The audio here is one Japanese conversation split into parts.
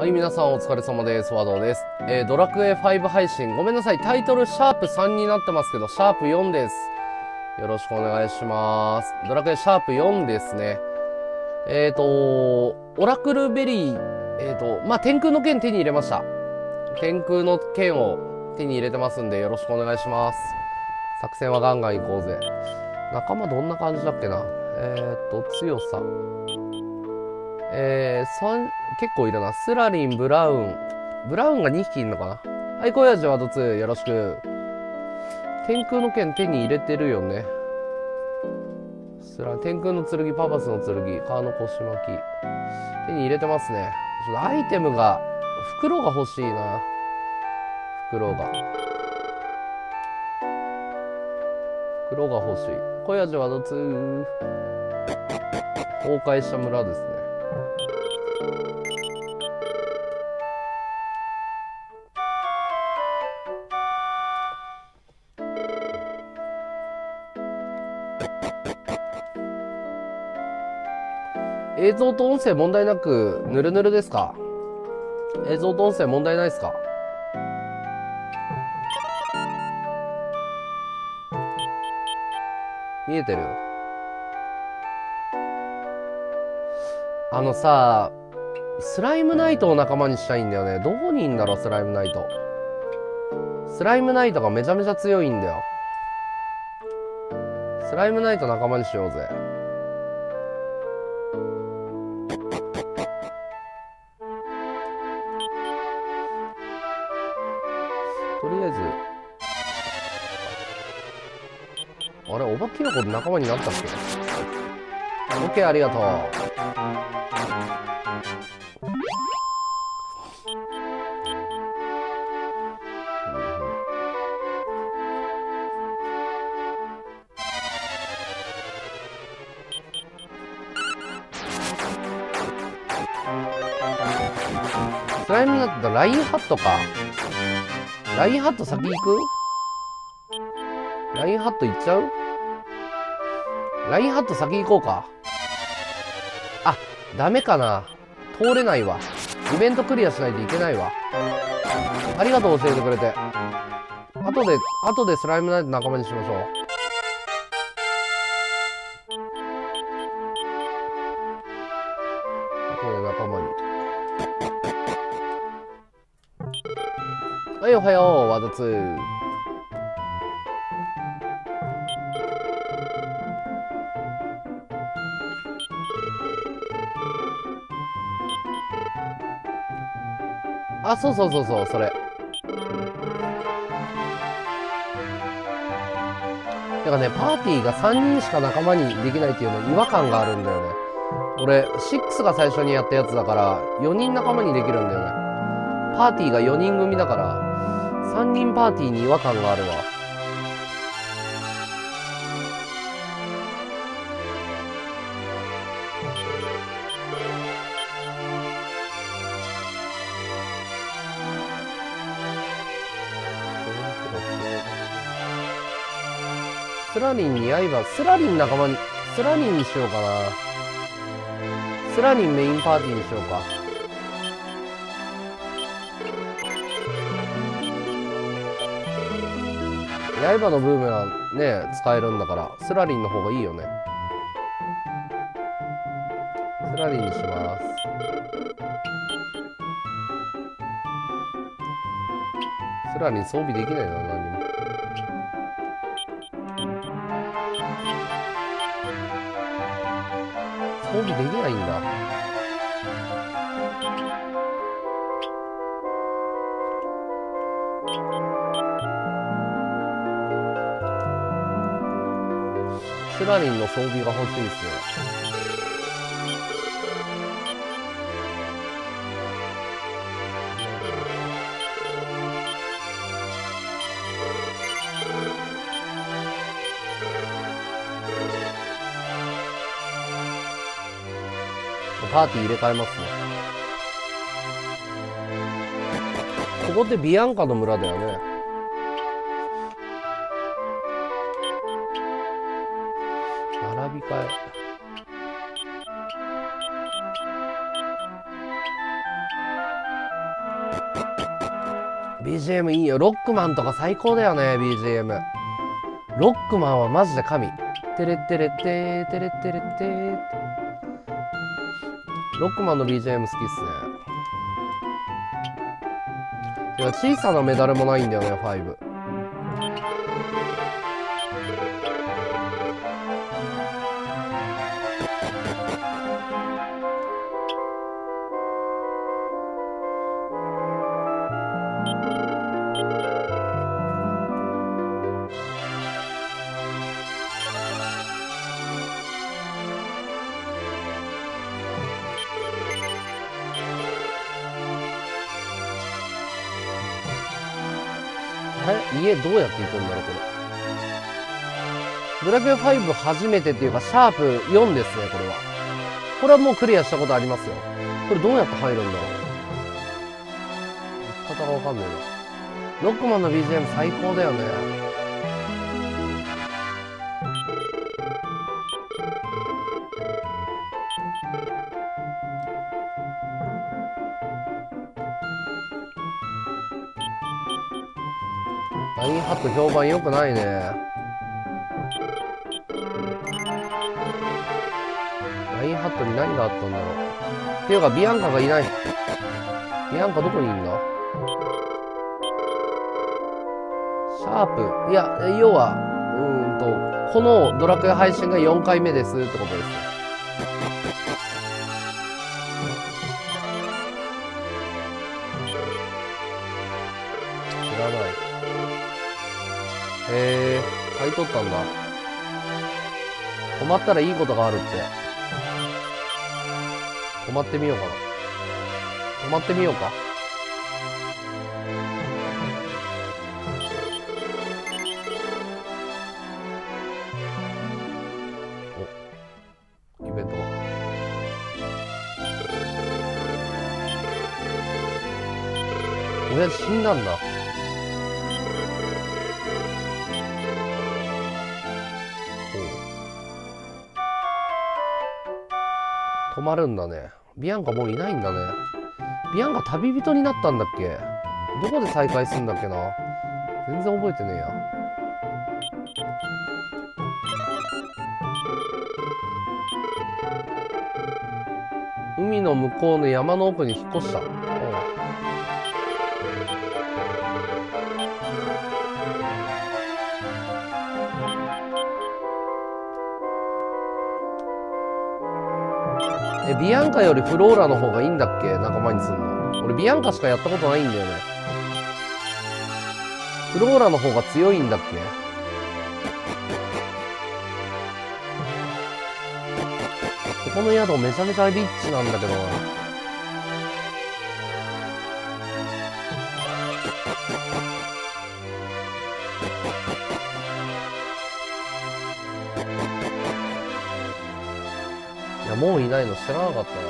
はい、皆さんお疲れ様です。ワドです。えー、ドラクエ5配信。ごめんなさい。タイトルシャープ3になってますけど、シャープ4です。よろしくお願いします。ドラクエシャープ4ですね。えっ、ー、と、オラクルベリー、えっ、ー、と、まあ、天空の剣手に入れました。天空の剣を手に入れてますんで、よろしくお願いします。作戦はガンガン行こうぜ。仲間どんな感じだっけな。えっ、と、強さ。えー、3、結構いるな。スラリン、ブラウン。ブラウンが2匹いるのかな？はい、小屋ワード2、よろしく。天空の剣手に入れてるよね。スラ天空の剣、パパスの剣、川の腰巻き。手に入れてますね。ちょっとアイテムが、袋が欲しいな。袋が。袋が欲しい。小屋ワード2。崩壊した村ですね。映像と音声問題なく、ぬるぬるですか？映像と音声問題ないですか？見えてる？あのさ、スライムナイトを仲間にしたいんだよね。どこにいんだろう、スライムナイト。スライムナイトがめちゃめちゃ強いんだよ。スライムナイト仲間にしようぜ。あれおばきのこで仲間になったっけ？オッケーありがとう。スライムだったらラインハットか。ラインハット先行く？ラインハット行っちゃう？ラインハット先行こうか。あ、ダメかな。通れないわ。イベントクリアしないといけないわ。ありがとう、教えてくれて。後で、後でスライムナイト仲間にしましょう。はい、おはよう、ワード2。あ、そうそうそうそう、それ。だからね、パーティーが3人しか仲間にできないっていうの違和感があるんだよね。俺、6が最初にやったやつだから、4人仲間にできるんだよね。パーティーが4人組だから、3人パーティーに違和感があるわ。リンに刃、スラリン仲間に、スラリンにしようかな。スラリンメインパーティーにしようか。刃のブーメランね、使えるんだから、スラリンの方がいいよね。スラリンにします。スラリン装備できないな、何も。装備できないんだ。スラリンの装備が欲しいっすパーティー入れ替えますね。ここってビアンカの村だよね。並び替え。BGM いいよ。ロックマンとか最高だよね、BGM。ロックマンはマジで神。テレテレテーテレテレテーロックマンの BGM 好きっすね。いや、小さなメダルもないんだよね、5。え家どうやって行くんだろうこれ。ドラクエ5初めてっていうかシャープ4ですねこれは。これはもうクリアしたことありますよ。これどうやって入るんだろう。行き方がわかんないな。ロックマンの BGM 最高だよね。ット評判良くないね。ラインハットに何があったんだろう。っていうか、ビアンカがいない。ビアンカどこにいるんだシャープ。いや、要は、うんと、このドラクエ配信が4回目ですってことです。ったんだ。止まったらいいことがあるって。止まってみようかな。止まってみようか。おイベント。親父死んだんだ。まるんだね。ビアンカもういないんだね。ビアンカ旅人になったんだっけ？どこで再会するんだっけな？全然覚えてねえや。海の向こうの山の奥に引っ越した。ビアンカよりフローラの方がいいんだっけ？仲間にすんの。俺ビアンカしかやったことないんだよね。フローラの方が強いんだっけ？ここの宿めちゃめちゃリッチなんだけどな。もういないの知らなかったな。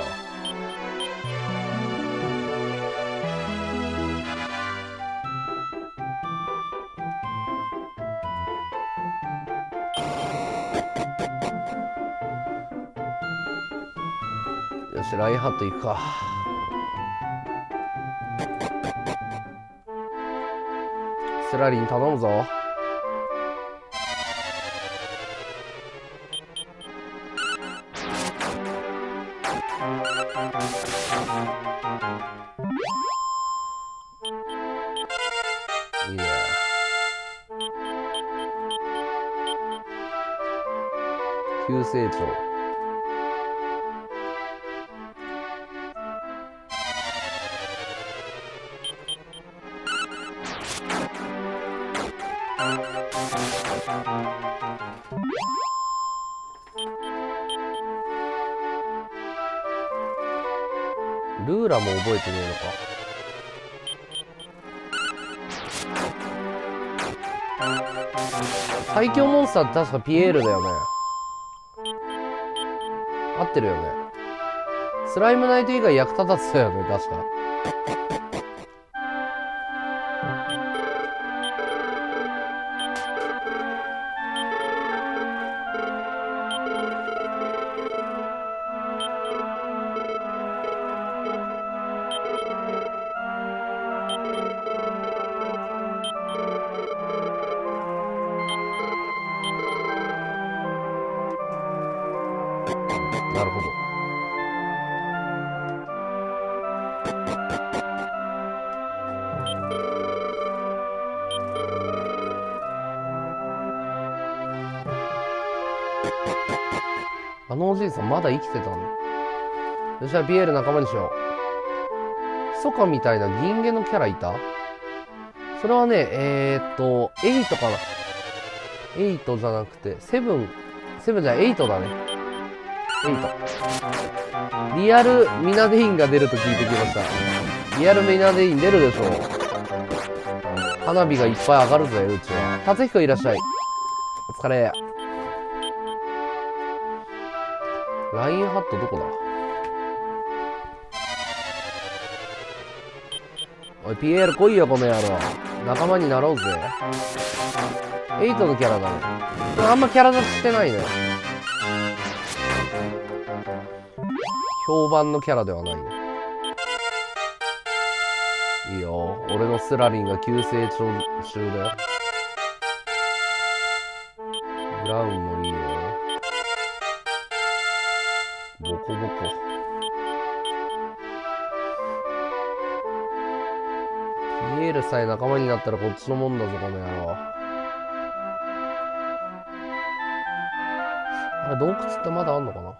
よし、ラインハット行くか。スラリン頼むぞ。さんって確かピエールだよね合ってるよね。スライムナイト以外役立たずだよね、確か。まだ生きてたんだ。よしじゃあピエール仲間にしよう。ソカみたいな銀毛のキャラいた？それはね、えー、っと、8かな。8じゃなくて、7、7じゃない、8だね。8。リアルミナデインが出ると聞いてきました。リアルミナデイン出るでしょう。花火がいっぱい上がるぜ、うちは。達彦いらっしゃい。お疲れ。ラインハットどこだ？おい、ピエール来いよ、この野郎。仲間になろうぜ。エイトのキャラだね。あんまキャラ出ししてないね。評判のキャラではないね。いいよ。俺のスラリンが急成長中だよ。ブラウンもいいよ。ボコボコ。ピエールさえ仲間になったらこっちのもんだぞ、この野郎。あれ、洞窟ってまだあんのかな？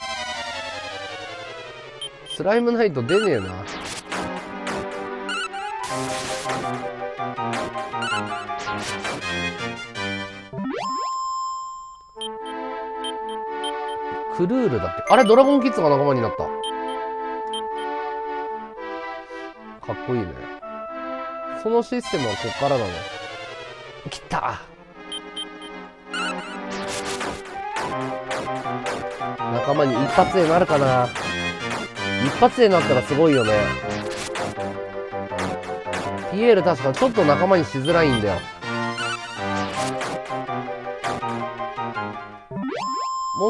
スライムナイト出ねえな。クルールだっけあれドラゴンキッズが仲間になった。かっこいいね。そのシステムはこっからだね。きった仲間に一発でなるかな一発でなったらすごいよね。ピエール確かちょっと仲間にしづらいんだよ。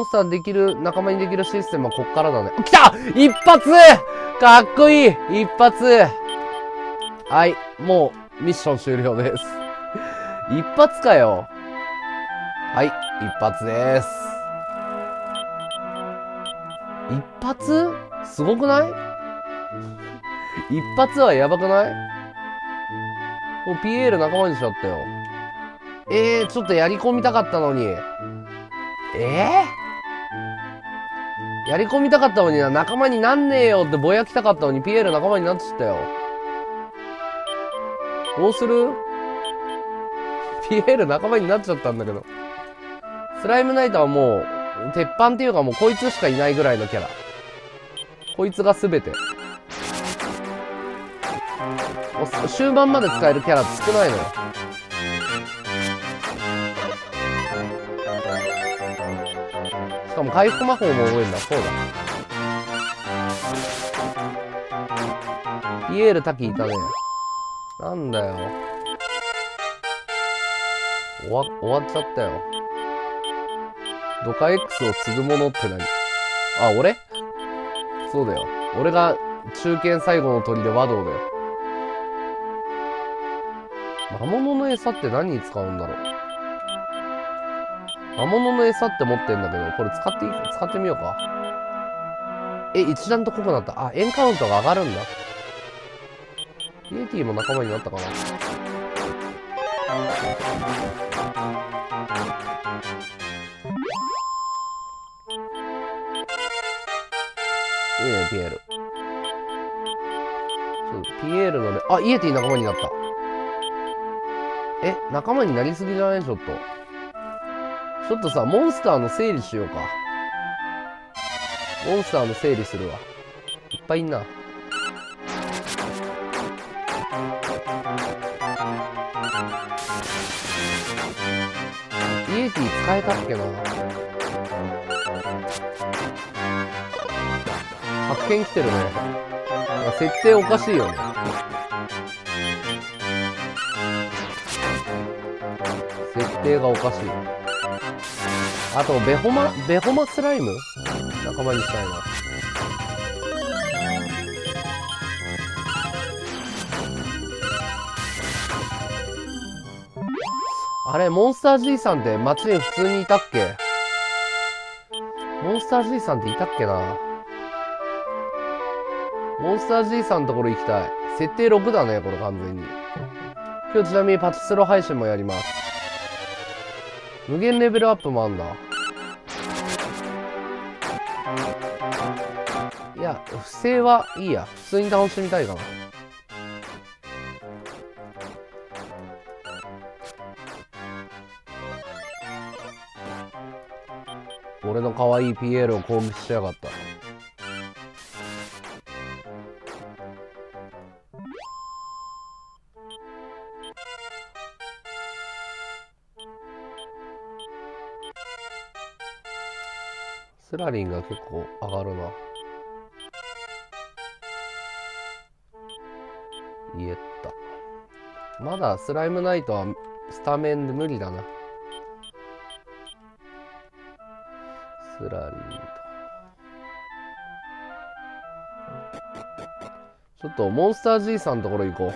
モンスターできる、仲間にできるシステムはこっからだね。来た一発かっこいい一発はい、もう、ミッション終了です。一発かよ。はい、一発です。一発？すごくない？一発はやばくない？もうピエール仲間にしちゃったよ。えー、ちょっとやり込みたかったのに。えー、やり込みたかったのにな、仲間になんねえよってぼやきたかったのにピエール仲間になっちゃったよ。どうする？ピエール仲間になっちゃったんだけど。スライムナイトはもう、鉄板っていうかもうこいつしかいないぐらいのキャラ。こいつが全て。終盤まで使えるキャラ少ないのよ。かも回復魔法も覚えるんだ。そうだ。ピエール滝いたね。なんだよ。終わ、終わっちゃったよ。ドカ X を継ぐものって何？あ、俺？そうだよ。俺が中堅最後の鳥で和道だよ。魔物の餌って何に使うんだろう？魔物の餌って持ってんだけど、これ使っていい使ってみようか。え、一段と濃くなった。あ、エンカウントが上がるんだ。イエティも仲間になったかな。いいね、ピエール。ピエールのね、あ、イエティ仲間になった。え、仲間になりすぎじゃないちょっと。ちょっとさ、モンスターの整理しようか。モンスターの整理するわ。いっぱいいんな。イエティ使えたっけな発見来てるね。設定おかしいよね。設定がおかしい。あと、ベホマ、ベホマスライム？仲間にしたいな。あれ、モンスター G さんって街に普通にいたっけ？モンスター G さんっていたっけな？モンスター G さんのところ行きたい。設定6だね、これ完全に。今日ちなみにパチスロ配信もやります。無限レベルアップもあんだ。いや、不正はいいや。普通に楽しみたいかな。俺の可愛い PL を攻撃しやがった。スラリンが結構上がるな。言えた。まだスライムナイトはスタメンで無理だな。スラリンと。ちょっとモンスター G さんのところ行こ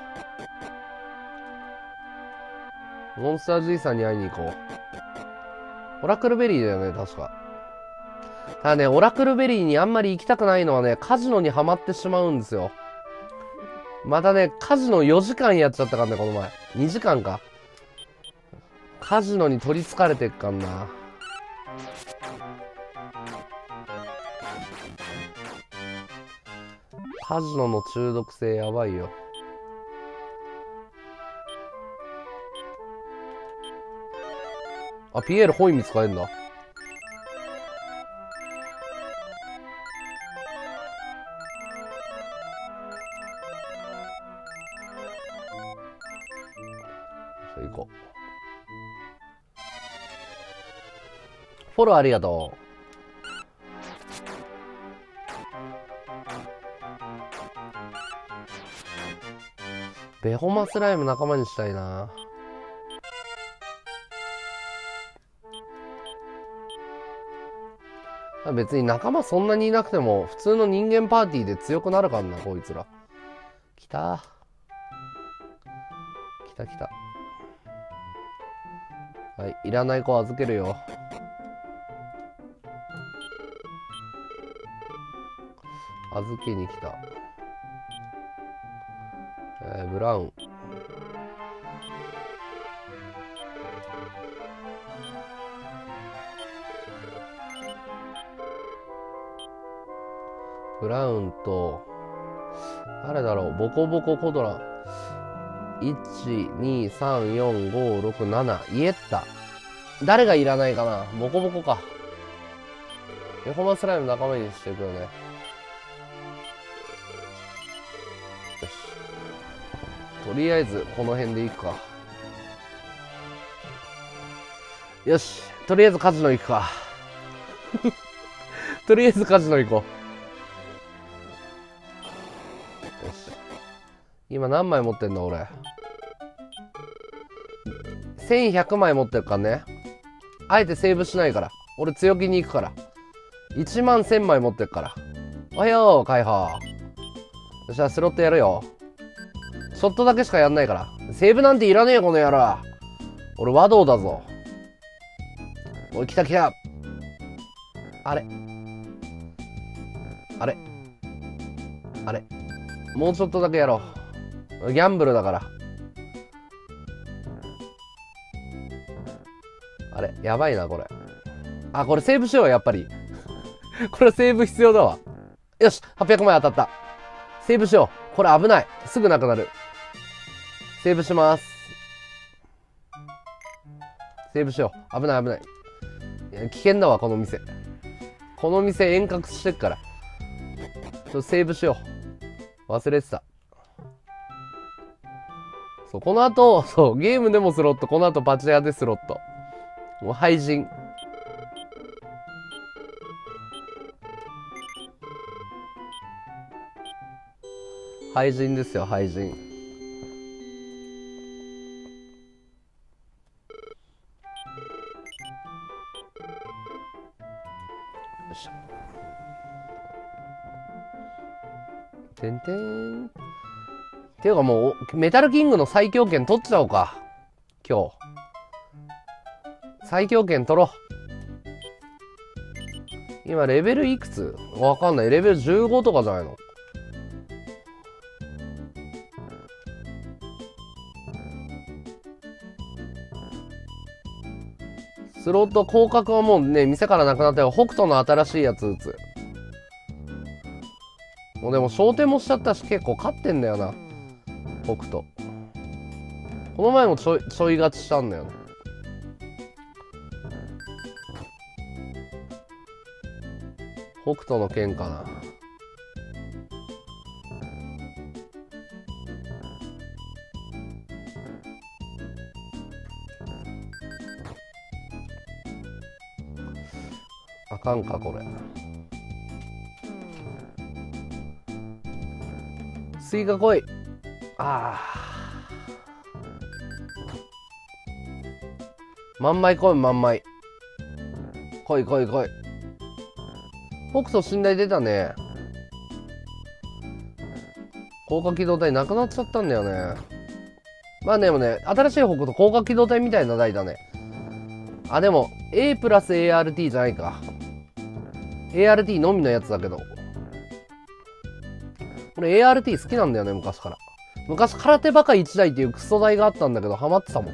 う。モンスター G さんに会いに行こう。オラクルベリーだよね、確か。ただね、オラクルベリーにあんまり行きたくないのはね、カジノにはまってしまうんですよ。またね、カジノ4時間やっちゃったからね、この前。2時間か。カジノに取り憑かれてっかんな。カジノの中毒性やばいよ。あ、ピエールホイミ使えんだ。ォロありがとう。ベホマスライム仲間にしたいな。別に仲間そんなにいなくても普通の人間パーティーで強くなるかんなこいつら来た来た来たはいいらない子預けるよ預けに来たえー、ブラウンブラウンと、誰だろう、ボコボココドラ。1、2、3、4、5、6、7。イエッタ。誰がいらないかな？ボコボコか。エホマスライム仲間にしていくよね。りあえず、この辺でいくか。よし。とりあえずカジノ行くか。とりあえずカジノ行こうよし。今何枚持ってんの俺。1100枚持ってるからね。あえてセーブしないから。俺強気に行くから。1万1000枚持ってるから。おはよう、解放。よっしゃあ、スロットやるよ。ちょっとだけしかやんないから。セーブなんていらねえよ、この野郎。俺、和道だぞ。おい、来た来た。あれ。あれ。あれ。もうちょっとだけやろう。ギャンブルだから。あれやばいな、これ。あ、これセーブしよう、やっぱり。これセーブ必要だわ。よし !800 枚当たった。セーブしよう。これ危ない。すぐなくなる。セーブします。セーブしよう。危ない危ない。いや危険だわ、この店。この店遠隔してっから。ちょっとセーブしよう。忘れてた。そう、この後、そう、ゲームでもスロット、この後パチ屋でスロット。もう廃人。廃人ですよ、廃人。てんてん。ていうかもう、メタルキングの最強権取っちゃおうか。今日。最強権取ろう。今レベルいくつ？わかんない。レベル15とかじゃないの？スロット広角はもうね、店からなくなったよ。北斗の新しいやつ打つ。もうでも焦点もしちゃったし結構勝ってんだよな。北斗。この前もちょい、ちょい勝ちしたんだよね。北斗の剣かな。あかんかこれスイカ来いああ万枚来い万枚来い。来い来い北斗新台出たね。攻殻機動隊なくなっちゃったんだよね。まあでもね新しい北斗攻殻機動隊みたいな台だね。あでも A プラス ART じゃないか。ART のみのやつだけど。俺 ART 好きなんだよね、昔から。昔空手バカ1台っていうクソ台があったんだけど、ハマってたもん。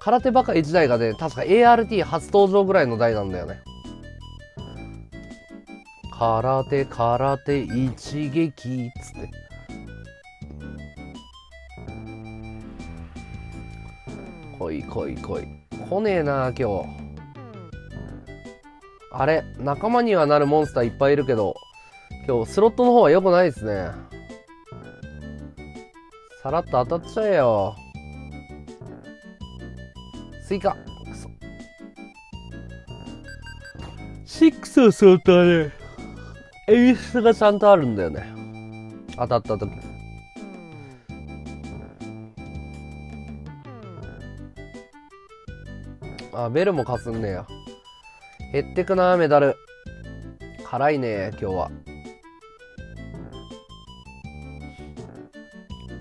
空手バカ1台がね、確か ART 初登場ぐらいの台なんだよね。空手、空手、一撃、つって。来い来い来い。来ねえな、今日。あれ、仲間にはなるモンスターいっぱいいるけど、今日スロットの方は良くないですね。さらっと当たっちゃえよ。スイカ。くそ。シックスは相当ね、演出がちゃんとあるんだよね。当たった時。あ、ベルもかすんねえや。減ってくなメダル辛いね今日は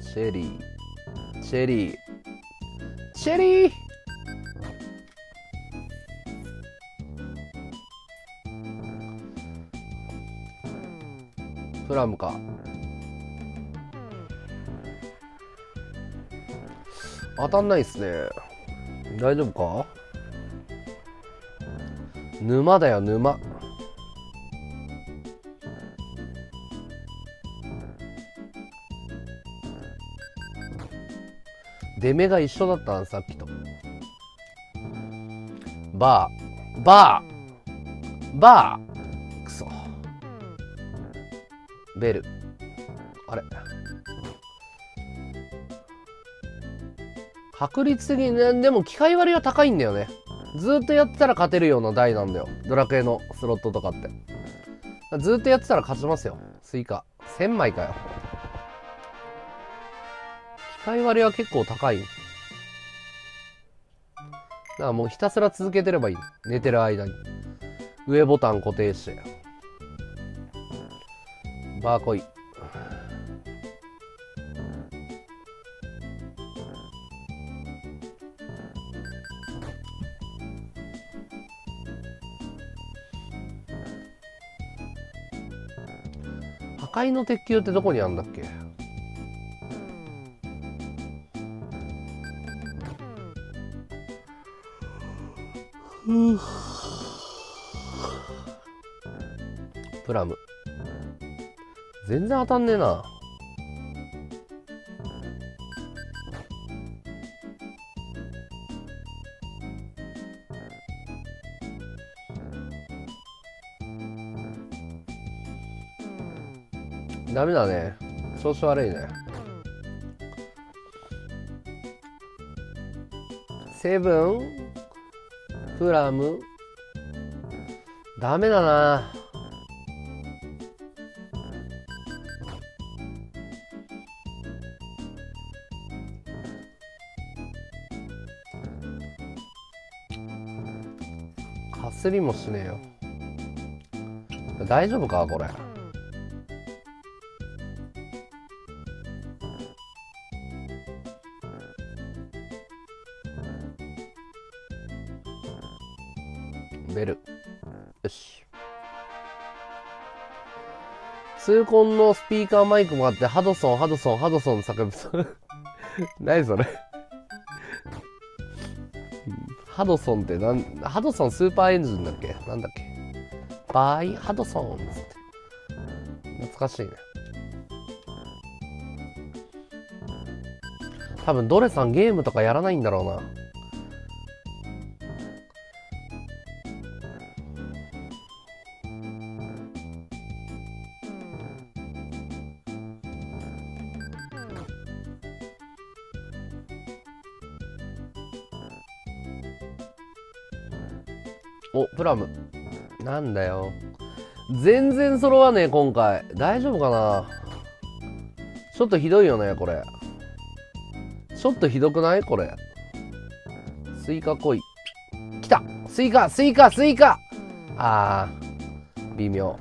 チェリー。チェリー。チェリー。プラムか。当たんないっすね。大丈夫か？沼だよ沼。出目が一緒だったなさっきとバーバーバーくそベルあれ確率的にねでも機械割りは高いんだよねずっとやってたら勝てるような台なんだよ。ドラクエのスロットとかって。ずっとやってたら勝ちますよ。スイカ。1000枚かよ。機械割りは結構高い。だからもうひたすら続けてればいい。寝てる間に。上ボタン固定して。バーコイ。破壊の鉄球ってどこにあるんだっけ？プラム。全然当たんねえな。ダメだね。調子悪いね。セブン？プラム？ダメだな。釣りもしねえよ。大丈夫かこれ。ベル。よし。痛恨のスピーカーマイクもあってハドソンハドソンハドソン叫ぶ何それハドソンってなん、ハドソンスーパーエンジンだっけ？なんだっけ？バイハドソンつって。懐かしいね。多分ドレさんゲームとかやらないんだろうな。なんだよ。全然揃わねえ、今回。大丈夫かな？ちょっとひどいよね、これ。ちょっとひどくない？これ。スイカ来い。来たスイカスイカスイカあー、微妙。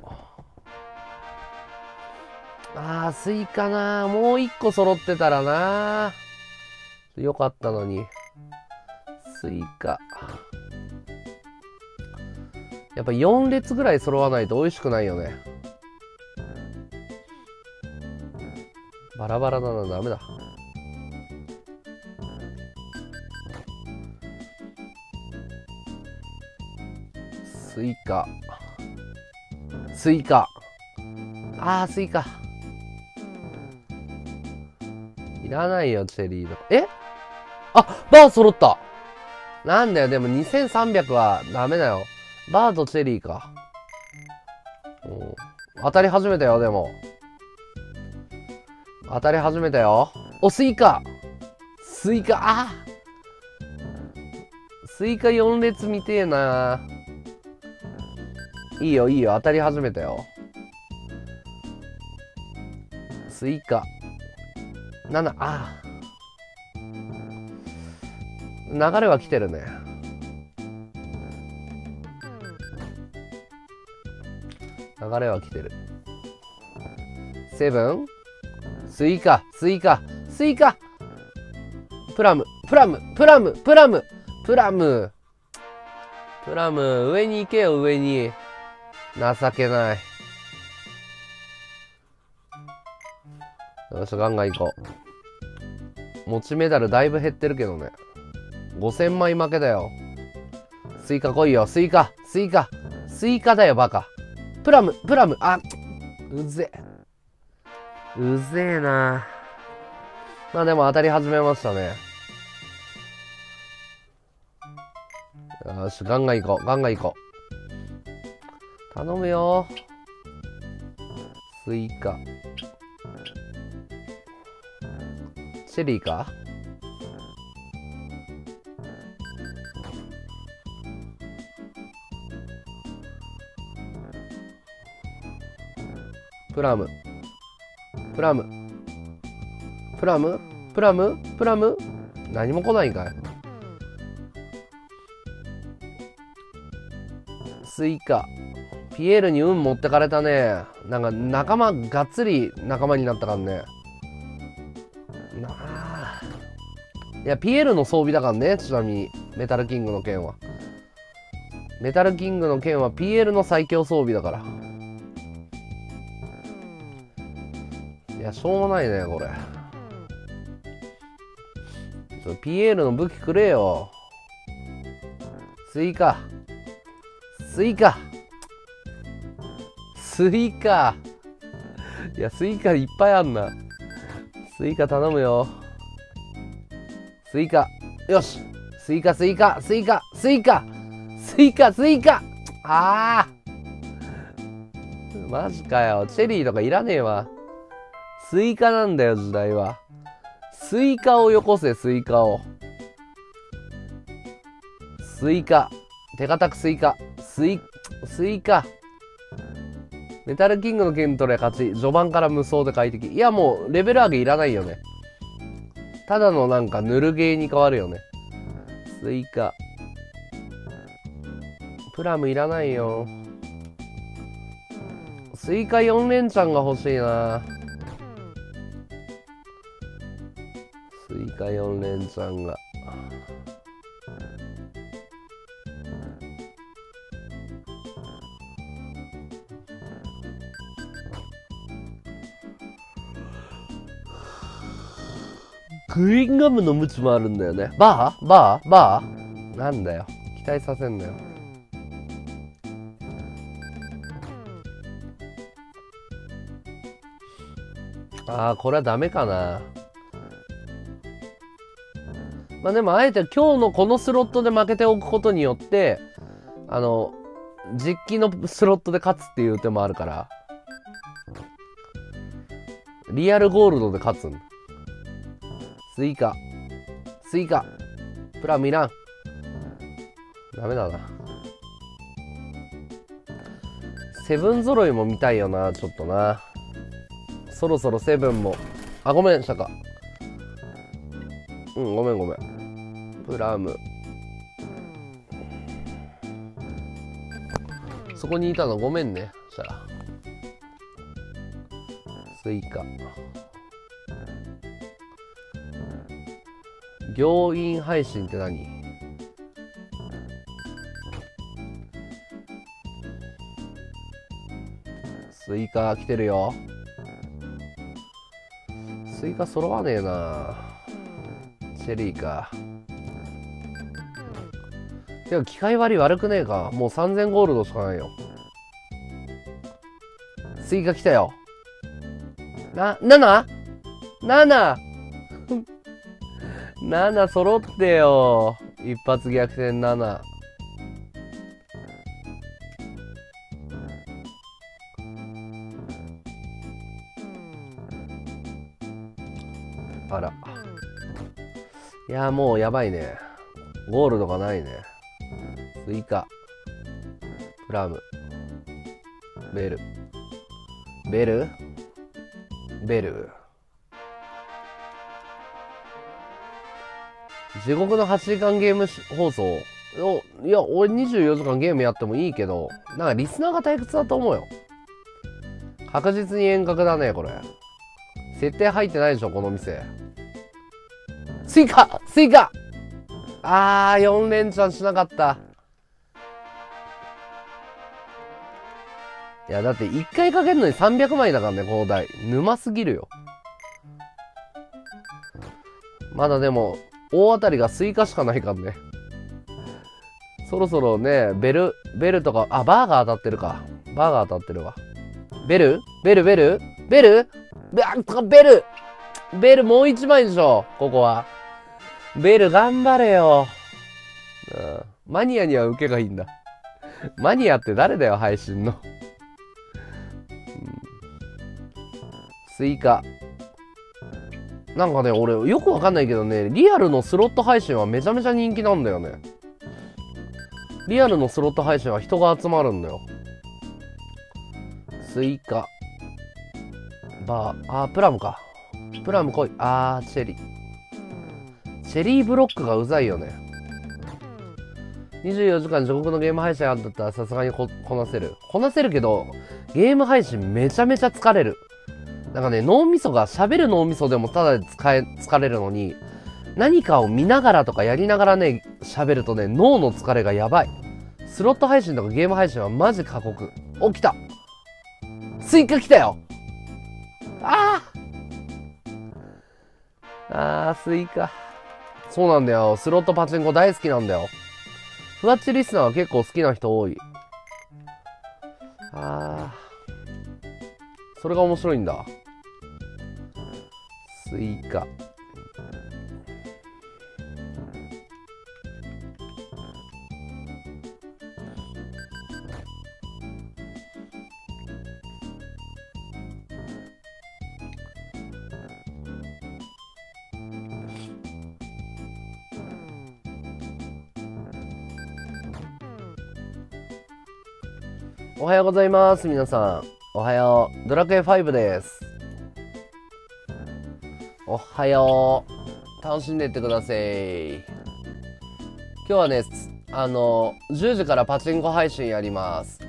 あー、スイカなもう一個揃ってたらなよかったのに。スイカ。やっぱ4列ぐらい揃わないと美味しくないよね。バラバラだな、ダメだ。スイカ。スイカ。あー、スイカ。いらないよ、チェリーの。え？あ、バー揃ったなんだよ、でも2300はダメだよ。バーとチェリーか。当たり始めたよ、でも。当たり始めたよ。お、スイカスイカ、あスイカ4列見てえな。いいよ、いいよ、当たり始めたよ。スイカ。7、あ流れは来てるね。流れは来てる。セブン？スイカ、スイカ、スイカプラム、プラム、プラム、プラム、プラム。プラム、上に行けよ、上に。情けない。よし、ガンガン行こう。持ちメダルだいぶ減ってるけどね。5000枚負けだよ。スイカ来いよ、スイカ、スイカ、スイカだよ、バカ。プラム、プラム、あ、うぜえ。うぜえな。まあでも当たり始めましたね。よし、ガンガン行こう、ガンガン行こう。頼むよ。スイカ。チェリーか？プラム。プラム。プラム？プラム？プラム？何も来ないんかい。スイカ。ピエールに運持ってかれたね。なんか仲間、がっつり仲間になったからね。なあ。いや、ピエールの装備だからね、ちなみに。メタルキングの剣は。メタルキングの剣はピエールの最強装備だから。や、しょうもないね、これ。ちょピエールの武器くれよ。スイカ。スイカ。スイカ。いや、スイカいっぱいあんな。スイカ頼むよ。スイカ。よし。スイカ、スイカ、スイカ、スイカ。スイカ、スイカ。ああ。マジかよ。チェリーとかいらねえわ。スイカなんだよ、時代は。スイカをよこせ、スイカを。スイカ。手堅くスイカ。スイ、スイカ。メタルキングの剣取れ勝ち。序盤から無双で快適。いや、もう、レベル上げいらないよね。ただのなんか、ぬるゲーに変わるよね。スイカ。プラムいらないよ。スイカ4連チャンが欲しいな。追加4連チャンが。グリンガムのムチもあるんだよね。バー？バー？バー？なんだよ。期待させんなよ。ああ、これはダメかな。まあでも、あえて今日のこのスロットで負けておくことによって、あの、実機のスロットで勝つっていう手もあるから、リアルゴールドで勝つん。スイカ。スイカ。プラムいらん。ダメだな。セブン揃いも見たいよな、ちょっとな。そろそろセブンも。あ、ごめん、したか。うん、ごめんごめん。プラム。そこにいたの？ごめんね。したら。スイカ。病院配信って何？スイカ来てるよ。スイカ揃わねえなチェリーか。てか、機械割り悪くねえか。もう3000ゴールドしかないよ。スイカ来たよ。な、7?7! 7 揃ってよ。一発逆転7。あら。いや、もうやばいね。ゴールドがないね。スイカ。プラム。ベル。ベル？ベル。地獄の8時間ゲーム放送。おいや、俺24時間ゲームやってもいいけど、なんかリスナーが退屈だと思うよ。確実に遠隔だね、これ。設定入ってないでしょ、この店。スイカスイカあー、4連チャンしなかった。いや、だって1回かけるのに300枚だからね、この台。沼すぎるよ。まだでも、大当たりがスイカしかないからね。そろそろね、ベル、ベルとか、あ、バーが当たってるか。バーが当たってるわ。ベル？ベル？ベル？ベル？ベあベルベルもう一枚でしょここは。ベル頑張れよ。うん、マニアには受けがいいんだ。マニアって誰だよ、配信の。スイカ。なんかね、俺、よくわかんないけどね、リアルのスロット配信はめちゃめちゃ人気なんだよね。リアルのスロット配信は人が集まるんだよ。スイカ。バー、あー、プラムか。プラム来い。あー、チェリー。チェリーブロックがうざいよね。24時間地獄のゲーム配信あんだったらさすがにここなせる。こなせるけど、ゲーム配信めちゃめちゃ疲れる。なんかね、脳みそが喋る脳みそでもただで使え、疲れるのに、何かを見ながらとかやりながらね、喋るとね、脳の疲れがやばい。スロット配信とかゲーム配信はマジ過酷。お、来たスイカ来たよあああー、スイカ。そうなんだよ。スロットパチンコ大好きなんだよ。ふわっちリスナーは結構好きな人多い。ああ。それが面白いんだ。スイカ。おはようございます、皆さん。おはよう。ドラクエ5です。おはよう。楽しんでいってください。今日はね、あの、10時からパチンコ配信やります。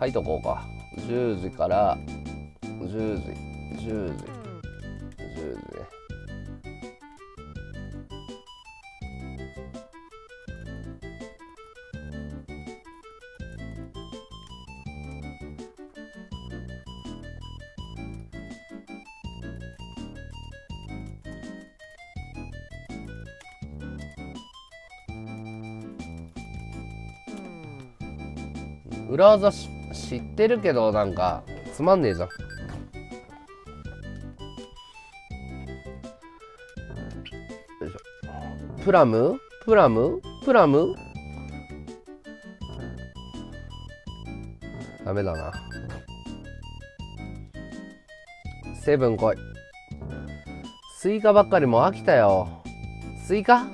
書いとこうか。10時から、10時、10時裏技し知ってるけどなんかつまんねえじゃんよいしょ。プラム？プラム？プラム？ダメだな。セブン来い。スイカばっかりもう飽きたよ。スイカ？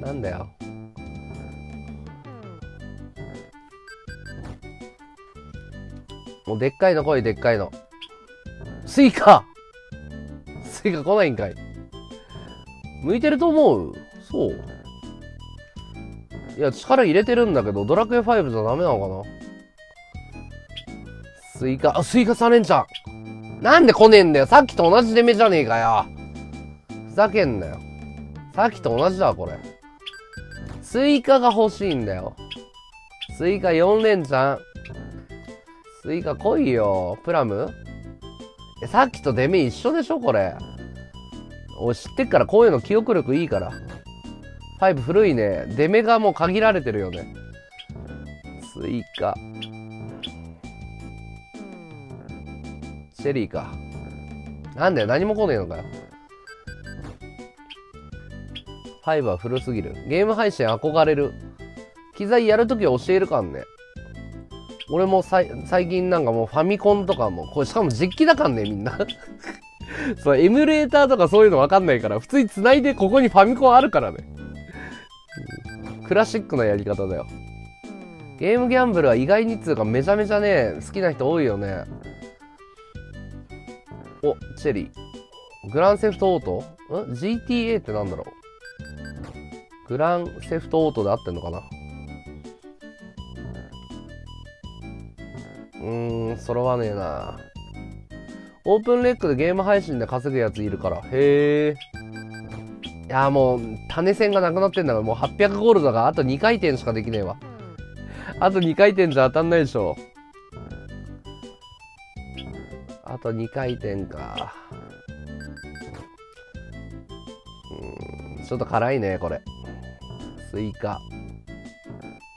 なんだよ。もうでっかいの来いでっかいの。スイカ。スイカ来ないんかい。向いてると思う？そう。いや力入れてるんだけどドラクエ5じゃダメなのかな？スイカ。あスイカ3連チャン。なんで来ねえんだよ。さっきと同じ出目じゃねえかよ。ふざけんなよ。さっきと同じだわこれ。スイカが欲しいんだよ。スイカ4連チャン。スイカ来いよ。プラム？えさっきと出目一緒でしょこれ。俺知ってっからこういうの記憶力いいから。5古いね。出目がもう限られてるよね。スイカ。チェリーか。なんだよ何も来ねえのかよ。5は古すぎる。ゲーム配信憧れる。機材やるときは教えるかんね。俺も最近なんかもうファミコンとかもこれしかも実機だかんねみんな。そうエミュレーターとかそういうの分かんないから普通に繋いでここにファミコンあるからね、うん。クラシックなやり方だよ。ゲームギャンブルは意外につうかめちゃめちゃね好きな人多いよね。おチェリー。グランセフトオート？ん ?GTA ってなんだろう？グランセフトオートで合ってんのかな？うーん、揃わねえな。オープンレックでゲーム配信で稼ぐやついるから。へえ。いや、もう、種銭がなくなってんだから、もう800ゴールドがあと2回転しかできねえわ。あと2回転じゃ当たんないでしょ。あと2回転か。うん、ちょっと辛いね、これ。スイカ。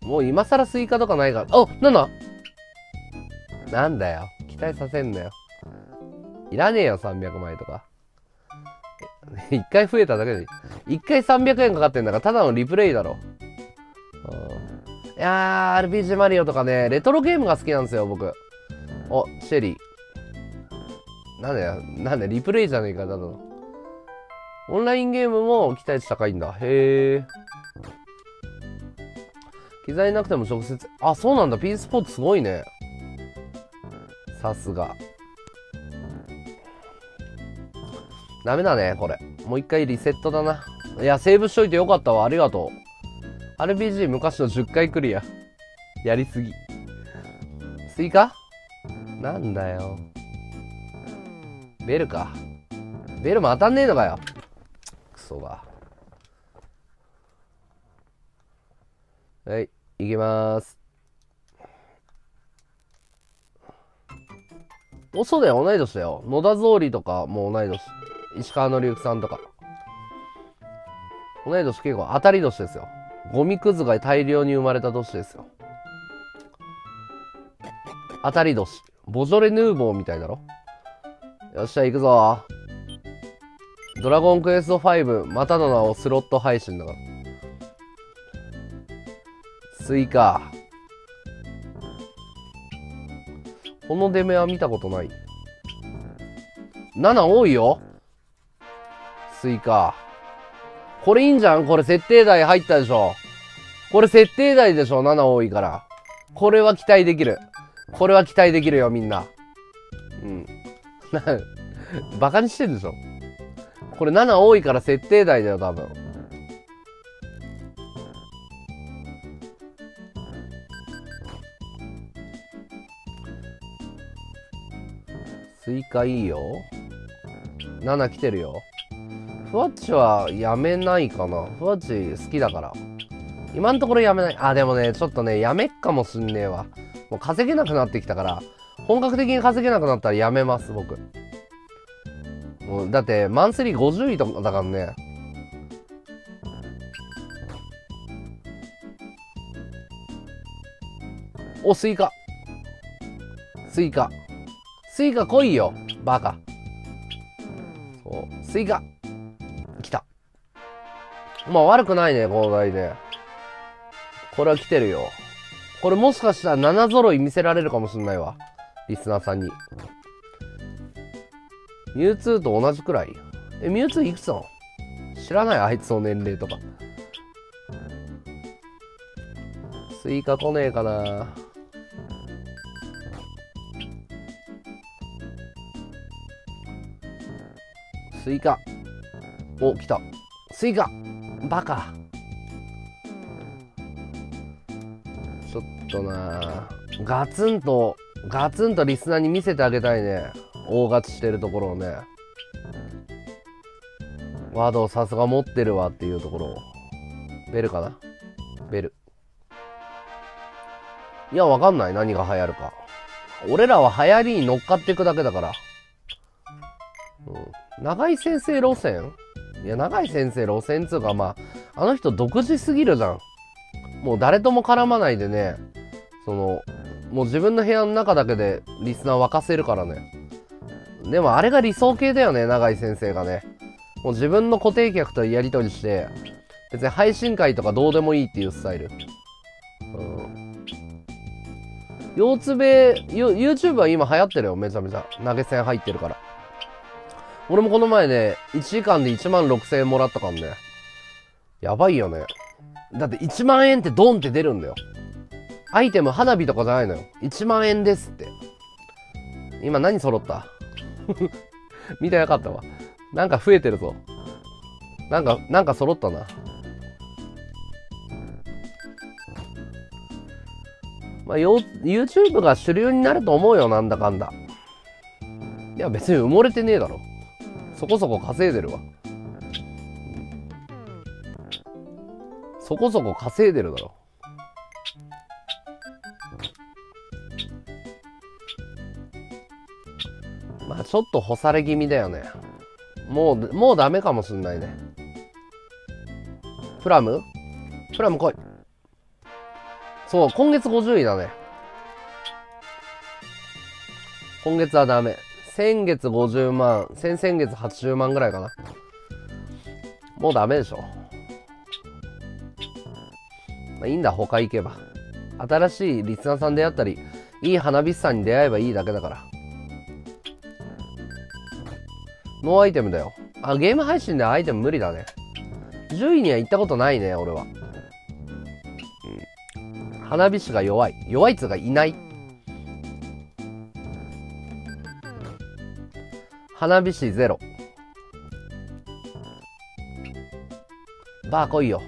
もう今更スイカとかないから。あなんだなんだよ。期待させんなよ。いらねえよ、300枚とか。一回増えただけで。一回300円かかってんだから、ただのリプレイだろ。う、いやー、RPG マリオとかね、レトロゲームが好きなんですよ、僕。お、シェリー。なんだよ、なんだよ、リプレイじゃねえか、ただの。オンラインゲームも期待値高いんだ。へー。機材なくても直接、あ、そうなんだ、P スポーツすごいね。さすが。ダメだね、これ。もう一回リセットだな。いや、セーブしといてよかったわ。ありがとう。RPG 昔の10回クリア。やりすぎ。スイカ？なんだよ。ベルか。ベルも当たんねえのかよ。クソが。はい、行きまーす。そうだよ、同い年だよ。野田草履とかも同い年。石川のりゆきさんとか。同い年結構当たり年ですよ。ゴミくずが大量に生まれた年ですよ。当たり年。ボジョレ・ヌーボーみたいだろ。よっしゃ、行くぞ。ドラゴンクエスト5、またの名をスロット配信だから。スイカ。この出目は見たことない。7多いよ。スイカ。これいいんじゃん？これ設定台入ったでしょ。これ設定台でしょ ?7 多いから。これは期待できる。これは期待できるよ、みんな。うん。な、バカにしてるでしょこれ7多いから設定台だよ、多分。スイカいいよ。7来てるよ。ふわっちはやめないかな。ふわっち好きだから。今のところやめない。あ、でもね、ちょっとね、やめっかもしんねえわ。もう稼げなくなってきたから、本格的に稼げなくなったらやめます、僕。もうだって、マンスリー50位とかだからね。お、スイカ。スイカ。スイカ来いよ。バカ。そう。スイカ。来た。まあ悪くないね、この台ね。これは来てるよ。これもしかしたら7揃い見せられるかもしんないわ。リスナーさんに。ミュウツーと同じくらい？え、ミュウツーいくつなの？知らないあいつの年齢とか。スイカ来ねえかなスイカ。お、来た。スイカバカ。ちょっとなガツンと、ガツンとリスナーに見せてあげたいね。大勝ちしてるところをね。ワードをさすが持ってるわっていうところを。ベルかな？ベル。いや、わかんない。何が流行るか。俺らは流行りに乗っかっていくだけだから。うん。長井先生路線？いや、長井先生路線つうか、まあ、あの人独自すぎるじゃん。もう誰とも絡まないでね、その、もう自分の部屋の中だけでリスナー沸かせるからね。でもあれが理想系だよね、永井先生がね。もう自分の固定客とやりとりして、別に配信会とかどうでもいいっていうスタイル。うん。腰つべ、YouTube は今流行ってるよ、めちゃめちゃ。投げ銭入ってるから。俺もこの前ね、1時間で1万6000円もらったからね。やばいよね。だって1万円ってドンって出るんだよ。アイテム花火とかじゃないのよ。1万円ですって。今何揃った？見てなかったわ。なんか増えてるぞ。なんか、なんか揃ったな。まあ、YouTube が主流になると思うよ、なんだかんだ。いや、別に埋もれてねえだろ。そこそこ稼いでるわ。そこそこ稼いでるだろ。まあちょっと干され気味だよね。もう、もうダメかもしんないね。プラム？プラム来い。そう、今月50位だね。今月はダメ。先月50万、先々月80万ぐらいかな。もうダメでしょ。まあいいんだ、他行けば。新しいリスナーさんであったり、いい花火師さんに出会えばいいだけだから。ノーアイテムだよ。あ、ゲーム配信でアイテム無理だね。10位には行ったことないね、俺は。花火師が弱い。弱いつがいない。花火師ゼロ。バー来いよ。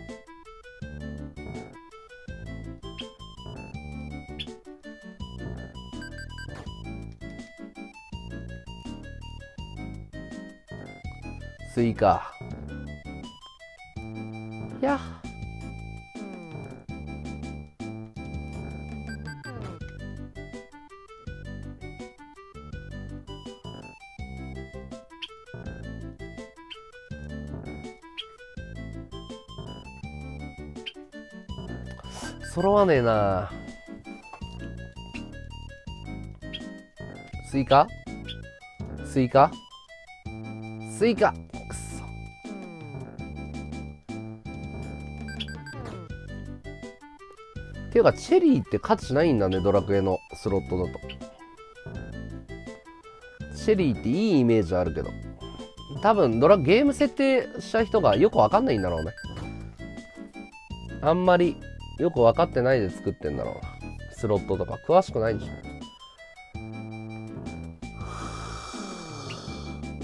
スイカ。や揃わねえなスイカ？スイカ？スイカていうか、チェリーって価値ないんだね、ドラクエのスロットだと。チェリーっていいイメージあるけど。多分、ドラ、ゲーム設定した人がよくわかんないんだろうね。あんまりよく分かってないで作ってんだろうな。スロットとか。詳しくないんでし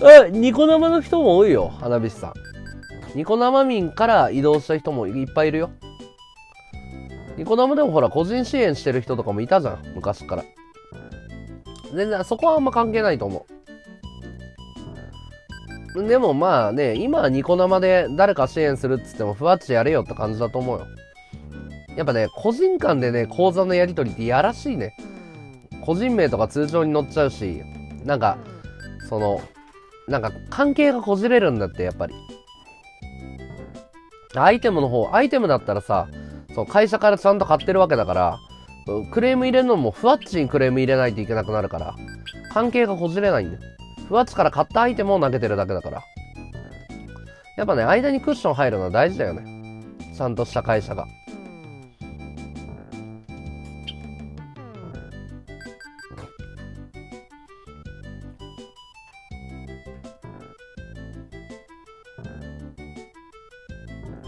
ょ。え、ニコ生の人も多いよ、花火師さん。ニコ生民から移動した人もいっぱいいるよ。ニコ生でもほら、個人支援してる人とかもいたじゃん、昔から。全然、そこはあんま関係ないと思う。でもまあね、今はニコ生で誰か支援するっつっても、ふわっちやれよって感じだと思うよ。やっぱね、個人間でね、口座のやり取りってやらしいね。個人名とか通帳に載っちゃうし、なんか、その、なんか関係がこじれるんだって、やっぱり。アイテムの方、アイテムだったらさ、そう、会社からちゃんと買ってるわけだから、クレーム入れるのもふわっちにクレーム入れないといけなくなるから関係がこじれないんだよ。ふわっちから買ったアイテムを投げてるだけだから。やっぱね間にクッション入るのは大事だよね。ちゃんとした会社が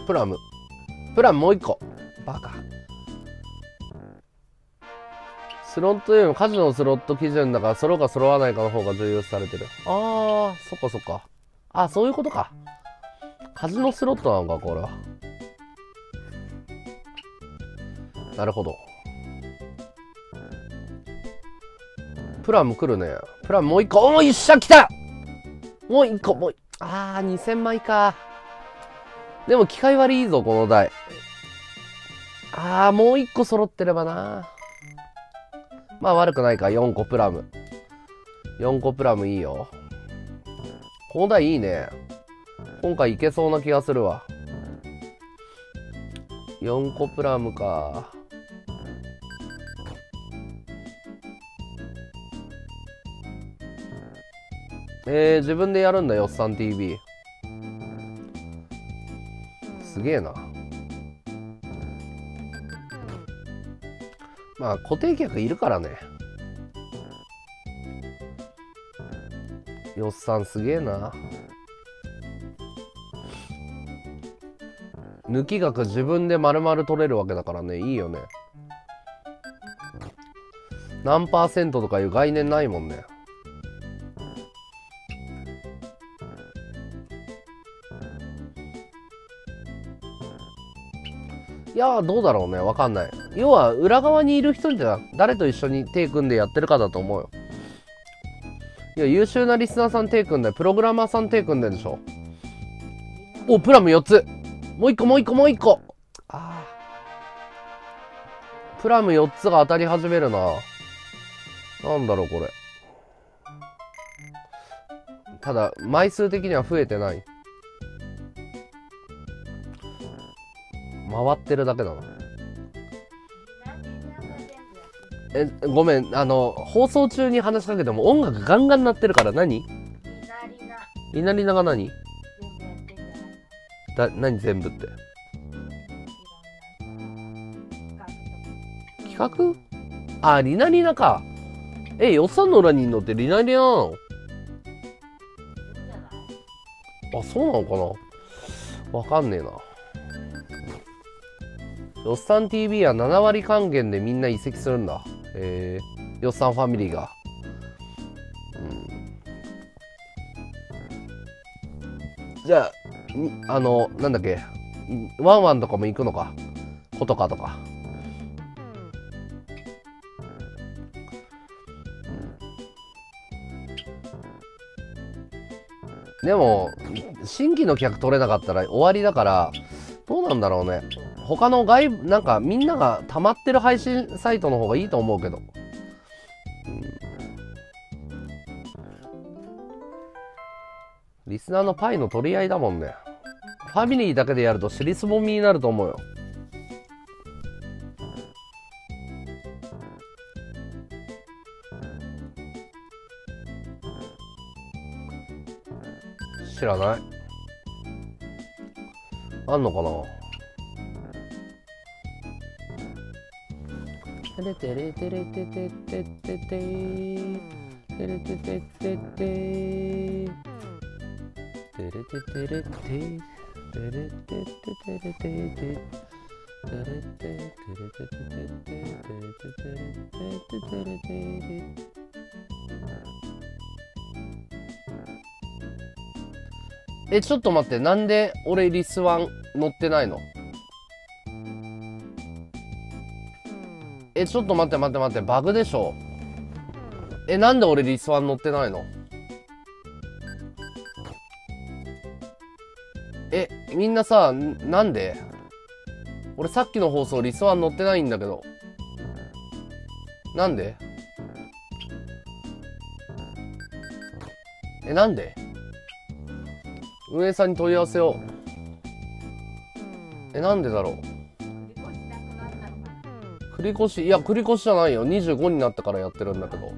プラム。プラムもう一個。バカ。スロットよりもカジノのスロット基準だから揃うか揃わないかの方が重要視されてる。あーそっかそっか。あそういうことか。カジノスロットなのかこれは。なるほど。プラム来るね。プラムもう一個。おー一社来た。もう一個もう。あー2000枚かでも機械割りいいぞこの台。あーもう一個揃ってればな。まあ悪くないか。4個プラム。4個プラムいいよ。この台いいね。今回いけそうな気がするわ。4個プラムか。えー、自分でやるんだよおっさん TV すげえな。まあ固定客いるからね。よっさんすげえな。抜き額自分で丸々取れるわけだからね。いいよね。何パーセントとかいう概念ないもんね。いやーどうだろうね。わかんない。要は裏側にいる人じゃ誰と一緒に手組んでやってるかだと思うよ。いや優秀なリスナーさん手組んでプログラマーさん手組んでるでしょ。おプラム4つ。もう1個もう1個もう1個。あー。プラム4つが当たり始めるな。なんだろうこれ。ただ枚数的には増えてない回ってるだけだな。えごめんあの放送中に話しかけても音楽ガンガン鳴ってるから何？リナリナが何？だ何全部って？企画あリナリナか。えよっさんの裏にいるのってリナリナなのあそうなのかな？わかんねえなよっさん TV は7割還元でみんな移籍するんだ。えー、よっさんファミリーが。うん、じゃあ、あの、なんだっけ、ワンワンとかも行くのか？ことかとか。でも、新規の客取れなかったら終わりだから、どうなんだろうね。他の外部、なんかみんなが溜まってる配信サイトの方がいいと思うけど。リスナーのパイの取り合いだもんね。ファミリーだけでやると尻すぼみになると思うよ。知らないあんのかな？テレテレテレテテテテテ。テレテテテテ。テレテテレテ。テレテテテテレテテレテテテテレテテテえ、ちょっと待って、なんで俺リスワン乗ってないのえ、ちょっと待って待って待って、バグでしょ？え、なんで俺リスワン乗ってないの？え、みんなさ、なんで？俺さっきの放送リスワン乗ってないんだけど。なんで？え、なんで？運営さんに問い合わせを。え、なんでだろう？繰り越し、いや、繰り越しじゃないよ。25になってからやってるんだけど。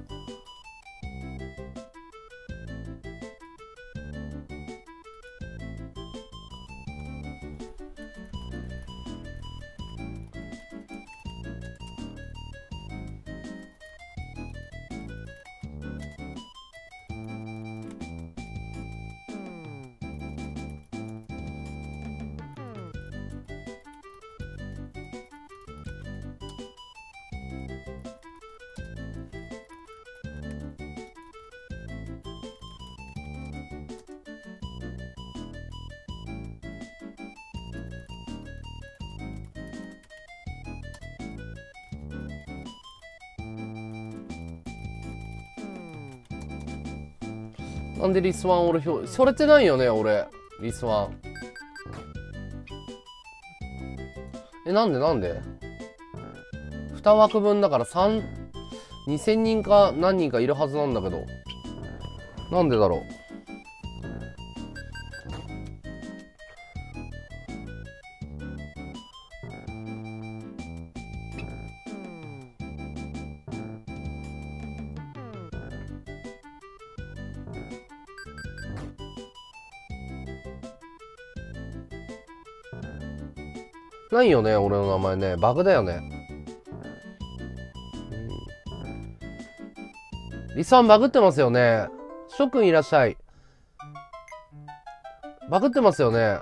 なんでリスワン俺表、それてないよね、俺。リスワン。え、なんでなんで ?2 枠分だから3、2000人か何人かいるはずなんだけど。なんでだろう？ないよね、俺の名前ね。バグだよね。リスワンバグってますよね。諸君いらっしゃい。バグってますよね。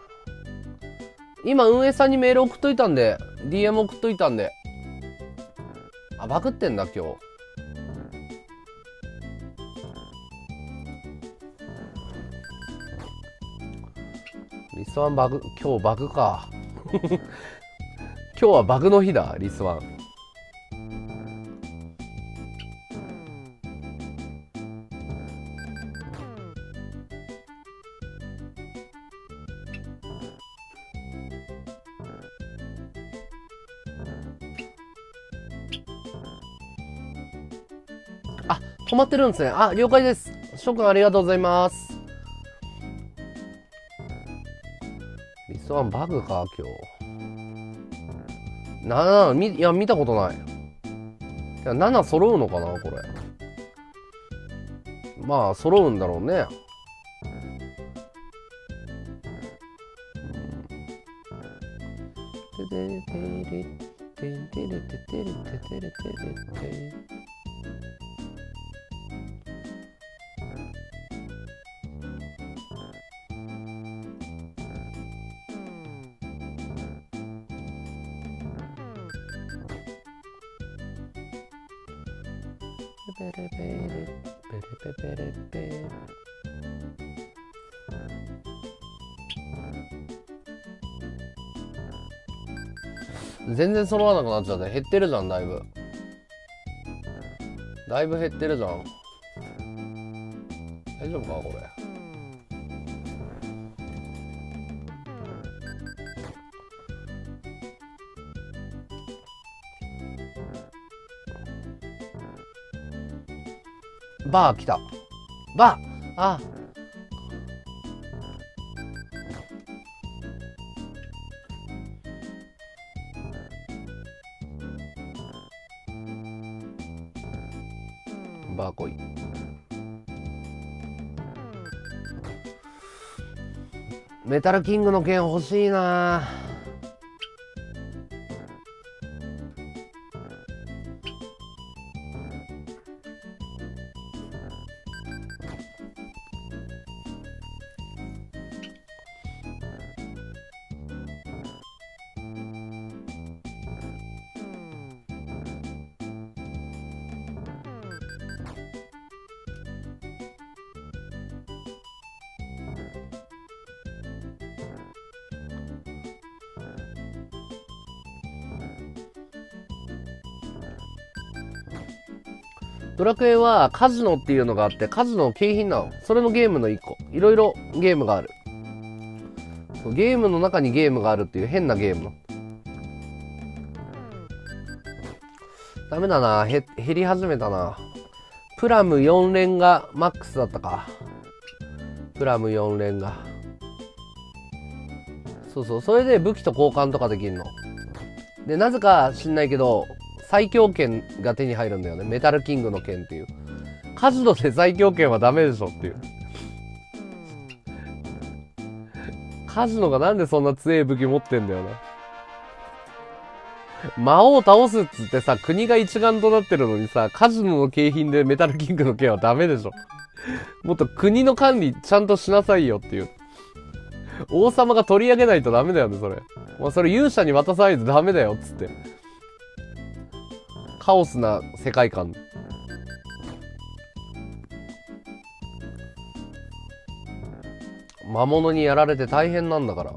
今、運営さんにメール送っといたんで、DM 送っといたんで。あ、バグってんだ、今日。リスワンバグ、今日バグか。今日はバグの日だ、リスワン。あ、止まってるんですね。あ、了解です。諸君ありがとうございます。リスワンバグか、今日。7、み、いや、見たことない。いや、7揃うのかな、これ。まあ、揃うんだろうね。てれてれてれてれてれてれてれてれペレ全然揃わなくなっちゃって減ってるじゃんだいぶ。だいぶ減ってるじゃん。大丈夫かこれ。バー来た。バー。あメタルキングの剣欲しいな。ラクエはカジノっていうのがあって、カジノ景品なの。それのゲームの一個。いろいろゲームがある。ゲームの中にゲームがあるっていう変なゲームの。ダメだな。へ、減り始めたな。プラム4連がマックスだったか。プラム4連が。そうそう。それで武器と交換とかできるの。で、なぜか知んないけど、最強剣が手に入るんだよね。メタルキングの剣っていう。カジノで最強剣はダメでしょっていう。カジノがなんでそんな強い武器持ってんだよな。魔王を倒すっつってさ、国が一丸となってるのにさ、カジノの景品でメタルキングの剣はダメでしょ。もっと国の管理ちゃんとしなさいよっていう。王様が取り上げないとダメだよね、それ。まあ、それ勇者に渡さないとダメだよ、っつって。カオスな世界観。魔物にやられて大変なんだから。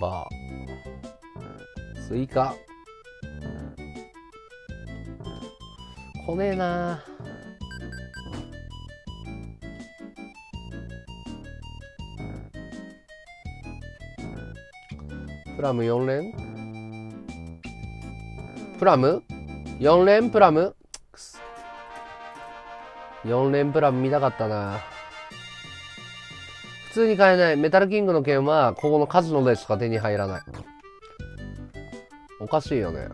バー。スイカ。来ねえなプラム4連プラム ?4 連プラム4連プラム見たかったな普通に買えない。メタルキングの剣は、ここのカジノでしか？手に入らない。おかしいよね。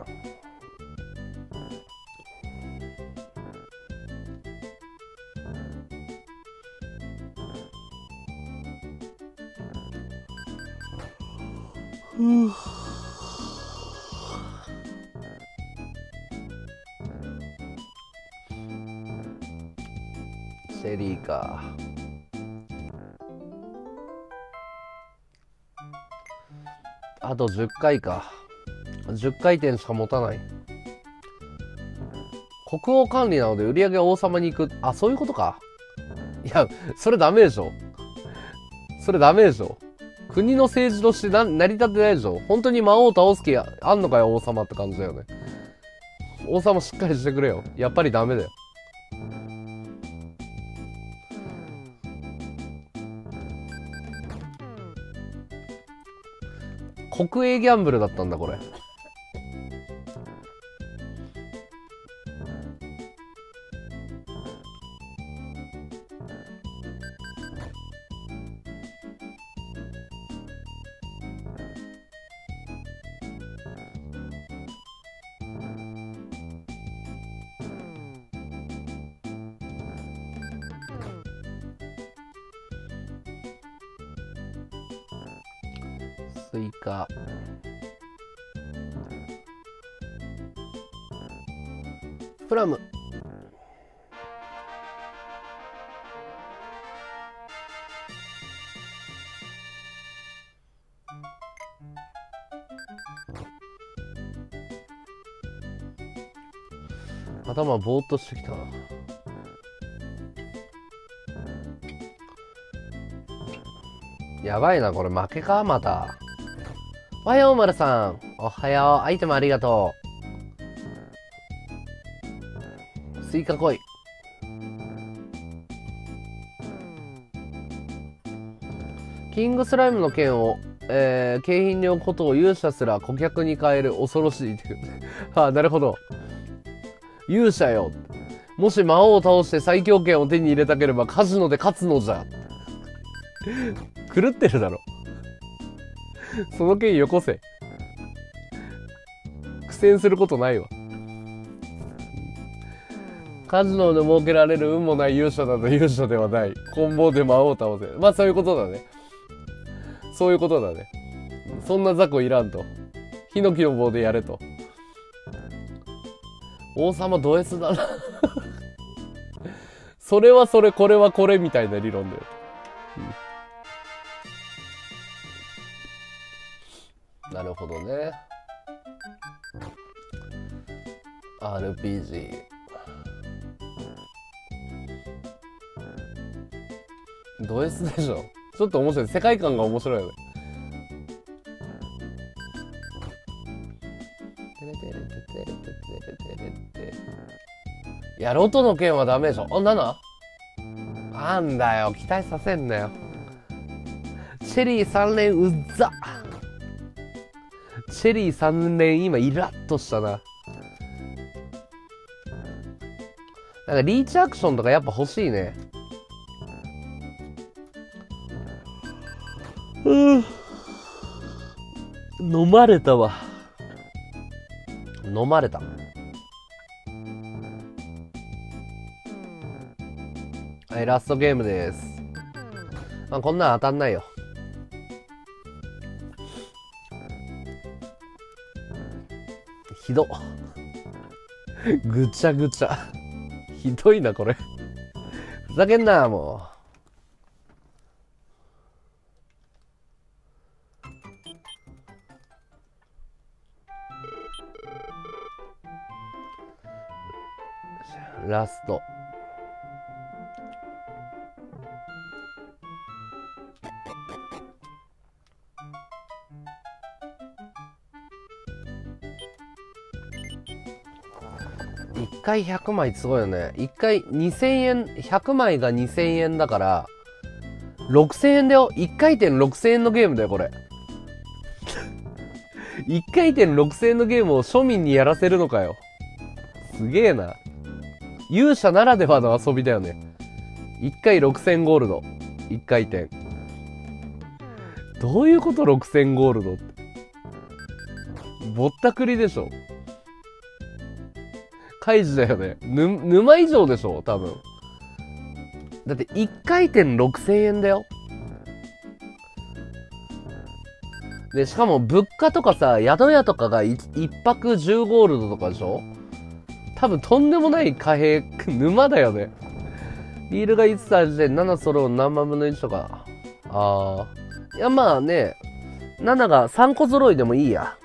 10回か。10回転しか持たない。国王管理なので売り上げは王様に行く。あ、そういうことか。いや、それダメでしょ。それダメでしょ。国の政治としてな成り立ってないでしょ本当に魔王を倒す気あんのかよ、王様って感じだよね。王様しっかりしてくれよ。やっぱりダメだよ。国営ギャンブルだったんだ、これ。頭ぼーっとしてきたなやばいなこれ負けかまたおはよう、まるさん。おはよう。アイテムありがとう。スイカ来い。キングスライムの剣を、えー、景品に置くことを勇者すら顧客に変える恐ろしい。ああ、なるほど。勇者よ。もし魔王を倒して最強剣を手に入れたければカジノで勝つのじゃ。狂ってるだろ。その件よこせ。苦戦することないわ。カジノで設けられる運もない勇者など勇者ではない。棍棒で魔王を倒せ。まあそういうことだね。そういうことだね。そんな雑魚いらんと。ヒノキの棒でやれと。王様ド S だな。それはそれ、これはこれみたいな理論だよ。うん。なるほどね。RPG ド S でしょ。ちょっと面白い。世界観が面白いよね。や、ロトの件はダメでしょ。あ、7? なんだ？よ、期待させんなよ。チェリー3連うっざチェリー3連今イラッとしたな。なんかリーチアクションとかやっぱ欲しいね。う。飲まれたわ。飲まれた。はいラストゲームです。まあこんなん当たんないよ。ひど。ぐちゃぐちゃ。ひどいなこれ。ふざけんなもう。ラスト。回100枚すごいよね。1回2000円100枚が2000円だから6000円だよ。1回転6000円のゲームだよこれ。1回転6000円のゲームを庶民にやらせるのかよ。すげえな。勇者ならではの遊びだよね。1回6000ゴールド。1回転。どういうこと6000ゴールドって。ぼったくりでしょ。開示だよね。ぬ、沼以上でしょ多分。だって1回転6000円だよ。で、しかも物価とかさ、宿屋とかが 1, 1泊10ゴールドとかでしょ？多分とんでもない貨幣、沼だよね。リールが5つある時点7揃う何万分の1とか。ああ。いや、まあね、7が3個揃いでもいいや。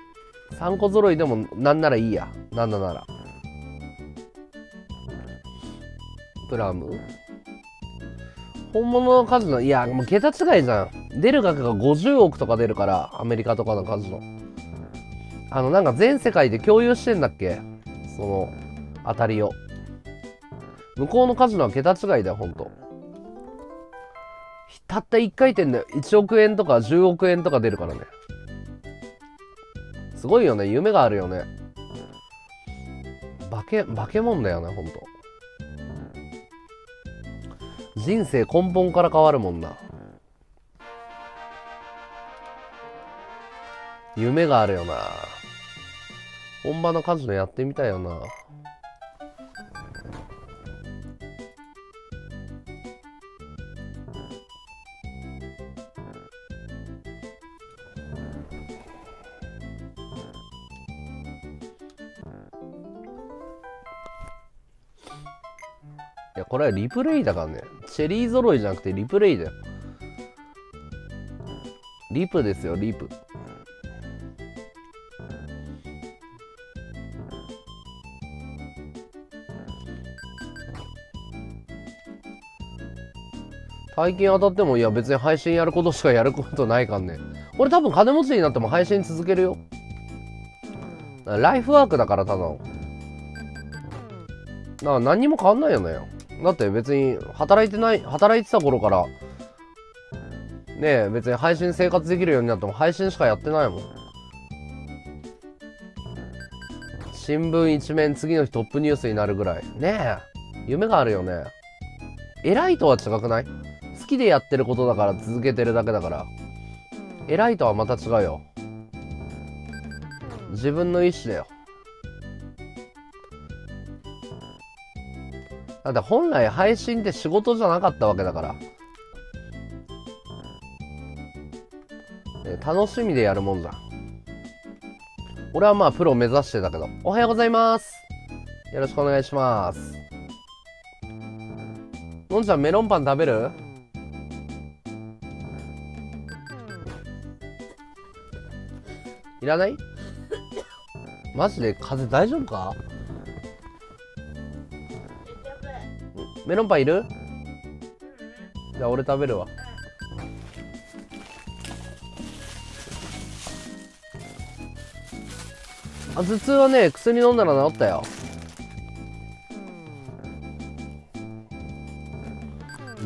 3個揃いでもなんならいいや。7なら。プラム？本物のカジノいやもう桁違いじゃん。出る額が50億とか出るからアメリカとかのカジノあのなんか全世界で共有してんだっけ？その当たりを。向こうのカジノは桁違いだよほんとたった1回転で1億円とか10億円とか出るからね。すごいよね。夢があるよね。化け化け物だよねほんと人生根本から変わるもんな。夢があるよな。本場のカジノやってみたいよな。これはリプレイだからね。チェリー揃いじゃなくてリプレイだよ。リプですよ、リプ。最近当たっても、いや別に配信やることしかやることないかんね。俺多分金持ちになっても配信続けるよ。ライフワークだからただの。だから何にも変わんないよね。だって別に働いてない、働いてた頃から、ねえ、別に配信生活できるようになっても配信しかやってないもん。新聞一面次の日トップニュースになるぐらい。ねえ、夢があるよね。偉いとは違くない？好きでやってることだから続けてるだけだから。偉いとはまた違うよ。自分の意思だよ。だって本来配信って仕事じゃなかったわけだから。楽しみでやるもんじゃん。俺はまあプロ目指してたけど。おはようございます。よろしくお願いします。のんちゃんメロンパン食べる？いらない？マジで風邪大丈夫か？メロンパンいる？じゃあ俺食べるわ。あ頭痛はね薬飲んだら治ったよ。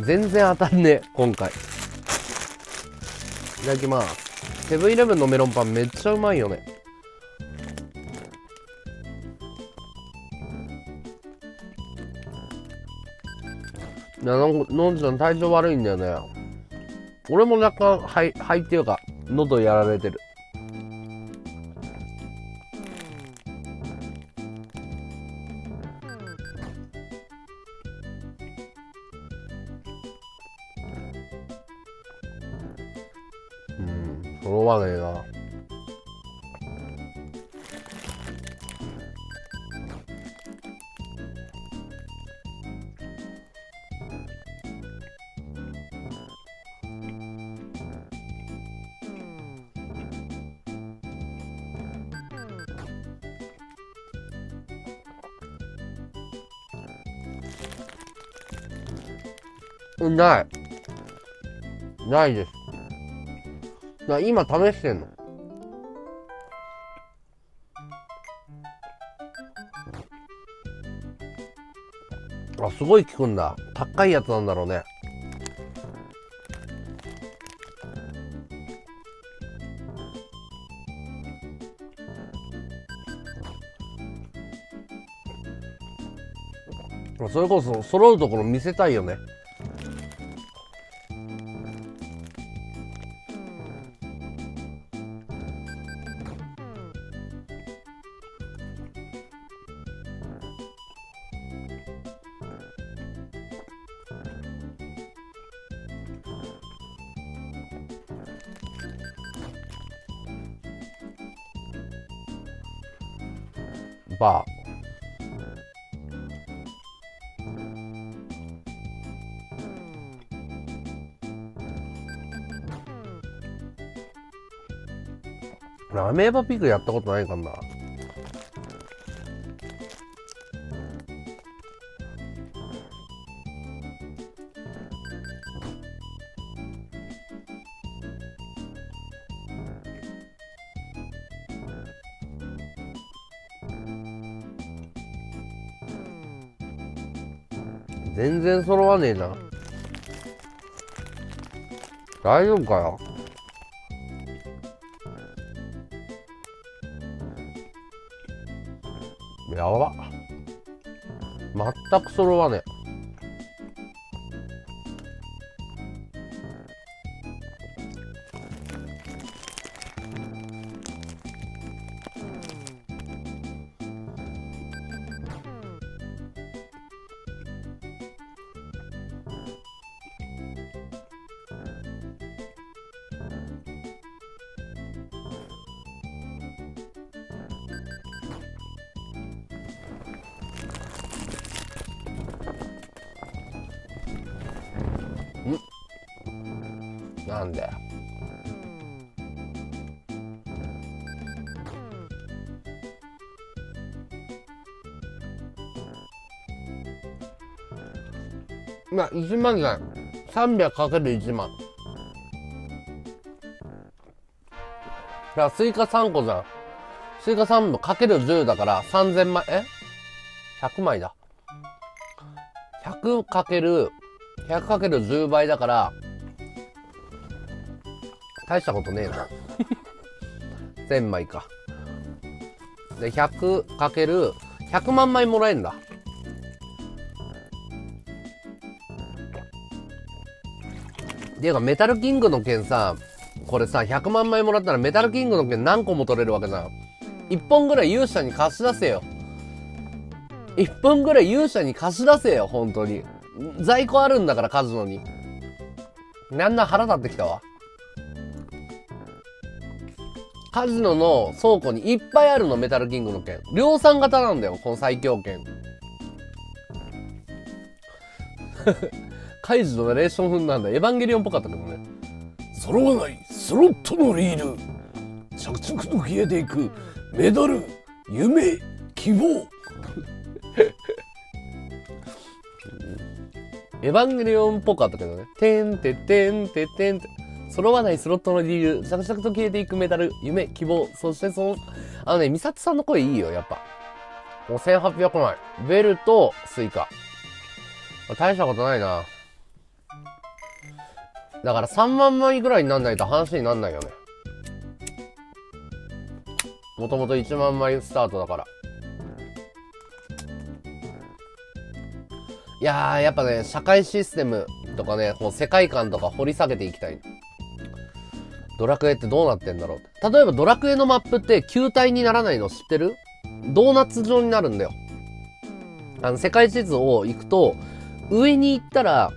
全然当たんねえ今回。いただきます。セブンイレブンのメロンパンめっちゃうまいよね。いやのんちゃん体調悪いんだよね。俺も若干肺肺っていうか喉やられてる。うん。揃わねえな。ない。ないです。な今試してんの。あ、すごい効くんだ。高いやつなんだろうね。それこそ揃うところ見せたいよね。メーバピグやったことないかな。全然揃わねえな。大丈夫かよ。全く揃わね1万じゃない。300かける1万。いや、スイカ3個じゃん。スイカ3個かける10だから3000枚、え ?100 枚だ。100かける、100かける10倍だから、大したことねえな。1000枚か。で、100かける100万枚もらえんだ。ていうか、メタルキングの剣さ、これさ、100万枚もらったらメタルキングの剣何個も取れるわけじゃん。1本ぐらい勇者に貸し出せよ。1本ぐらい勇者に貸し出せよ、本当に。在庫あるんだから、カズノに。なんな腹立ってきたわ。カジノの倉庫にいっぱいあるの、メタルキングの剣。量産型なんだよ、この最強剣。カイジのナレーション風なんだ。エヴァンゲリオンっぽかったけどね。揃わないスロットのリール着々と消えていくメダル夢希望 エヴァンゲリオンっぽかったけどね。てんててんててんて。揃わないスロットの理由、着々と消えていくメダル、夢、希望、そしてその、あのね、ミサトさんの声いいよ、やっぱ。もう1800枚。ベルとスイカ。大したことないな。だから3万枚ぐらいになんないと話になんないよね。もともと1万枚スタートだから。いやー、やっぱね、社会システムとかね、こう世界観とか掘り下げていきたい。ドラクエってどうなってんだろう例えばドラクエのマップって球体にならないの知ってる？ドーナツ状になるんだよ。あの、世界地図を行くと、上に行ったら、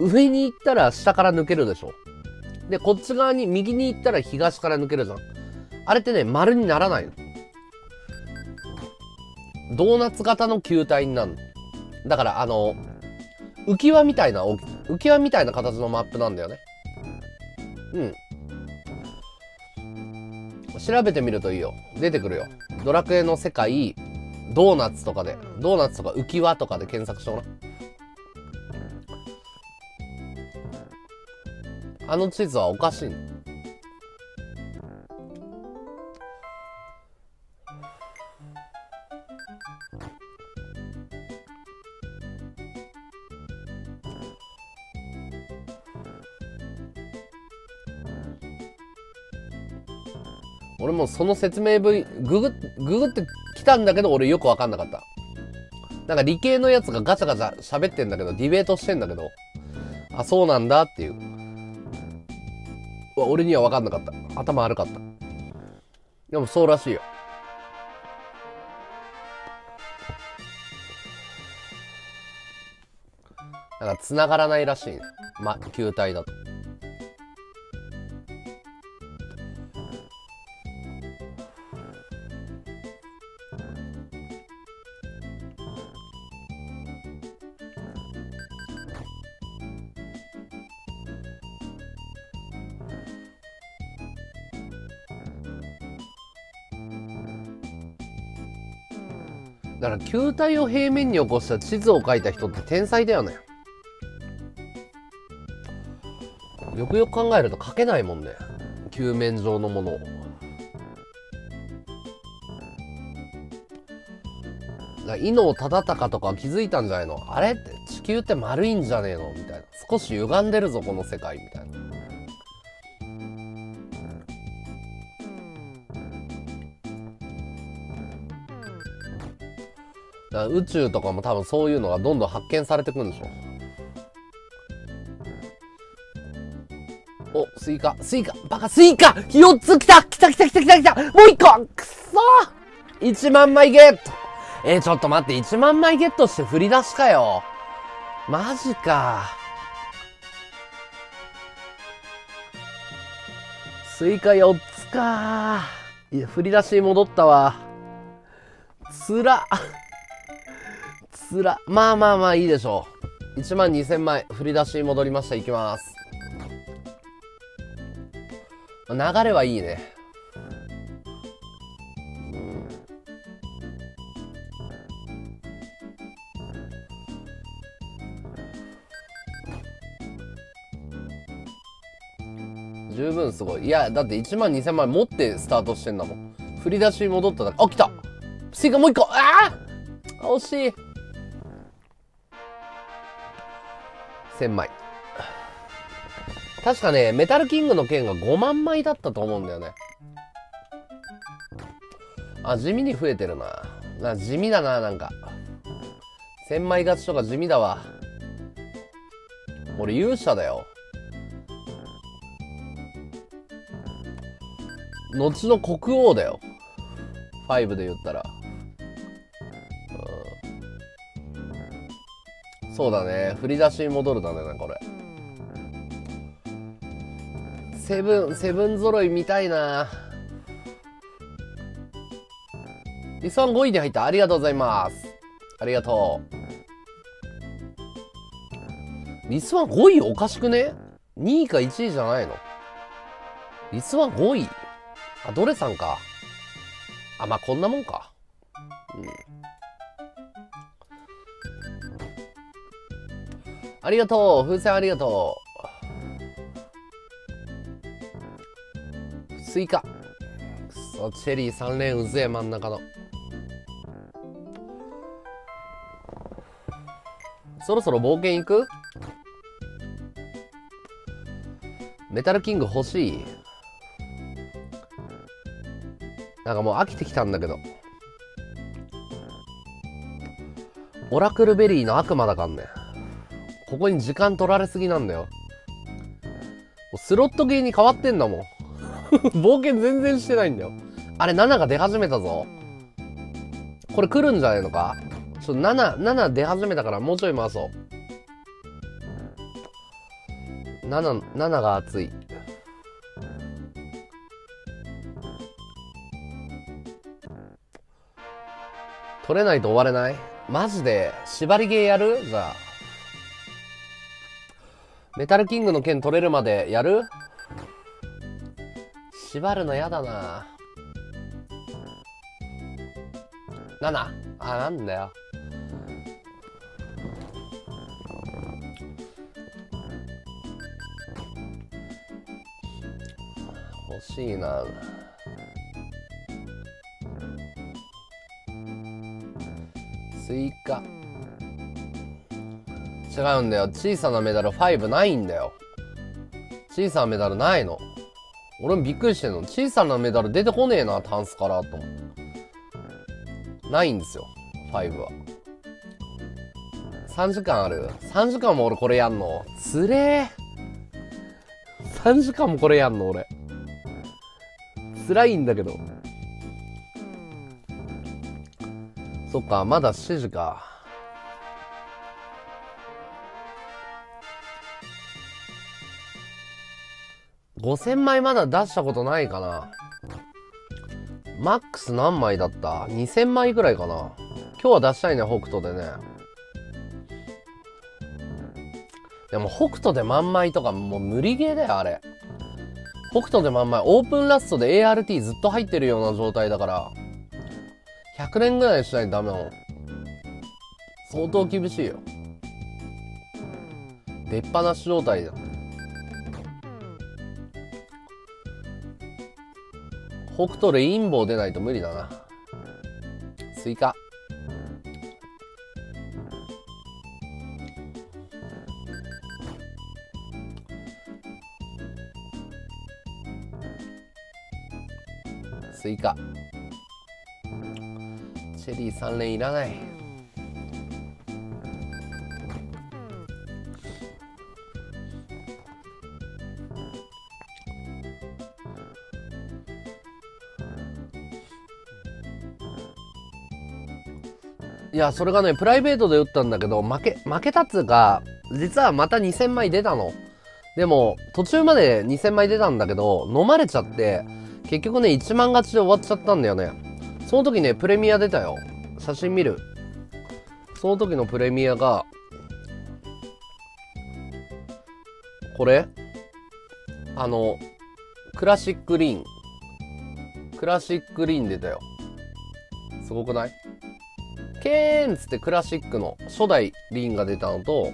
上に行ったら下から抜けるでしょ。で、こっち側に、右に行ったら東から抜けるじゃん。あれってね、丸にならないの。ドーナツ型の球体になる。だから、あの、浮き輪みたいな、浮き輪みたいな形のマップなんだよね。うん。調べてみるといいよ。出てくるよ。ドラクエの世界、ドーナツとかで、ドーナツとか浮き輪とかで検索してもらあの地図はおかしいの。俺もその説明文ググググってきたんだけど俺よくわかんなかった。なんか理系のやつがガチャガチャ喋ってんだけどディベートしてんだけど。あそうなんだっていう。俺には分かんなかった。頭悪かった。でもそうらしいよ。なんか繋がらないらしいね。ま球体だと。から球体を平面に起こした地図を描いた人って天才だよね。よくよく考えると描けないもんね。球面上のものを。伊能忠敬とか気づいたんじゃないの？あれ？って地球って丸いんじゃねえの？みたいな。少し歪んでるぞこの世界。みたいな。宇宙とかも多分そういうのがどんどん発見されてくるんでしょお、スイカ、スイカ、バカ、スイカ !4 つ来た来た来た来た来た来たもう1個くそー !1 万枚ゲットえー、ちょっと待って、1万枚ゲットして振り出しかよマジか。スイカ4つかいや、振り出しに戻ったわ。つら。つら。まあまあまあいいでしょう。1万2000枚、振り出しに戻りました。いきます。流れはいいね。十分すごい。いや、だって1万2000枚持ってスタートしてんだもん。振り出しに戻っただけ。あ、来たスイカもう一個ああ惜しい1000枚。確かね、メタルキングの剣が5万枚だったと思うんだよね。あ、地味に増えてるな。な地味だな、なんか。1000枚勝ちとか地味だわ。俺勇者だよ。後の国王だよ。5で言ったら。そうだね。振り出しに戻るだね、これ。セブン、セブン揃い見たいなリスワン5位で入った。ありがとうございます。ありがとう。リスワン5位おかしくね ?2 位か1位じゃないの？リスワン5位？あ、ドレさんか。あ、まあ、こんなもんか。うん。ありがとう。風船ありがとう。スイカ。くそ、チェリー3連うぜえ、真ん中の。そろそろ冒険行く？メタルキング欲しい？なんかもう飽きてきたんだけど。オラクルベリーの悪魔だかんね。ここに時間取られすぎなんだよ。スロットゲーに変わってんだもん。冒険全然してないんだよ。あれ、7が出始めたぞ。これ来るんじゃないのか？ちょっと7、7出始めたからもうちょい回そう。7、7が熱い。取れないと終われない？マジで縛りゲーやる？じゃあ。メタルキングの剣取れるまでやる？縛るのやだな7あ、なんだよ。欲しいな。スイカ。違うんだよ。小さなメダル5ないんだよ。小さなメダルないの。俺もびっくりしてんの。小さなメダル出てこねえな、タンスから、と思って。ないんですよ。5は。3時間ある ?3 時間も俺これやんの？つれえ。3時間もこれやんの俺。辛いんだけど。そっか、まだ7時か。5000枚まだ出したことないかな。マックス何枚だった ?2000 枚ぐらいかな。今日は出したいね、北斗でね。でも北斗で万枚とかもう無理ゲーだよ、あれ。北斗で万枚、オープンラストで ART ずっと入ってるような状態だから、100年ぐらいしないとダメなの。相当厳しいよ。出っ放し状態だ。北斗レインボー出ないと無理だな。スイカ。スイカ。チェリー3連いらない。や、それがね、プライベートで打ったんだけど、負け、負けたっつうか、実はまた2000枚出たの。でも、途中まで2000枚出たんだけど、飲まれちゃって、結局ね、1万勝ちで終わっちゃったんだよね。その時ね、プレミア出たよ。写真見る。その時のプレミアが、これ？あの、クラシックリーン。クラシックリーン出たよ。すごくない？ケーンつってクラシックの初代リンが出たのと、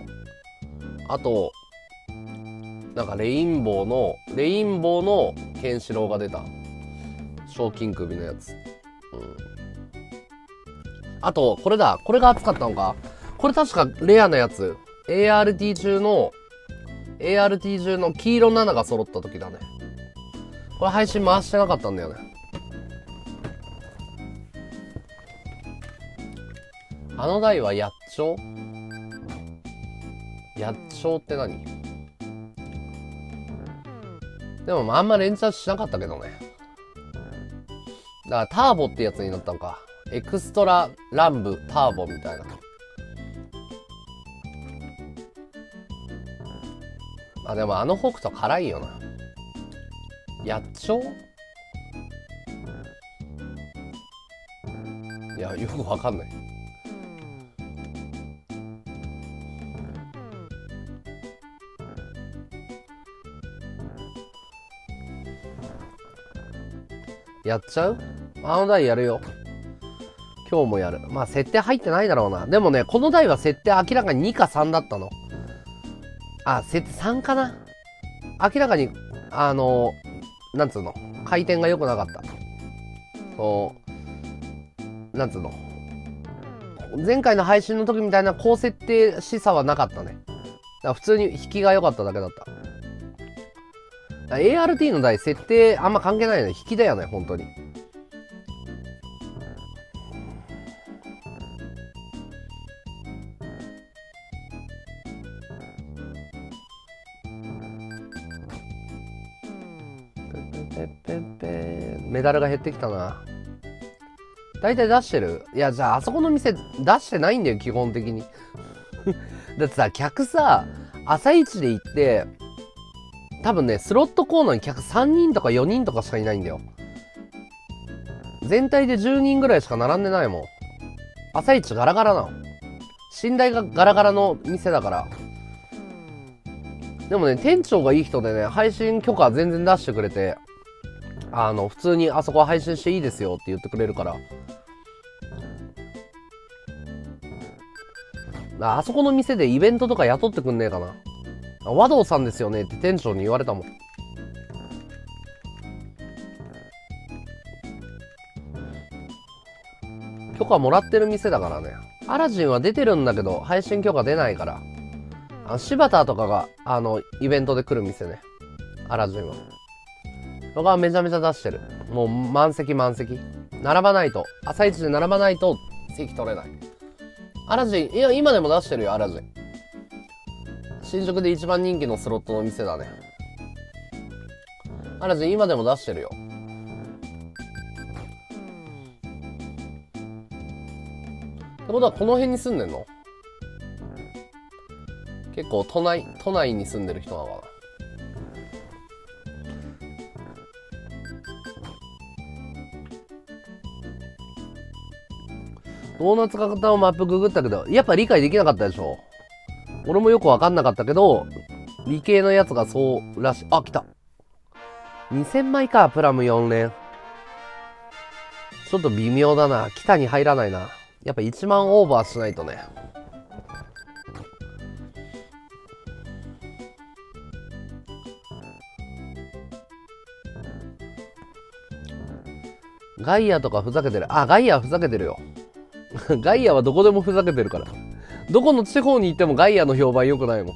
あと、なんかレインボーの、レインボーのケンシロウが出た。賞金首のやつ。うん。あと、これだ。これが熱かったのか。これ確かレアなやつ。ART 中の、ART 中の黄色7が揃った時だね。これ配信回してなかったんだよね。あの台はやっちょやって何？でもあんま連チャンしなかったけどね。だからターボってやつになったのか。エクストラランブターボみたいな。あ、でもあの北斗辛いよな。やっちょいや、よくわかんない。やっちゃう？あの台やるよ。今日もやる。まあ、設定入ってないだろうな。でもね、この台は設定明らかに2か3だったの。あ、設定3かな？明らかに、あの、なんつうの、回転が良くなかった。そう、なんつうの？前回の配信の時みたいな高設定しさはなかったね。だから普通に引きが良かっただけだった。ART の台設定あんま関係ないよね。引きだよね、本当に。ペペペダルが減ってきたな。大体出してる？いや、じゃああそこの店出してないんだよ、基本的に。だってさ、客さ、朝一で行って、多分ね、スロットコーナーに客3人とか4人とかしかいないんだよ。全体で10人ぐらいしか並んでないもん。朝一ガラガラなの。寝台がガラガラの店だから。でもね、店長がいい人でね、配信許可全然出してくれて、あの、普通にあそこは配信していいですよって言ってくれるから。あそこの店でイベントとか雇ってくんねえかな。和道さんですよねって店長に言われたもん。許可もらってる店だからね。アラジンは出てるんだけど、配信許可出ないから。あ柴田とかが、あの、イベントで来る店ね。アラジンは。そこはめちゃめちゃ出してる。もう満席満席。並ばないと。朝一で並ばないと席取れない。アラジン、いや、今でも出してるよ、アラジン。新宿で一番人気のスロットの店だね。アラジン、今でも出してるよ。ってことはこの辺に住んでんの？結構都内、都内に住んでる人なのかなドーナツ型のマップググったけど、やっぱ理解できなかったでしょ？俺もよくわかんなかったけど、理系のやつがそうらしい。あ、来た。2000枚か、プラム4連。ちょっと微妙だな。北に入らないな。やっぱ1万オーバーしないとね。ガイアとかふざけてる。あ、ガイアふざけてるよ。ガイアはどこでもふざけてるから。どこの地方に行ってもガイアの評判良くないもん。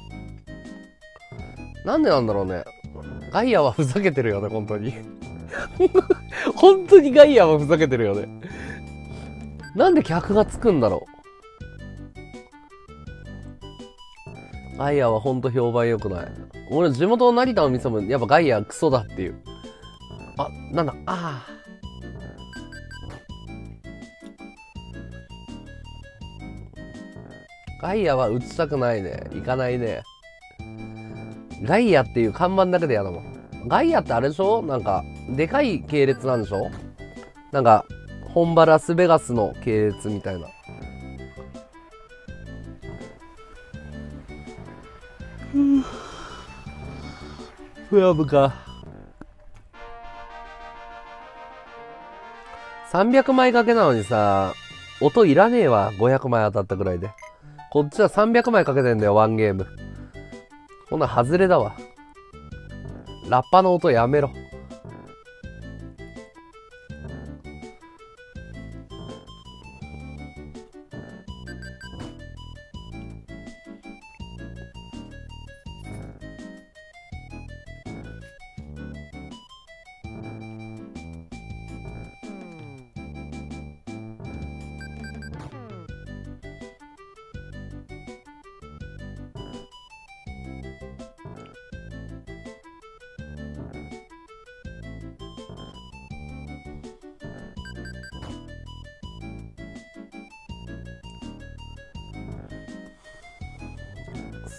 なんでなんだろうね。ガイアはふざけてるよね、本当に。本当にガイアはふざけてるよね。なんで客がつくんだろう。ガイアはほんと評判良くない。俺地元の成田の店もやっぱガイアクソだっていう。あ、なんだ、ああ。ガイアは打ちたくないね。行かないね。ガイアっていう看板だけでやだもん。ガイアってあれでしょ？なんか、でかい系列なんでしょ？なんか、本場ラスベガスの系列みたいな。ふやぶか。300枚掛けなのにさ、音いらねえわ。500枚当たったぐらいで。こっちは300枚かけてんだよ、ワンゲーム。こんな外れだわ。ラッパの音やめろ。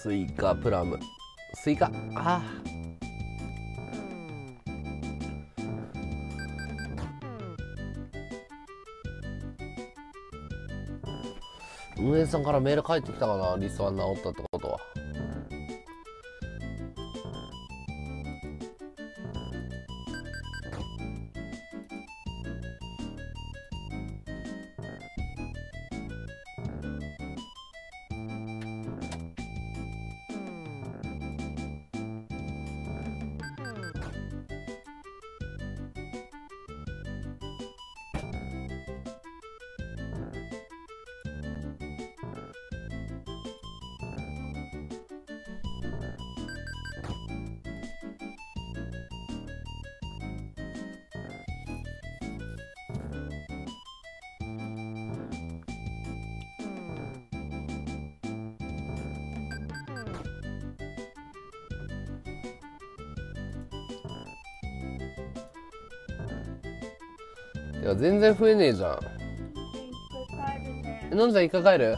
スイカプラム。スイカ？あ運営さんからメール返ってきたかなリスワン治ったと。か全然増えねえじゃん。えのんちゃん一回帰る？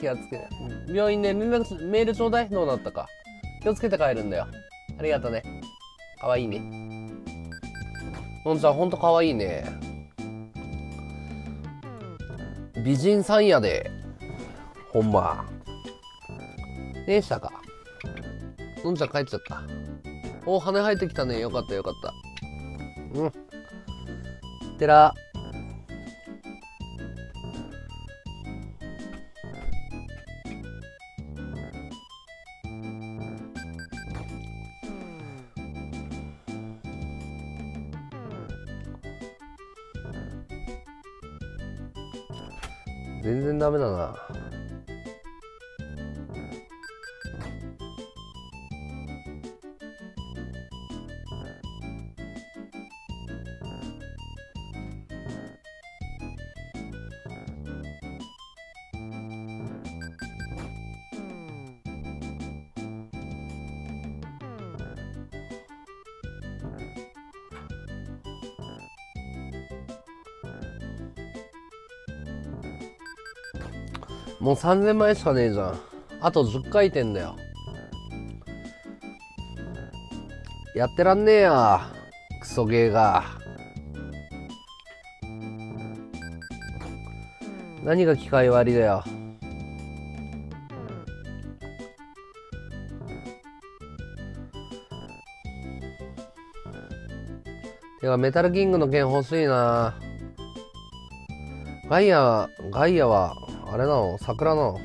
気をつけ。て病院で連絡メールちょうだい。どうなったか。気をつけて帰るんだよ。ありがとね。かわいいね。のんちゃんほんとかわいいね。美人さんやで。ほんま。でしたか。のんちゃん帰っちゃった。お羽生えてきたね。よかったよかった。うんてら。もう3000枚しかねえじゃん。あと10回転だよ。やってらんねえやクソゲーが。何が機械割りだよ。てかメタルキングの剣欲しいな。ガイアガイアはあれなの桜な。の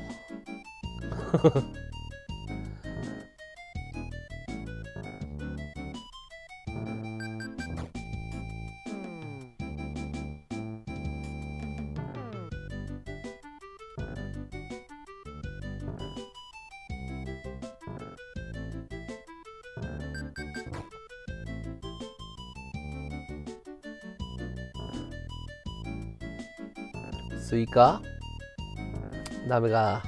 スイカ？ダメか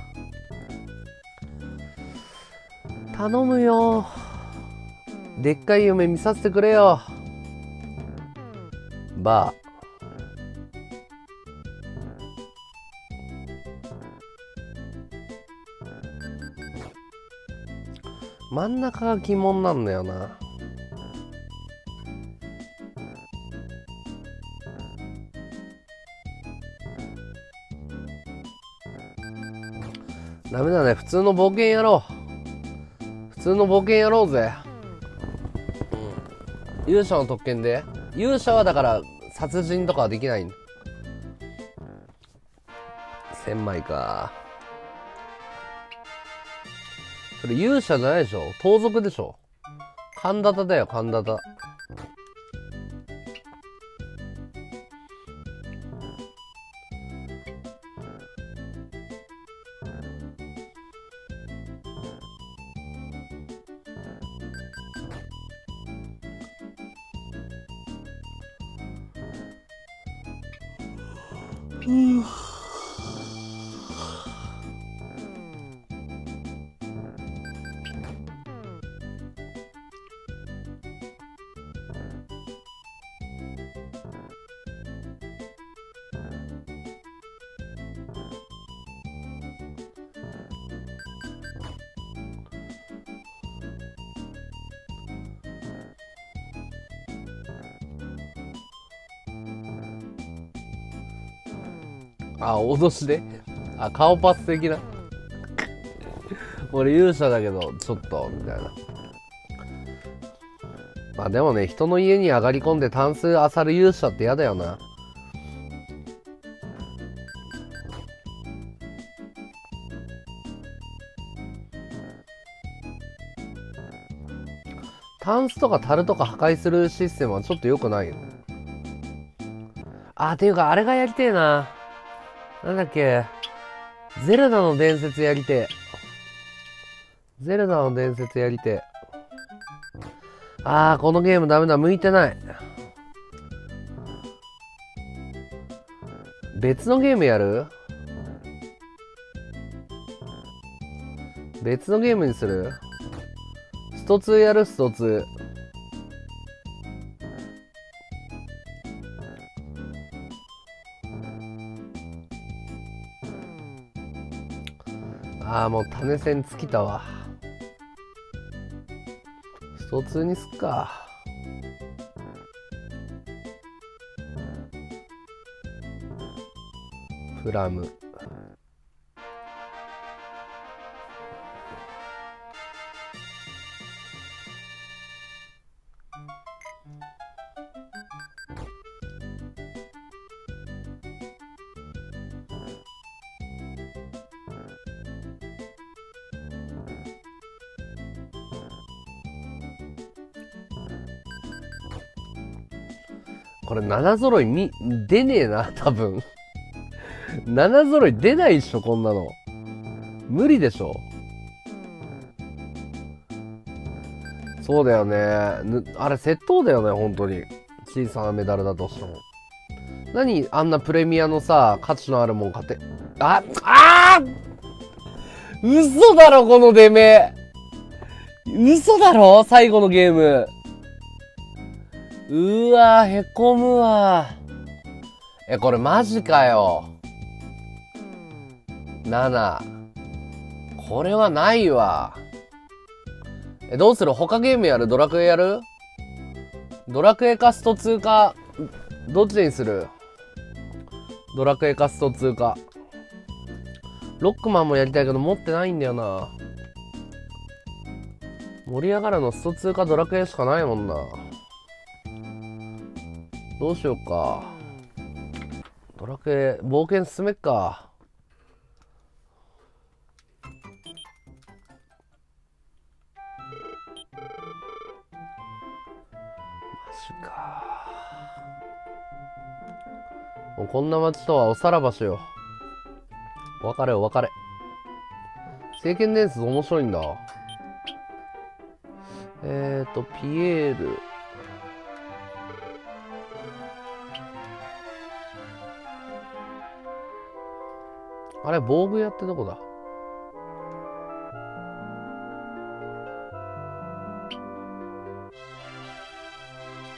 頼むよ。でっかい夢見させてくれよ。バー真ん中が疑問なんだよなダメだね。普通の冒険やろう。普通の冒険やろうぜ、うん、勇者の特権で。勇者はだから殺人とかはできない1000枚か。それ勇者じゃないでしょ。盗賊でしょ。神田田だよ神田田。脅しであ、顔パス的な。俺勇者だけど、ちょっと、みたいな。まあでもね、人の家に上がり込んで単数漁る勇者って嫌だよな。タンスとか樽とか破壊するシステムはちょっと良くないよ。あ、っていうかあれがやりてえな。なんだっけ。ゼルダの伝説やりて。ゼルダの伝説やりて。あー、このゲームダメだ。向いてない。別のゲームやる？別のゲームにする？スト2やる？スト2。ああ、もう種線尽きたわ。スト2にすっか。プラム。7揃いみ、出ねえな、多分。7揃い出ないっしょ、こんなの。無理でしょ。そうだよね。あれ、窃盗だよね、本当に。小さなメダルだとしても。何あんなプレミアのさ、価値のあるもん買って。あ、あ嘘だろ、この出目。嘘だろ最後のゲーム。うわへこむわ。え、これマジかよ。7。これはないわ。え、どうする？他ゲームやる？ドラクエやる？ドラクエかスト2か、どっちにする？ドラクエかスト2か。ロックマンもやりたいけど持ってないんだよな。盛り上がるのスト2かドラクエしかないもんな。どうしようか。ドラクエ、冒険進めっか。マジか。もうこんな街とはおさらばしよ。お別れお別れ。聖剣伝説面白いんだ。えーと、ピエール。あれ、防具屋ってどこだ？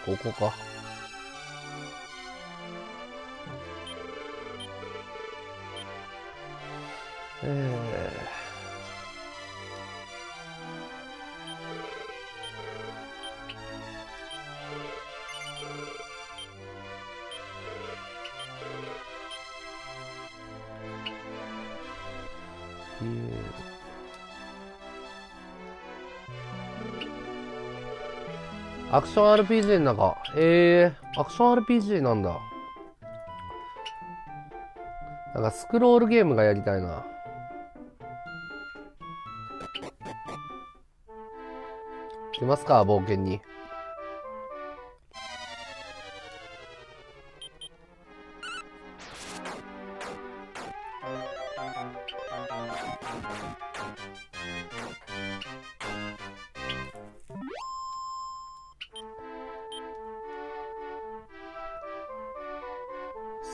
ここか。えー、アクション RPG の中。えー、アクション RPG なんだ。なんかスクロールゲームがやりたいな。来ますか、冒険に。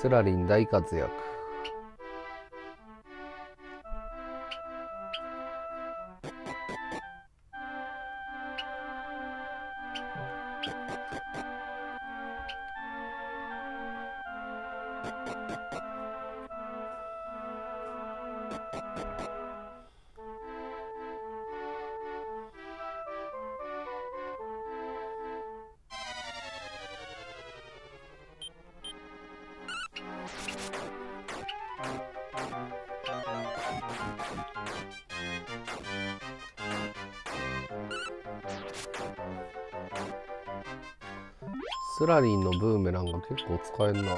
スラリン大活躍。スラリンのブーメランが結構使えんな。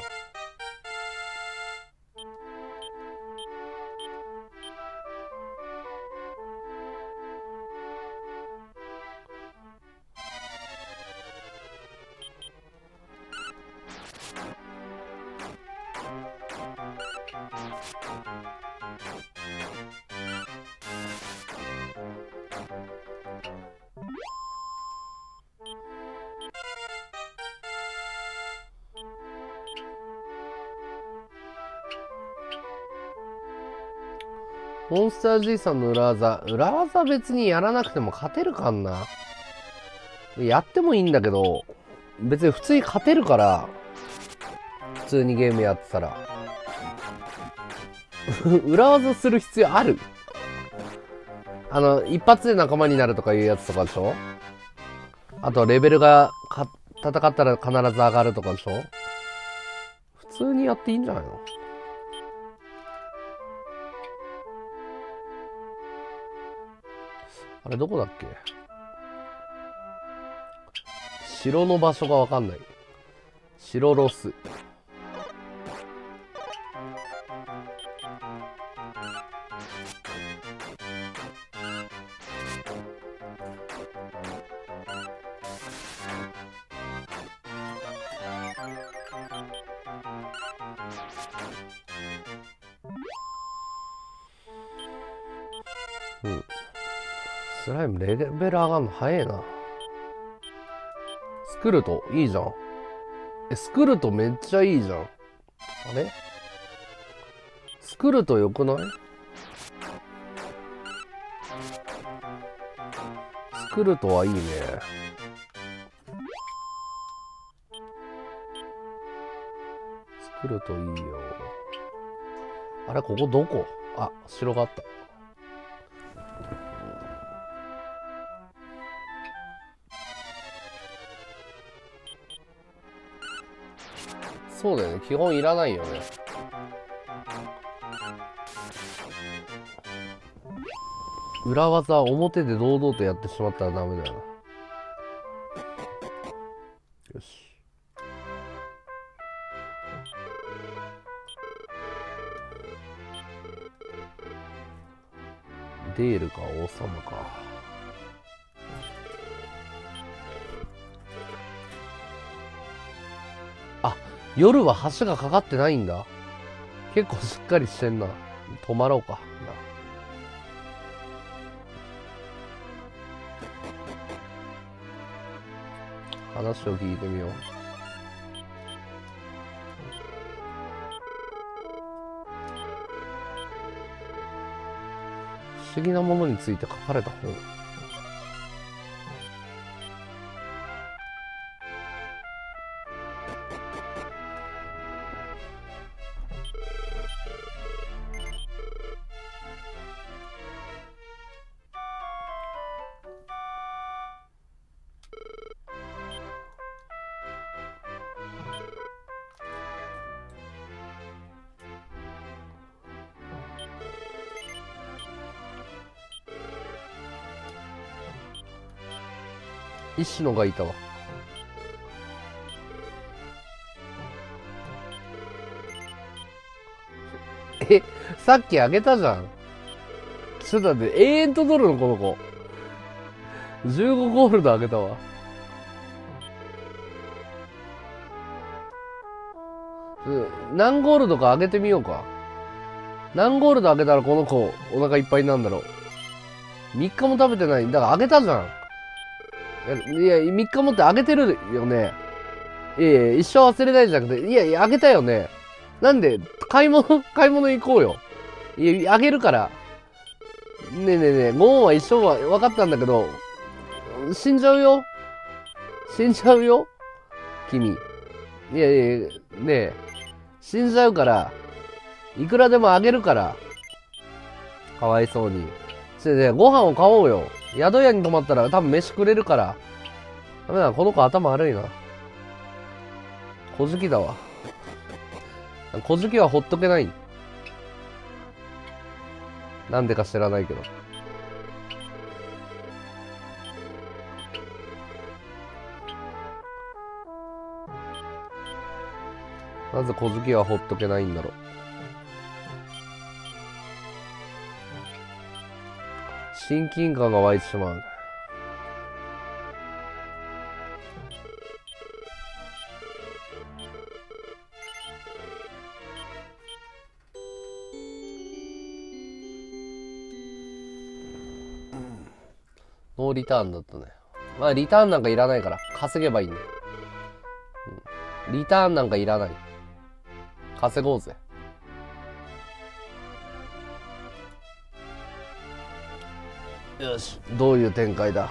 モンスター G さんの裏技。裏技別にやらなくても勝てるかんな。やってもいいんだけど、別に普通に勝てるから、普通にゲームやってたら。裏技する必要ある？あの、一発で仲間になるとかいうやつとかでしょ？あと、レベルがか、戦ったら必ず上がるとかでしょ？普通にやっていいんじゃないの？あれ、どこだっけ？城の場所がわかんない。城ロス。ムレベル上がるの早いな。スクルト、いいじゃん。え、スクルトめっちゃいいじゃん。あれ？スクルト良くない？スクルトはいいね。スクルトいいよ。あれ、ここどこ？あ、城があった。そうだよね。基本いらないよね。裏技、表で堂々とやってしまったらダメだよな。よし。デールか王様か。夜は橋がかかってないんだ。結構しっかりしてんな。止まろうか。話を聞いてみよう。不思議なものについて書かれた本。石野がいたわ。え、さっきあげたじゃん。ちょっと待って、永遠と取るのこの子。15ゴールドあげたわ。何ゴールドかあげてみようか。何ゴールドあげたらこの子お腹いっぱいになるんだろう。3日も食べてない。だからあげたじゃん。いや、3日もってあげてるよね。いやいや、一生忘れないじゃなくて、いやいや、あげたよね。なんで、買い物、買い物行こうよ。いや、あげるから。ねえねえねえ、ゴーンは一生は分かったんだけど、死んじゃうよ。死んじゃうよ。君。いやいや、ねえ、死んじゃうから、いくらでもあげるから。かわいそうに。それで、ご飯を買おうよ。宿屋に泊まったら多分飯くれるから。ダメだ、この子頭悪いな。小じきだわ。小じきはほっとけない。なんでか知らないけど。なぜ小じきはほっとけないんだろう。親近感が湧いてしまう。ノーリターンだったね。まあ、リターンなんかいらないから、稼げばいいんだよ。リターンなんかいらない。稼ごうぜ。よし、どういう展開だ？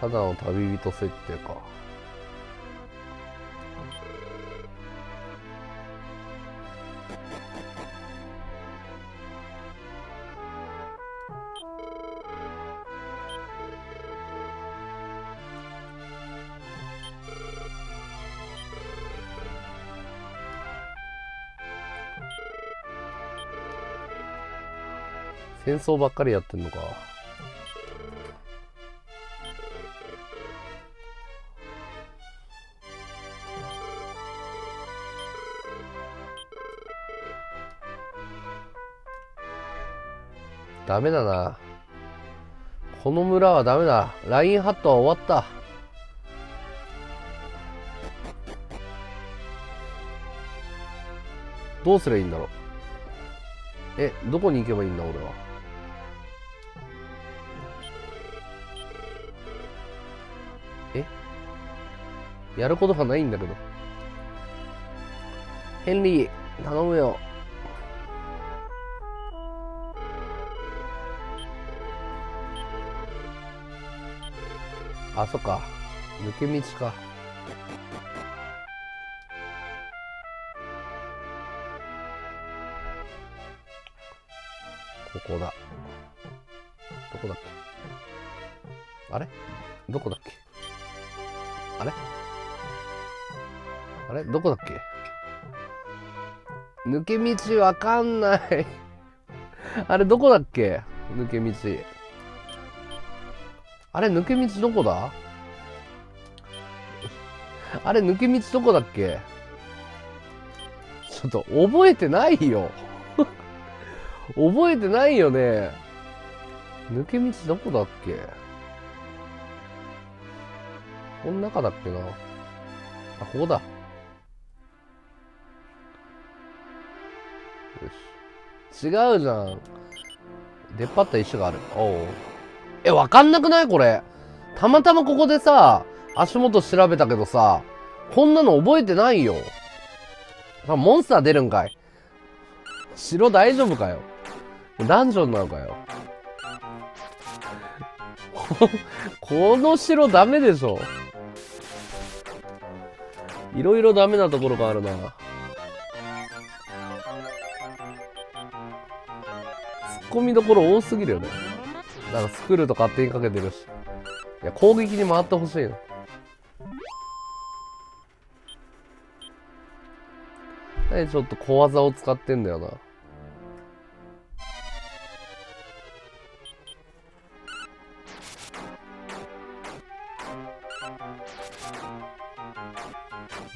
ただの旅人設定か。戦争ばっかりやってんのか。ダメだな。この村はダメだ。ラインハットは終わった。どうすりゃいいんだろう。え、どこに行けばいいんだ、俺は。やることがないんだけど。ヘンリー、頼むよ。あ、そっか。抜け道か。ここだ。どこだっけ？あれ？どこだっけ？どこだっけ？抜け道わかんない。あれどこだっけ？抜け道。あれ抜け道どこだ？あれ抜け道どこだっけ？ちょっと覚えてないよ。覚えてないよね。抜け道どこだっけ？この中だっけな？あ、ここだ。違うじゃん。出っ張った石がある。おう。え、わかんなくない？これ。たまたまここでさ、足元調べたけどさ、こんなの覚えてないよ。モンスター出るんかい？城大丈夫かよ？ダンジョンなのかよ？この城ダメでしょ。いろいろダメなところがあるな。込みどころ多すぎるよね。だかスクールとか勝手にかけてるし。いや、攻撃に回ってほしいの。何ちょっと小技を使ってんだよな。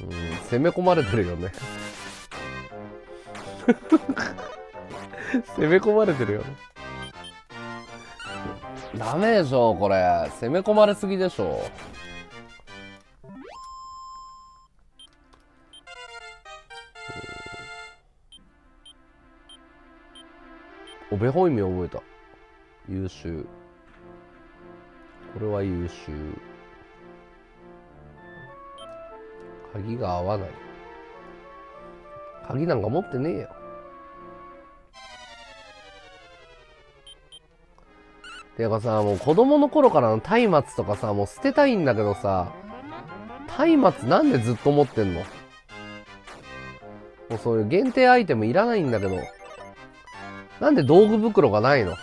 うん、攻め込まれてるよね。攻め込まれてるよね。ダメでしょ、これ。攻め込まれすぎでしょ。おべほいみ覚えた。優秀。これは優秀。鍵が合わない。鍵なんか持ってねえよ。てかさ、もう子供の頃からの松明とかさ、もう捨てたいんだけどさ、松明なんでずっと持ってんの？もうそういう限定アイテムいらないんだけど、なんで道具袋がないの？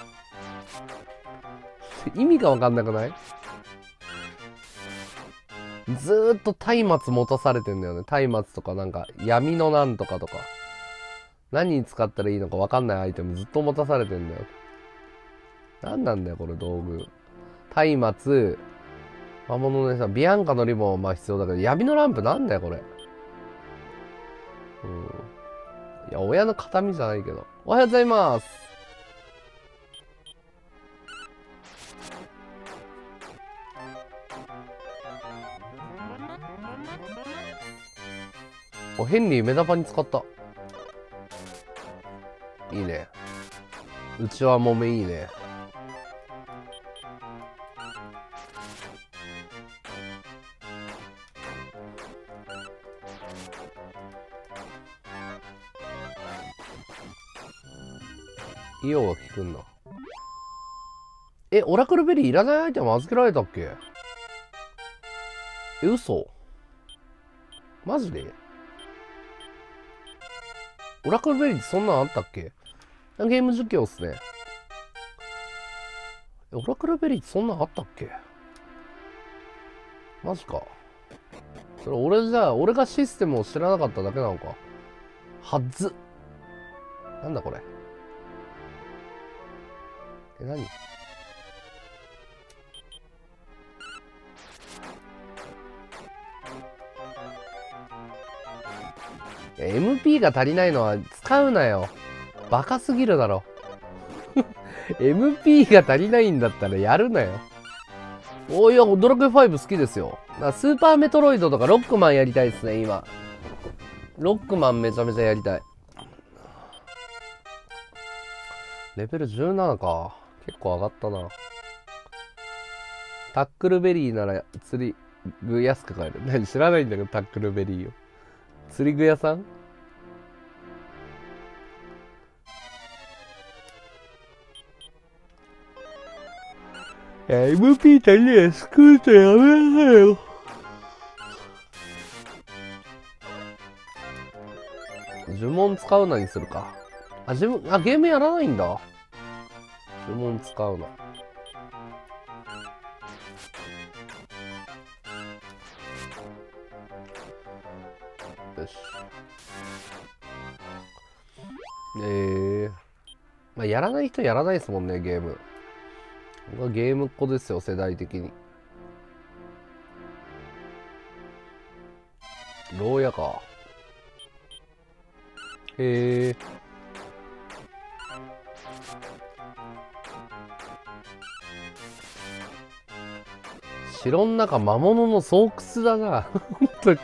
意味がわかんなくない？ずーっと松明持たされてんだよね。松明とかなんか闇のなんとかとか。何に使ったらいいのかわかんないアイテムずっと持たされてんだよ。何なんだよ、これ道具。松明、魔物のね、ビアンカのリボンはまあ必要だけど、闇のランプなんだよ、これ。うん。いや、親の形見じゃないけど。おはようございます。お、ヘンリーメダパに使った。いいね。うちわもめいいね。イオが効くんだ。え、オラクルベリーいらないアイテム預けられたっけ？え、嘘？マジで？オラクルベリーってそんなんあったっけ？ゲーム実況っすね。オラクルベリーってそんなんあったっけ？マジか。それ俺じゃあ、俺がシステムを知らなかっただけなのか。はず。なんだこれ。え、何？MP が足りないのは使うなよ。バカすぎるだろ。MP が足りないんだったらやるなよ。おいや、ドラクエ5好きですよ。スーパーメトロイドとかロックマンやりたいですね、今。ロックマンめちゃめちゃやりたい。レベル17か。結構上がったな。タックルベリーなら釣り具安く買える。何 知らないんだけど、タックルベリーを。釣り具屋さん？いや、MP 足りねえ。スクートやめなさいよ。呪文使うなにするか。あ、自分、あ、ゲームやらないんだ。呪文使うな。よし。えー。まあ、やらない人やらないですもんね、ゲーム。僕はゲームっ子ですよ、世代的に。牢屋か。へえ。城の中魔物の巣窟だな。本当に。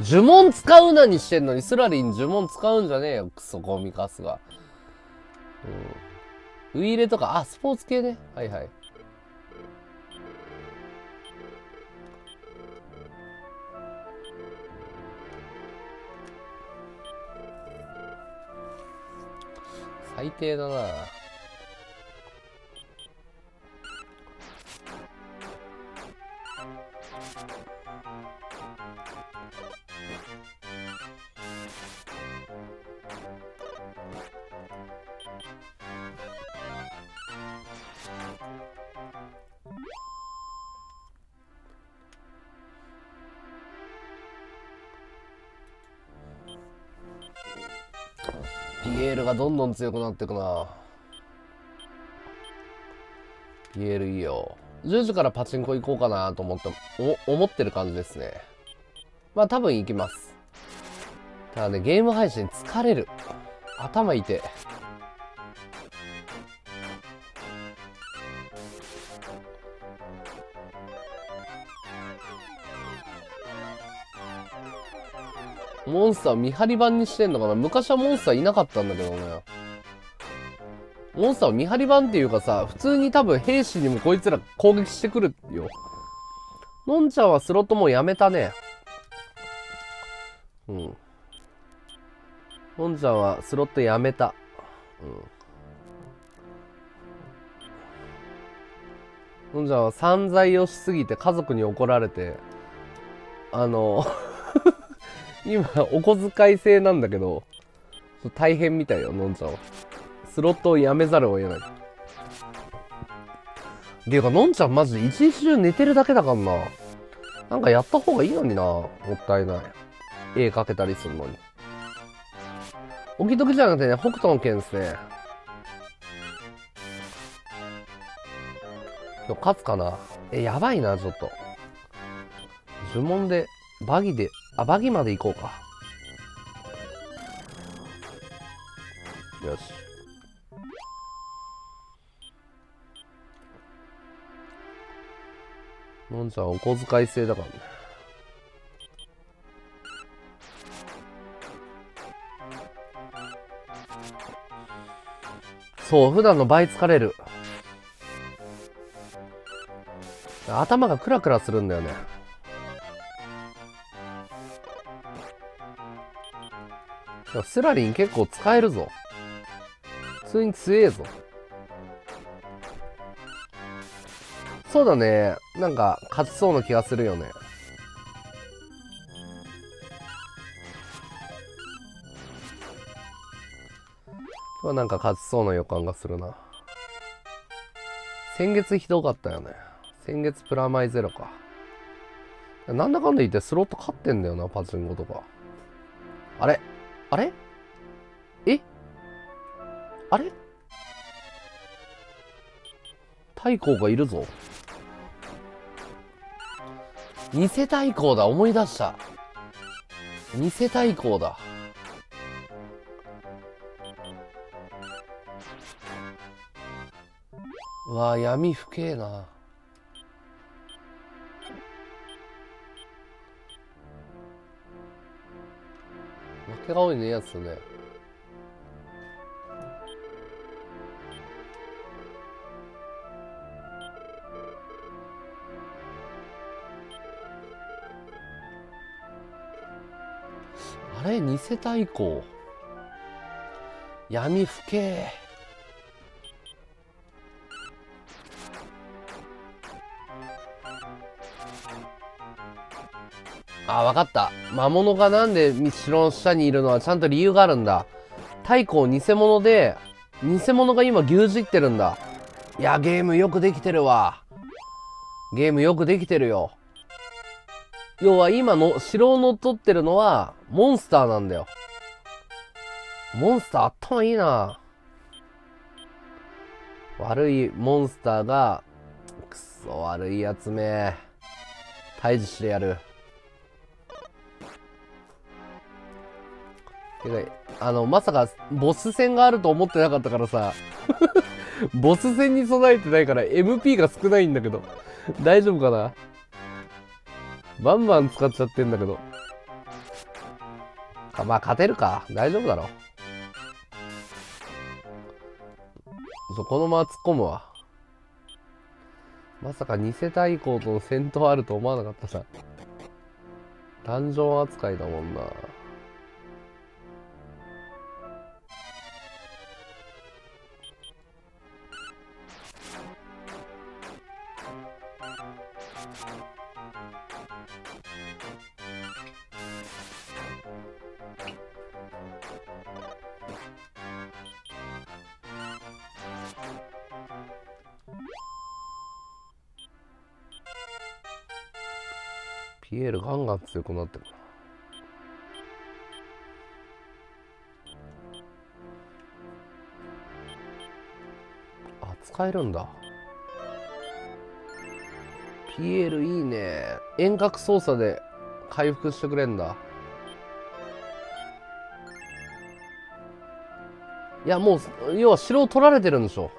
呪文使うなにしてんのに、スラリン呪文使うんじゃねえよ、クソゴミカスが。うん。ウイイレとか、あ、スポーツ系ね。はいはい。最低だな。どんどん強くなっていくな。言えるよ。10時からパチンコ行こうかなと思ってお思ってる感じですね。まあ多分行きます。ただねゲーム配信疲れる。頭痛い。モンスター見張り版にしてんのかな？昔はモンスターいなかったんだけどね。モンスター見張り版っていうかさ、普通に多分兵士にもこいつら攻撃してくるよ。のんちゃんはスロットもうやめたね。うん。のんちゃんはスロットやめた。うん。のんちゃんは散財をしすぎて家族に怒られて、あの 今、お小遣い制なんだけど、大変みたいよ、のんちゃんは。スロットをやめざるを得ない。っていうか、のんちゃんマジで一日中寝てるだけだからな。なんかやった方がいいのにな。もったいない。絵描けたりするのに。起きときじゃなくてね、北斗の剣ですね。今日勝つかな？え、やばいな、ちょっと。呪文で、バギであ、バギまで行こうか。よし。のんちゃんお小遣い制だからね。そう、普段の倍疲れる。頭がクラクラするんだよね。スラリン結構使えるぞ。普通に強えぞ。そうだね。なんか、勝ちそうな気がするよね。今日はなんか勝ちそうな予感がするな。先月ひどかったよね。先月プラマイゼロか。なんだかんだ言ってスロット勝ってんだよな、パチンコとか。あれ？あれ？え？あれ？太閤がいるぞ。偽太閤だ、思い出した。偽太閤だ。うわあ、闇深えな。負けが多いね、やつね。あれ偽太鼓闇不景あ、わかった。魔物がなんで城の下にいるのはちゃんと理由があるんだ。太鼓偽物で、偽物が今牛耳ってるんだ。いや、ゲームよくできてるわ。ゲームよくできてるよ。要は今の城を乗っ取ってるのはモンスターなんだよ。モンスター頭いいな。悪いモンスターが、くそ悪いやつめ。退治してやる。てか、あの、まさか、ボス戦があると思ってなかったからさ、ボス戦に備えてないから MP が少ないんだけど、大丈夫かな？バンバン使っちゃってんだけど。かまあ、勝てるか。大丈夫だろ。そう、このまま突っ込むわ。まさか偽太鼓との戦闘あると思わなかったさ。ダンジョン扱いだもんな。エールガンガン強くなってる。あ、使えるんだ。ピエールいいね。遠隔操作で回復してくれんだ。いや、もう、要は城を取られてるんでしょ。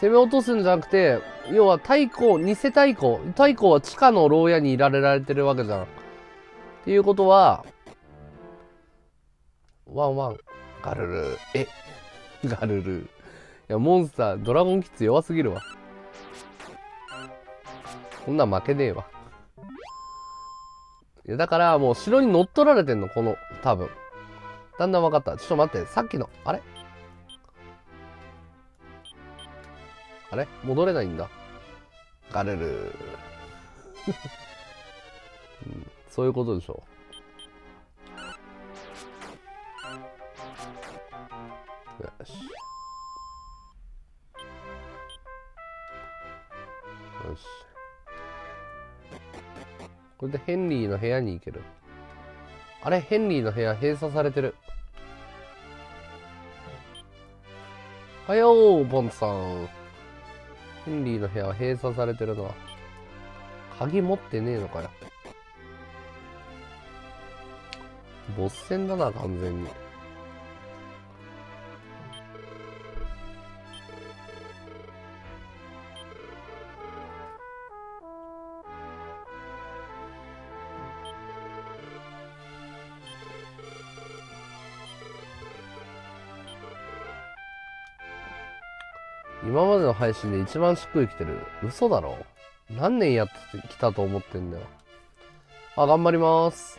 攻め落とすんじゃなくて、要は太鼓、偽太鼓、太鼓は地下の牢屋にいられられてるわけじゃん。っていうことは、ワンワン、ガルル、え、ガルル。いや、モンスター、ドラゴンキッズ弱すぎるわ。こんなん負けねえわ。いや、だからもう城に乗っ取られてんの、この、多分。だんだん分かった。ちょっと待って、さっきの、あれ？あれ？戻れないんだ？ガレル、うん。そういうことでしょう。よし。よし。これでヘンリーの部屋に行ける。あれ？ヘンリーの部屋閉鎖されてる。はよー、ボンさん。ヘンリーの部屋は閉鎖されてるな。鍵持ってねえのかよ。ボス戦だな、完全に。配信で一番しっくりきてる。嘘だろ何年やってきたと思ってんだよ。あ、頑張ります。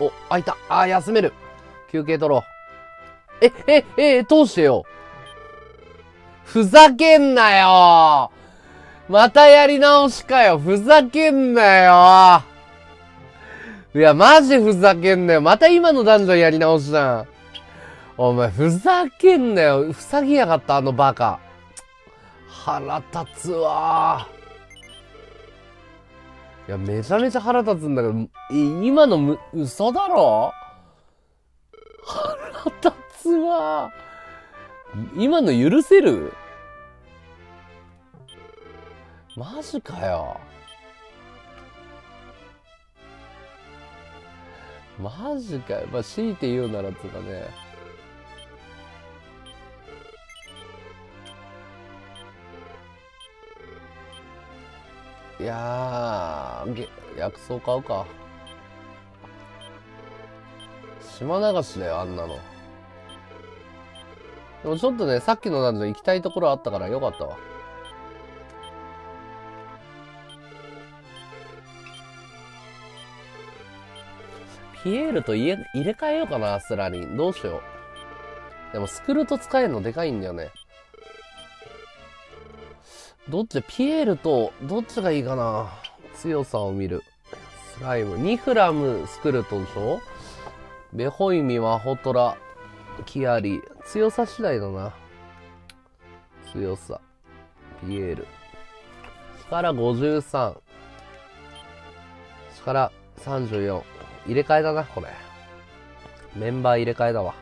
お、開いた。あ、休める。休憩取ろう。え、え、え、通してよ。ふざけんなよまたやり直しかよ。ふざけんなよいや、マジふざけんなよ。また今のダンジョンやり直しじゃん。お前、ふざけんなよ。ふさぎやがった、あのバカ。腹立つわいや、めちゃめちゃ腹立つんだけど、今のむ、嘘だろ？腹立つわ今の許せる？マジかよ。マジかよ。まあ、強いて言うならつうかね。いやー、げ薬草買うか。島流しだよ、あんなの。でもちょっとね、さっきのなんで行きたいところあったからよかったわ。ピエールと入れ替えようかなア、スラリン。どうしよう。でもスクルト使えるのでかいんだよね。どっち、ピエールと、どっちがいいかな？強さを見る。スライム。ニフラム、スクルトでしょ？ベホイミ、ワホトラ、キアリ。強さ次第だな。強さ。ピエール。力53。力34。入れ替えだな、これ。メンバー入れ替えだわ。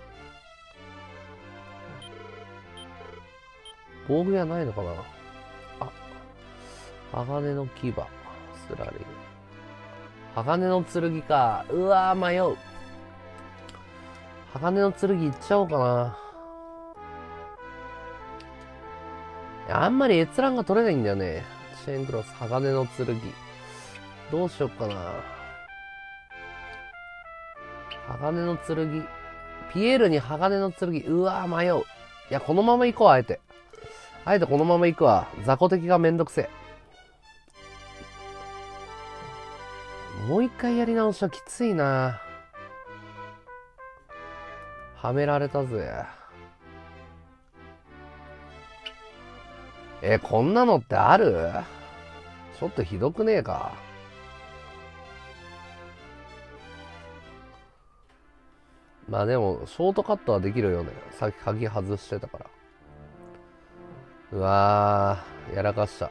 防具やないのかな、鋼の牙、スラリン。鋼の剣か。うわー、迷う。鋼の剣いっちゃおうかな。あんまり閲覧が取れないんだよね。チェーンクロス、鋼の剣。どうしよっかな。鋼の剣。ピエールに鋼の剣。うわー迷う。いや、このまま行こう、あえて。あえてこのまま行くわ。雑魚敵がめんどくせえ。もう一回やり直しはきついな。はめられたぜ。え、こんなのってある？ちょっとひどくねえか？まあでも、ショートカットはできるよね。さっき鍵外してたから。うわー、やらかした。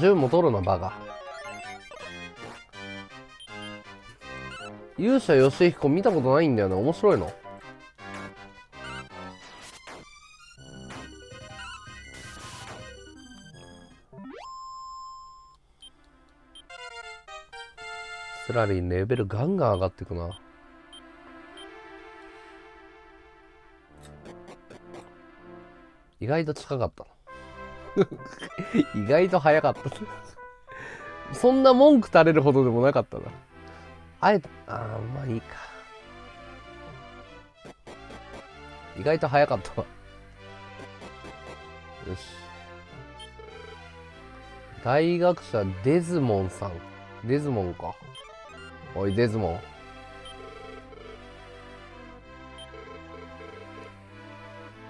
銃も取るの、バカ。勇者ヨシヒコ見たことないんだよね。面白いの？スラリンレベルガンガン上がっていくな。意外と近かったの。意外と早かった。そんな文句垂れるほどでもなかったな。あえて、ああ、まあいいか。意外と早かったわ。よし。大学者デズモンさん。デズモンか。おい、デズモン。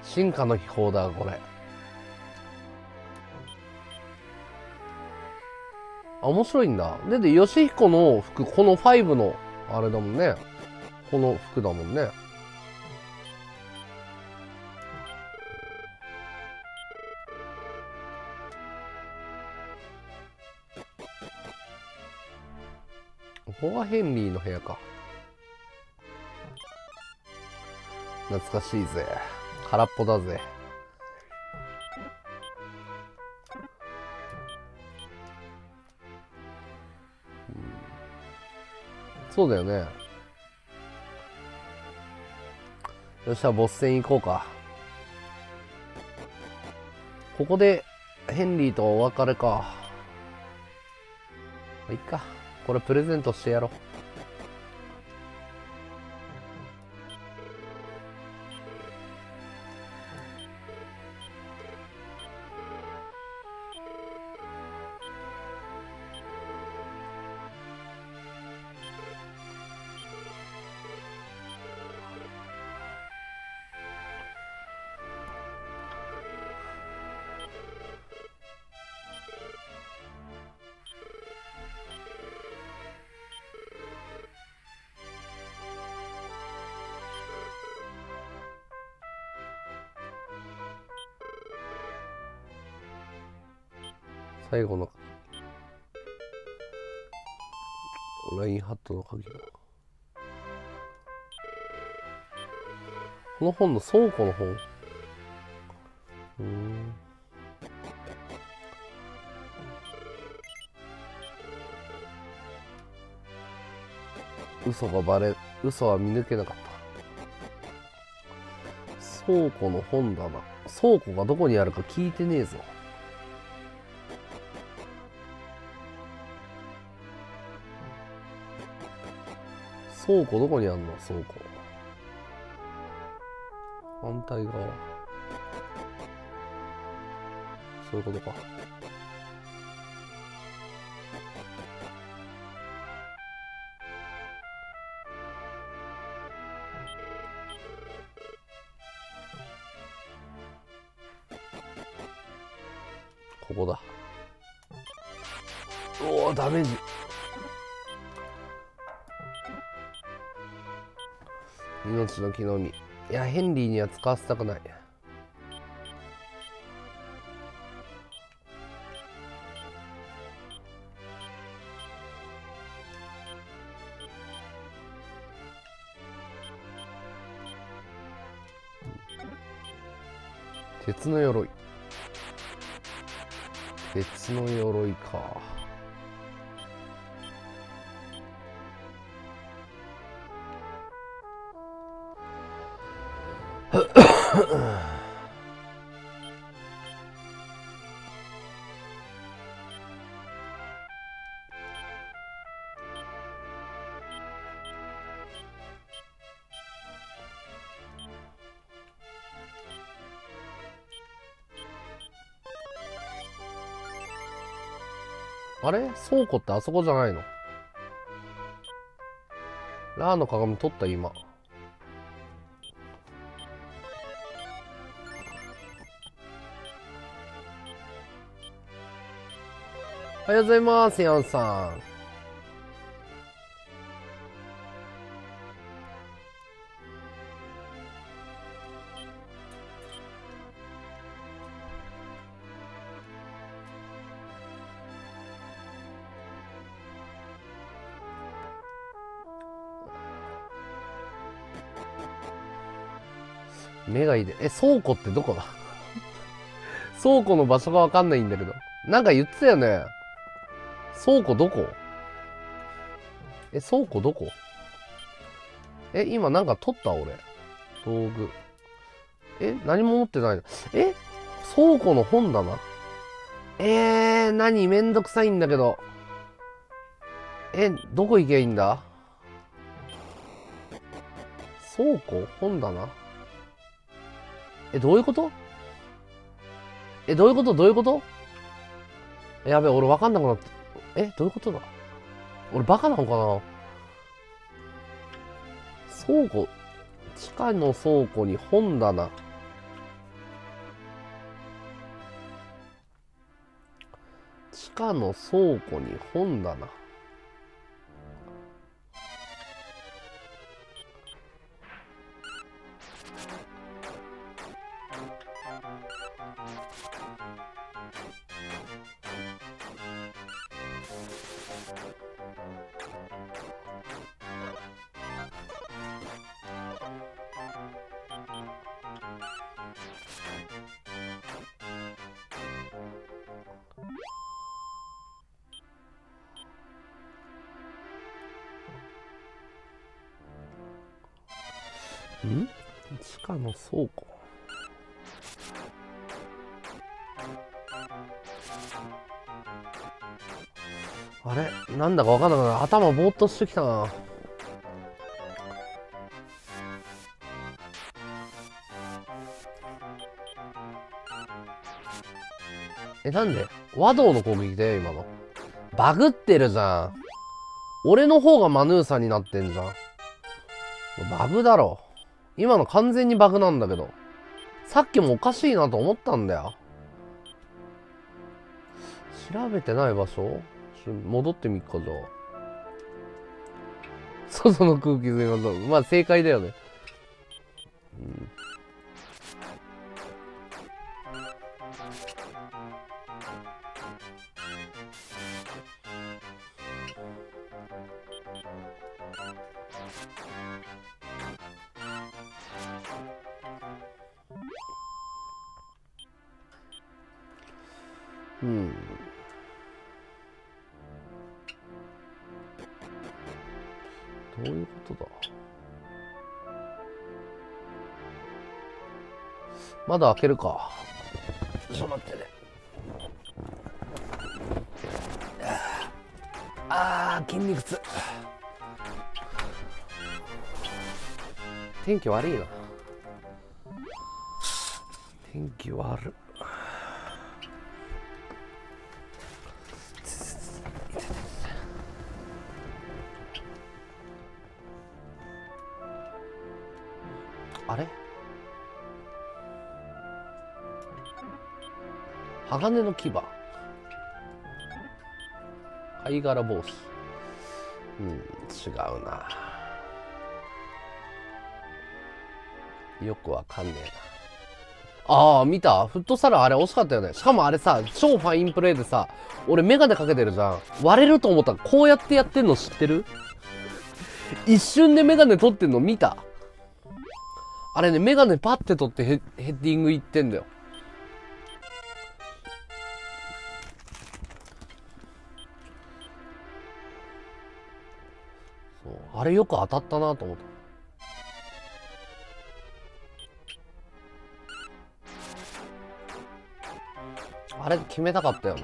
進化の秘宝だ、これ。あ、面白いんだ。で、で、ヨシヒコの服、この5の、あれだもんね。この服だもんね。ここがヘンリーの部屋か。懐かしいぜ。空っぽだぜ。そうだよね。よっしゃ、ボス戦行こうか。ここで、ヘンリーとお別れか。まあ、いっか。これプレゼントしてやろう。本の倉庫の本うん。嘘がバレ嘘は見抜けなかった。倉庫の本棚。倉庫がどこにあるか聞いてねえぞ。倉庫どこにあんの？倉庫。対側そういうことか。ここだ。おおダメージ。命の木の実ヘンリーには使わせたくない。鉄の鎧。鉄の鎧か。あれ？倉庫ってあそこじゃないの？ラーの鏡取った今。おはようございます、ヤンさん。目がいいで。え、倉庫ってどこだ？倉庫の場所がわかんないんだけど。なんか言ってたよね。倉庫どこ？え、倉庫どこ？え、今なんか取った？俺。道具。え、何も持ってないの？え倉庫の本棚？えー、何めんどくさいんだけど。え、どこ行けばいいんだ？倉庫？本棚？え、どういうこと？え、どういうこと？どういうこと？やべえ、俺わかんなくなって。え、どういうことだ？俺バカなのかな？倉庫、地下の倉庫に本棚。地下の倉庫に本棚。かわかんなくなる頭ぼーっとしてきたなえ、なんで？和道の攻撃だよ、今の。バグってるじゃん。俺の方がマヌーさんになってんじゃん。バグだろ。今の完全にバグなんだけど。さっきもおかしいなと思ったんだよ。調べてない場所？戻ってみっか、じゃあ。外の空気吸いましょう。まあ正解だよね。うん。まだ開けるか。ちょっと待ってね。あー、筋肉痛。天気悪いな。天気悪い。あれ？鋼の牙。貝殻帽子うん違うな。よくわかんねえな。ああ見た。フットサルあれ惜しかったよね。しかもあれさ超ファインプレーでさ俺メガネかけてるじゃん。割れると思った。らこうやってやってんの知ってる？一瞬でメガネ取ってんの見た。あれね、メガネパッて取ってヘヘッディングいってんだよ。あれよく当たったなと思った。あれ決めたかったよな。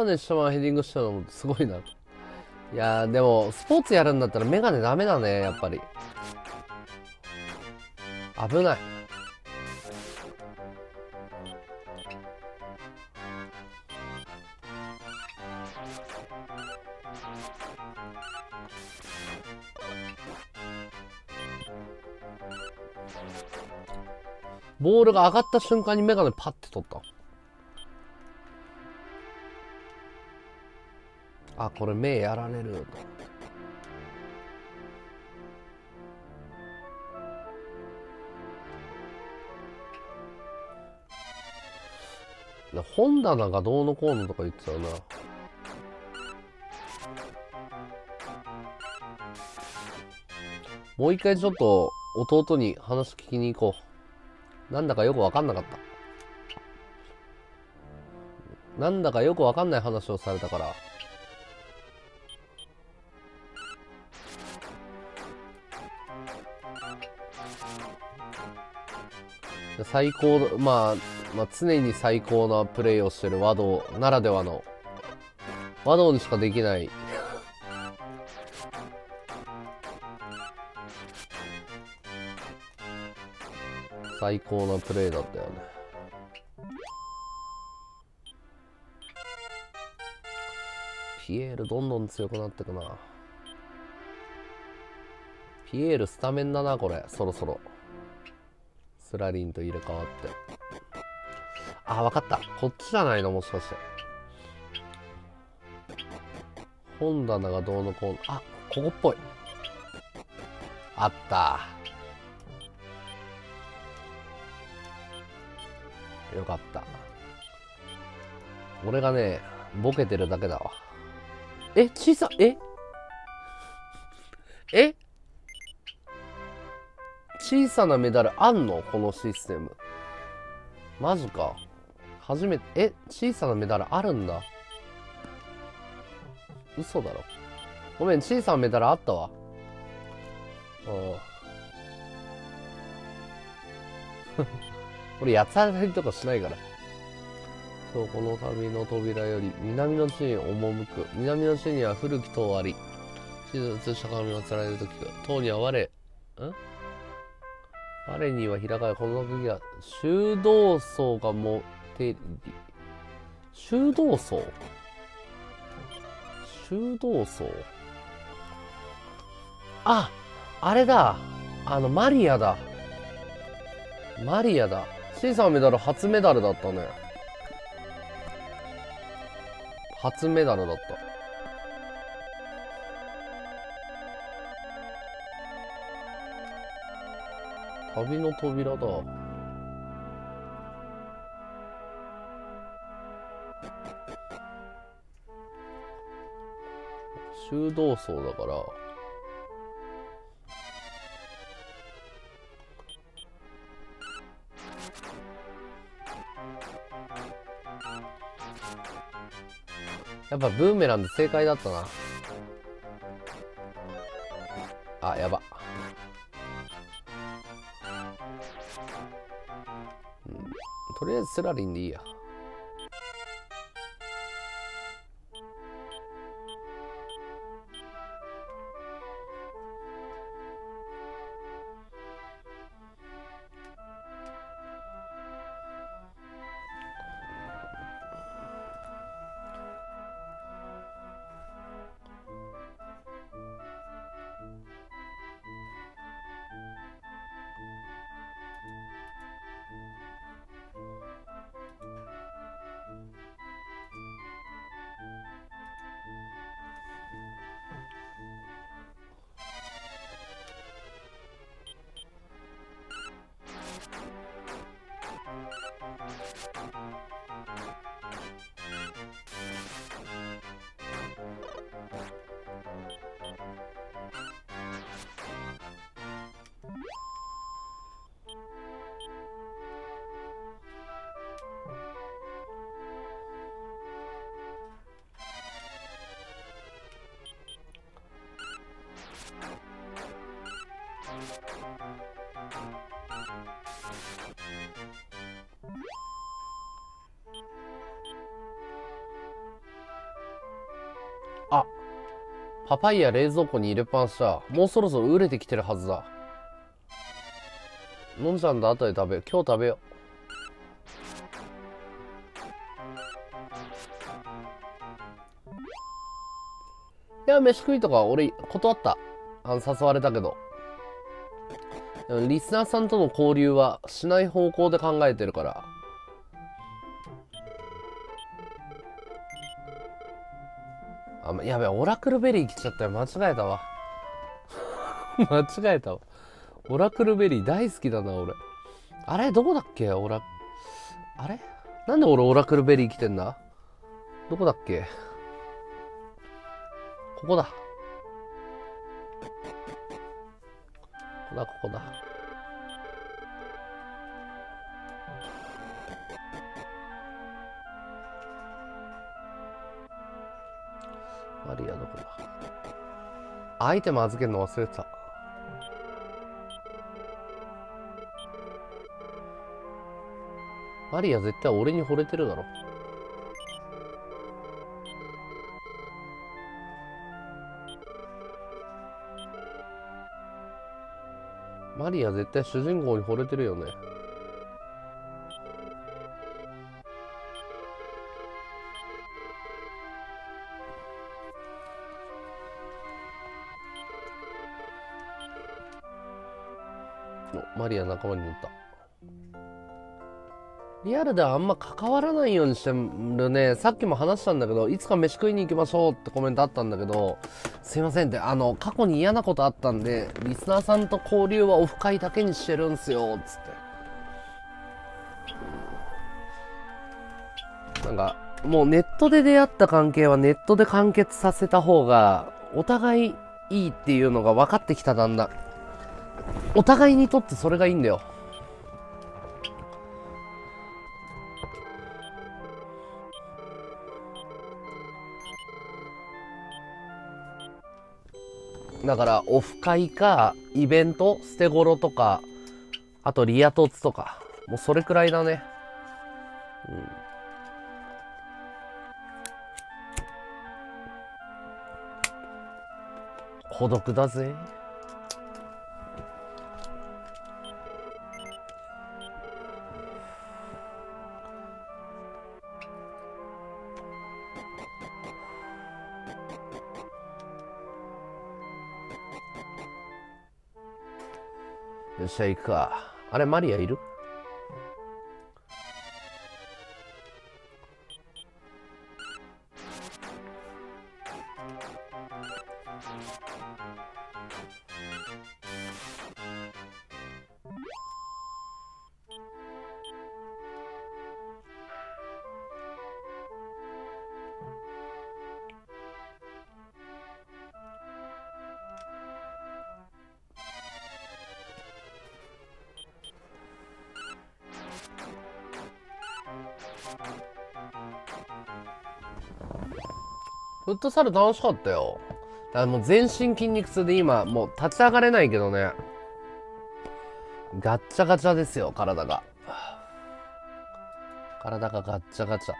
ガネしたままヘディングしたのもすごいな。いや、でも、スポーツやるんだったらメガネダメだね、やっぱり。危ない。ボールが上がった瞬間にメガネパッて取った。あ、これ目やられると。本棚がどうのこうのとか言ってたよな。もう一回ちょっと弟に話聞きに行こう。なんだかよくわかんなかった。なんだかよくわかんない話をされたから。最高、まあ、まあ、常に最高なプレーをしてる和道ならではの、和道にしかできない、最高なプレーだったよね。ピエールどんどん強くなってくな。ピエールスタメンだな、これ、そろそろ。スラリンと入れ替わって。あ、わかった。こっちじゃないのもしかして。本棚がどうのこうの。あ、ここっぽい。あった。よかった。俺がね、ボケてるだけだわ。え、小さ、え？え？小さなメダルあんの？このシステム。マジか。初めて、え、小さなメダルあるんだ。嘘だろ。ごめん、小さなメダルあったわ。うん。俺、やつ当たりとかしないから。そう、この旅の扉より南の地に赴く。南の地には古き塔あり。地図した鏡をつられるときが、塔には我、ん？我には開かれ、この時は修道層がもてり。修道層修道層ああれだ。あのマリアだ。マリアだ。C さんメダル初メダルだったね。初メダルだった。旅の扉だ。修道層だから。やっぱブーメランで正解だったな。あやば。とりあえずスラリンでいいやパイヤ冷蔵庫に入れっぱなしだ。もうそろそろ熟れてきてるはずだ。のんちゃんと後で食べよう。今日食べよう。いや飯食いとか俺断った。あの誘われたけど。リスナーさんとの交流はしない方向で考えてるから。やべオラクルベリー来ちゃったよ。間違えたわ。間違えたわ。オラクルベリー大好きだな俺。あれどこだっけ？オラあれ？なんで俺オラクルベリー来てんだ？どこだっけ？ここだ。ここだここだ。アイテム預けるの忘れてた。マリア絶対俺に惚れてるだろ。マリア絶対主人公に惚れてるよね。おマリア仲間になったリアルではあんま関わらないようにしてるね。さっきも話したんだけど、いつか飯食いに行きましょうってコメントあったんだけど、すいませんって、あの、過去に嫌なことあったんで、リスナーさんと交流はオフ会だけにしてるんすよ、つって。なんか、もうネットで出会った関係はネットで完結させた方が、お互いいいっていうのが分かってきただんだん。お互いにとってそれがいいんだよ。だからオフ会かイベント捨て頃とかあとリア凸とかもうそれくらいだね。うん。孤独だぜ。社、行くか。あれ、マリアいる？トサル楽しかったよ。だもう全身筋肉痛で今、もう立ち上がれないけどね。ガッチャガチャですよ、体が。体がガッチャガチャ。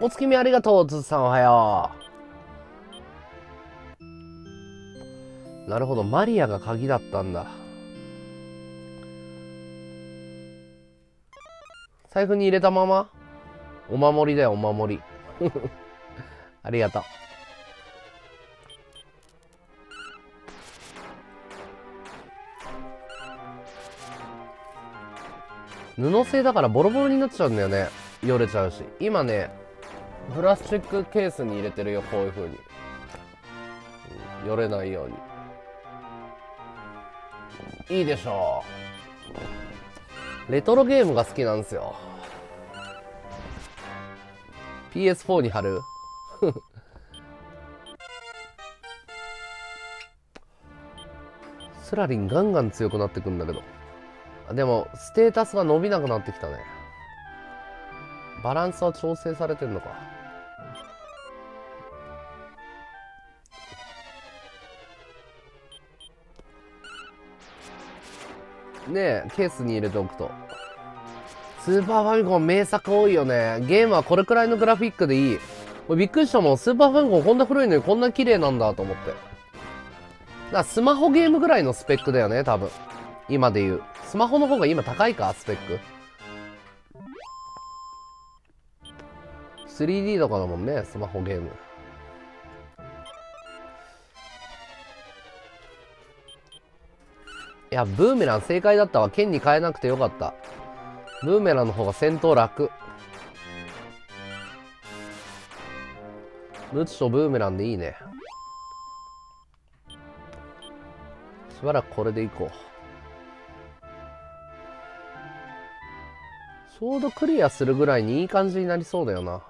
お月見ありがとう、つつさんおはよう。なるほど、マリアが鍵だったんだ。財布に入れたまま？お守りだよ、お守り。ありがとう。布製だからボロボロになっちゃうんだよね。よれちゃうし。今ね、プラスチックケースに入れてるよ、こういう風に。うんよれないように。いいでしょう。レトロゲームが好きなんですよ。PS4 に貼る スラリンガンガン強くなってくんだけど。でも、ステータスが伸びなくなってきたね。バランスは調整されてんのか。ねえ、ケースに入れておくと。スーパーファミコン名作多いよね。ゲームはこれくらいのグラフィックでいい。俺びっくりしたもん。スーパーファミコンこんな古いのにこんな綺麗なんだと思って。だからスマホゲームぐらいのスペックだよね、多分。今で言う。スマホの方が今高いか、スペック？3D とかだもんね、スマホゲーム。いや、ブーメラン正解だったわ。剣に変えなくてよかった。ブーメランの方が戦闘楽。ムチとブーメランでいいね。しばらくこれでいこう。ちょうどクリアするぐらいにいい感じになりそうだよな。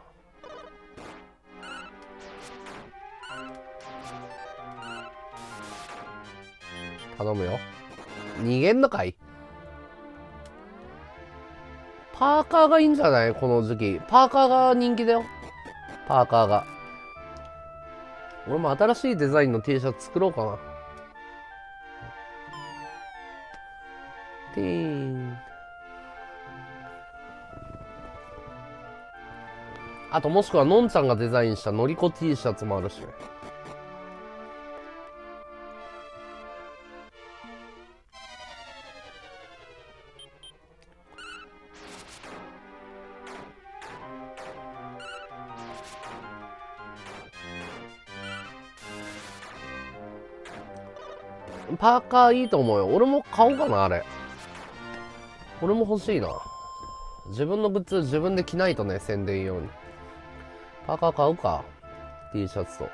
頼むよ。逃げんのかい？パーカーがいいんじゃない？この時期。パーカーが人気だよ。パーカーが。俺も新しいデザインの T シャツ作ろうかな。ティーン。あともしくはのんちゃんがデザインしたのりこ T シャツもあるしね。パーカーいいと思うよ。俺も買おうかな、あれ。俺も欲しいな。自分のグッズ自分で着ないとね、宣伝用に。パーカー買うか。T シャツと。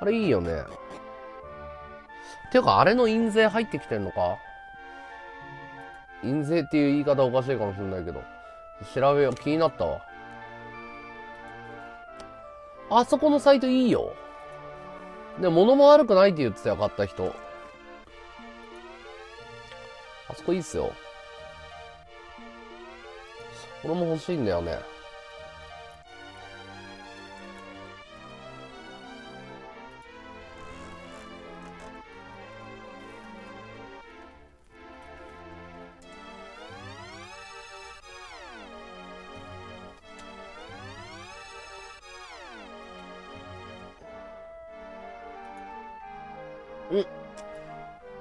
あれいいよね。ていうか、あれの印税入ってきてんのか？印税っていう言い方おかしいかもしれないけど。調べよう。気になったわ。あそこのサイトいいよ。で、物も悪くないって言ってたよ、買った人。あそこいいっすよ。これも欲しいんだよね。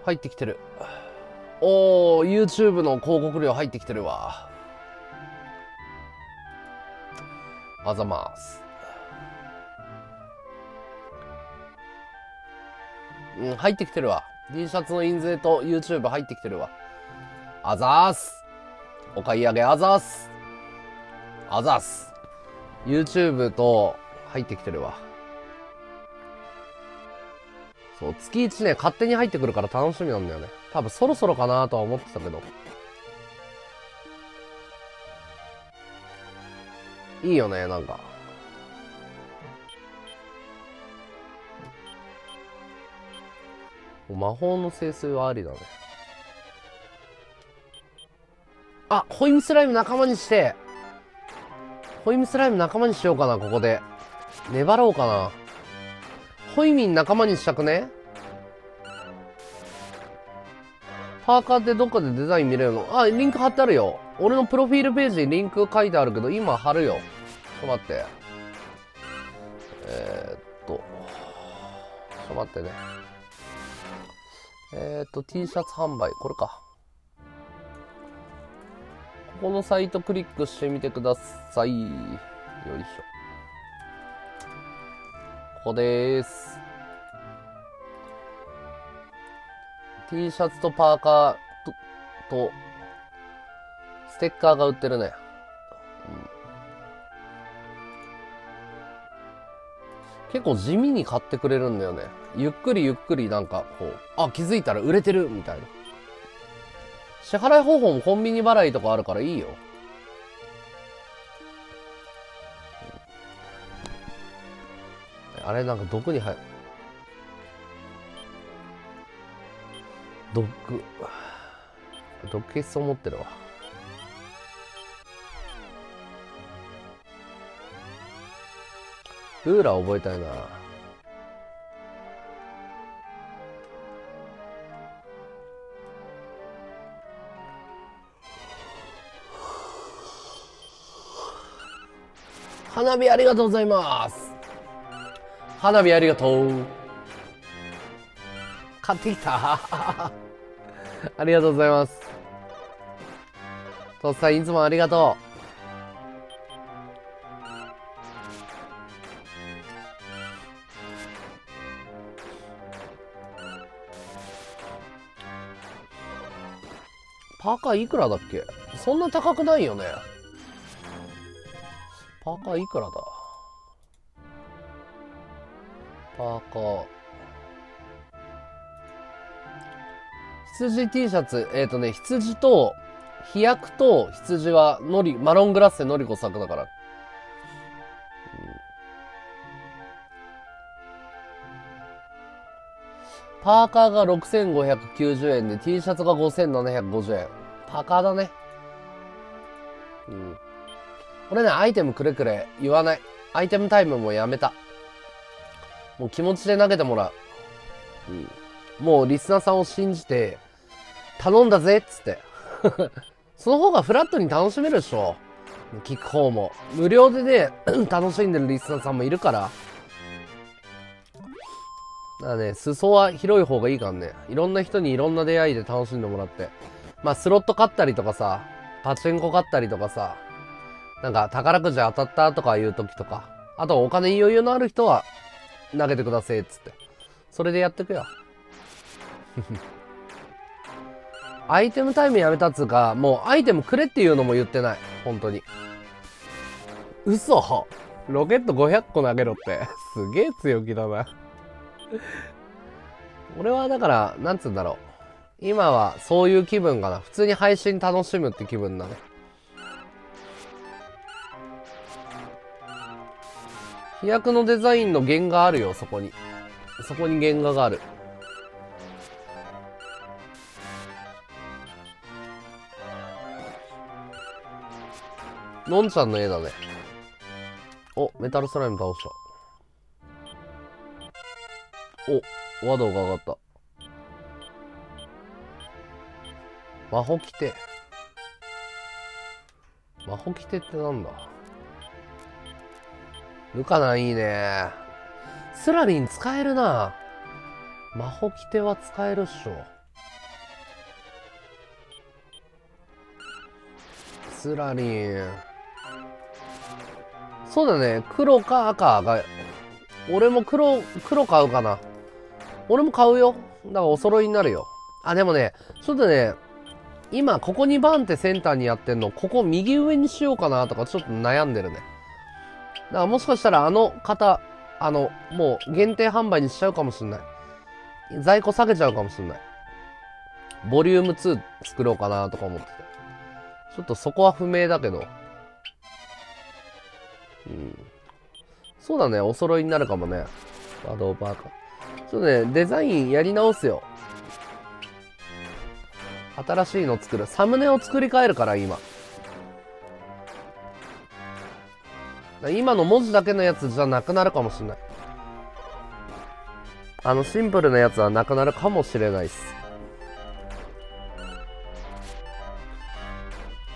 入ってきてる。おー、YouTube の広告料入ってきてるわ。あざます。うん、入ってきてるわ。T シャツの印税と YouTube 入ってきてるわ。あざーす。お買い上げあざーす。あざーす。YouTube と入ってきてるわ。そう、月1ね、勝手に入ってくるから楽しみなんだよね。多分そろそろかなとは思ってたけど。いいよね、なんか。魔法の聖水はありだね。あ、ホイミスライム仲間にして、ホイミスライム仲間にしようかな、ここで。粘ろうかな。ホイミン仲間にしたくね？パーカーってどっかでデザイン見れるの？あ、リンク貼ってあるよ。俺のプロフィールページにリンク書いてあるけど、今貼るよ。ちょっと待って。えー、っと。ちょっと待ってね。えー、っと、T シャツ販売。これか。ここのサイトクリックしてみてください。よいしょ。ここでーす。T シャツとパーカーと、とステッカーが売ってるね。結構地味に買ってくれるんだよね。ゆっくりゆっくりなんかこう、あ、気づいたら売れてるみたいな。支払い方法もコンビニ払いとかあるからいいよ。あれなんか毒に入る？毒。毒消しそう持ってるわ。ルーラー覚えたいな。花火ありがとうございます。花火ありがとう。買ってきた。ありがとうございます。とっさん、いつもありがとう。パーカーいくらだっけ？そんな高くないよね。パーカーいくらだ？パーカー。羊 T シャツ、えっ、ー、とね、羊と、飛躍と羊はのり、マロングラッセのりこ作だから。パーカーが6590円で T シャツが5750円。パーカーだね。うん。俺ね、アイテムくれくれ言わない。アイテムタイムもやめた。もう気持ちで投げてもらう。うん。もうリスナーさんを信じて、頼んだぜっつって。その方がフラットに楽しめるでしょ。聞く方も。無料でね、楽しんでるリスナーさんもいるから。だからね、裾は広い方がいいからね。いろんな人にいろんな出会いで楽しんでもらって。まあ、スロット買ったりとかさ、パチンコ買ったりとかさ、なんか宝くじ当たったとかいう時とか、あとお金余裕のある人は投げてくださいっつって。それでやってくよ。アイテムタイムやめたっつうか、もうアイテムくれっていうのも言ってない。本当に。嘘ロケット500個投げろって。すげえ強気だな。俺はだから、なんつうんだろう。今はそういう気分かな。普通に配信楽しむって気分だね。飛躍のデザインの原画あるよ、そこに。そこに原画がある。のんちゃんの絵だね。お、メタルスライム倒した。お、ワドが上がった。魔法規定。魔法規定ってなんだ？ルカナいいね。スラリン使えるな。魔法規定は使えるっしょ。スラリン。そうだね。黒か赤が。俺も黒、黒買うかな。俺も買うよ。だからお揃いになるよ。あ、でもね、ちょっとね、今、ここ2番手センターにやってんの、ここ右上にしようかなとかちょっと悩んでるね。だからもしかしたらあの方、あの、もう限定販売にしちゃうかもしんない。在庫下げちゃうかもしんない。ボリューム2作ろうかなとか思ってて。ちょっとそこは不明だけど。うん。そうだね、お揃いになるかもね。バドーバーカー。ちょっとね、デザインやり直すよ。新しいの作る。サムネを作り変えるから、今。今の文字だけのやつじゃなくなるかもしれない。あのシンプルなやつはなくなるかもしれないっす。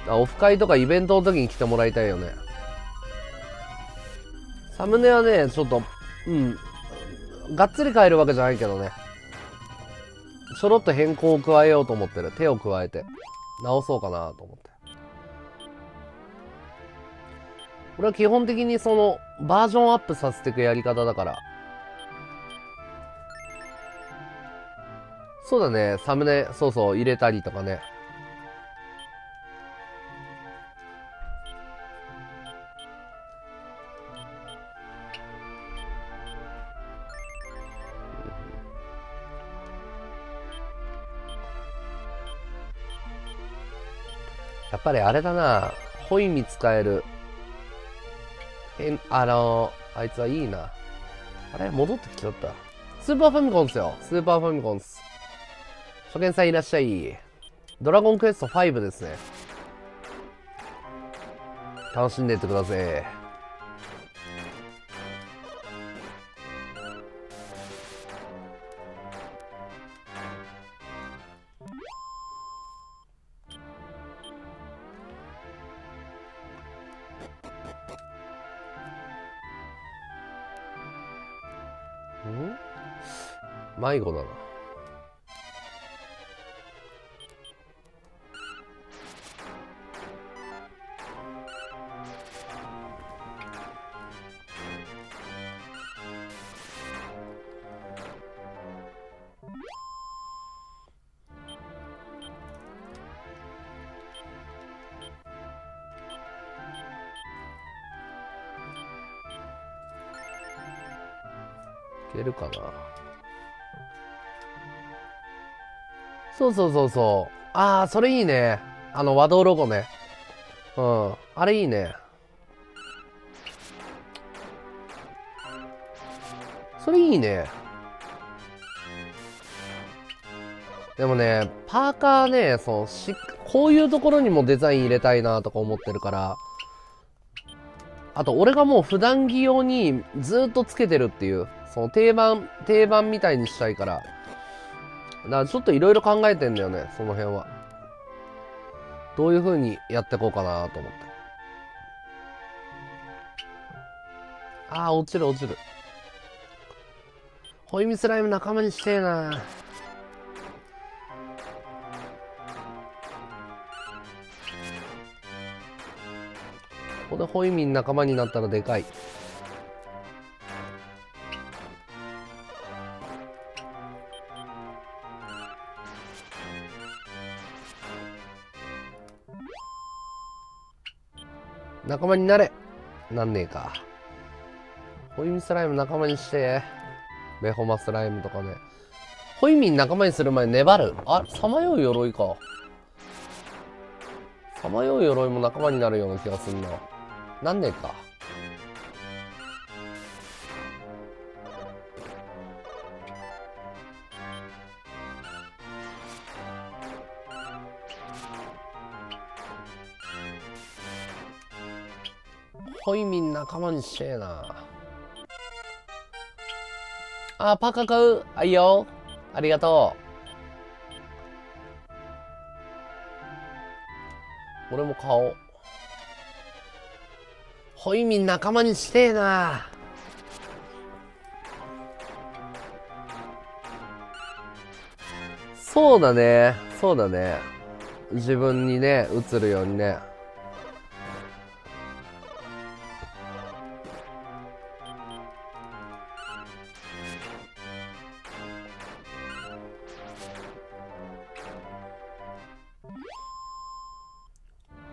あオフ会とかイベントの時に来てもらいたいよね。サムネはね、ちょっと、うん。がっつり変えるわけじゃないけどね。ちょろっと変更を加えようと思ってる。手を加えて。直そうかなと思って。俺は基本的にその、バージョンアップさせていくやり方だから。そうだね、サムネ、そうそう、入れたりとかね。やっぱりあれだな、ホイミ使える。変、あのー、あいつはいいな。あれ戻ってきちゃった。スーパーファミコンっすよ。スーパーファミコンっす。初見さんいらっしゃい。ドラゴンクエスト5ですね。楽しんでいってください。迷子だな。そうそうそうそう。ああ、それいいね。あの和道ロゴね。うん。あれいいね。それいいね。でもね、パーカーね、そのし、こういうところにもデザイン入れたいなとか思ってるから、あと俺がもう普段着用にずっとつけてるっていう、その定番、定番みたいにしたいから、だからちょっといろいろ考えてんだよね、その辺は。どういう風にやっていこうかなと思って。ああ、落ちる落ちる。ホイミスライム仲間にしてえなここでホイミン仲間になったらでかい。仲間になれなんねえか。ホイミスライム仲間にして。ベホマスライムとかね。ホイミン仲間にする前に粘る。あ、さまよう鎧か。さまよう鎧も仲間になるような気がするな。なんねえか。ホイミン仲間にしてえな。あ、パカ買うあ、いいよ。ありがとう。俺も買おう。ホイミン仲間にしてえな。そうだね。そうだね。自分にね、映るようにね。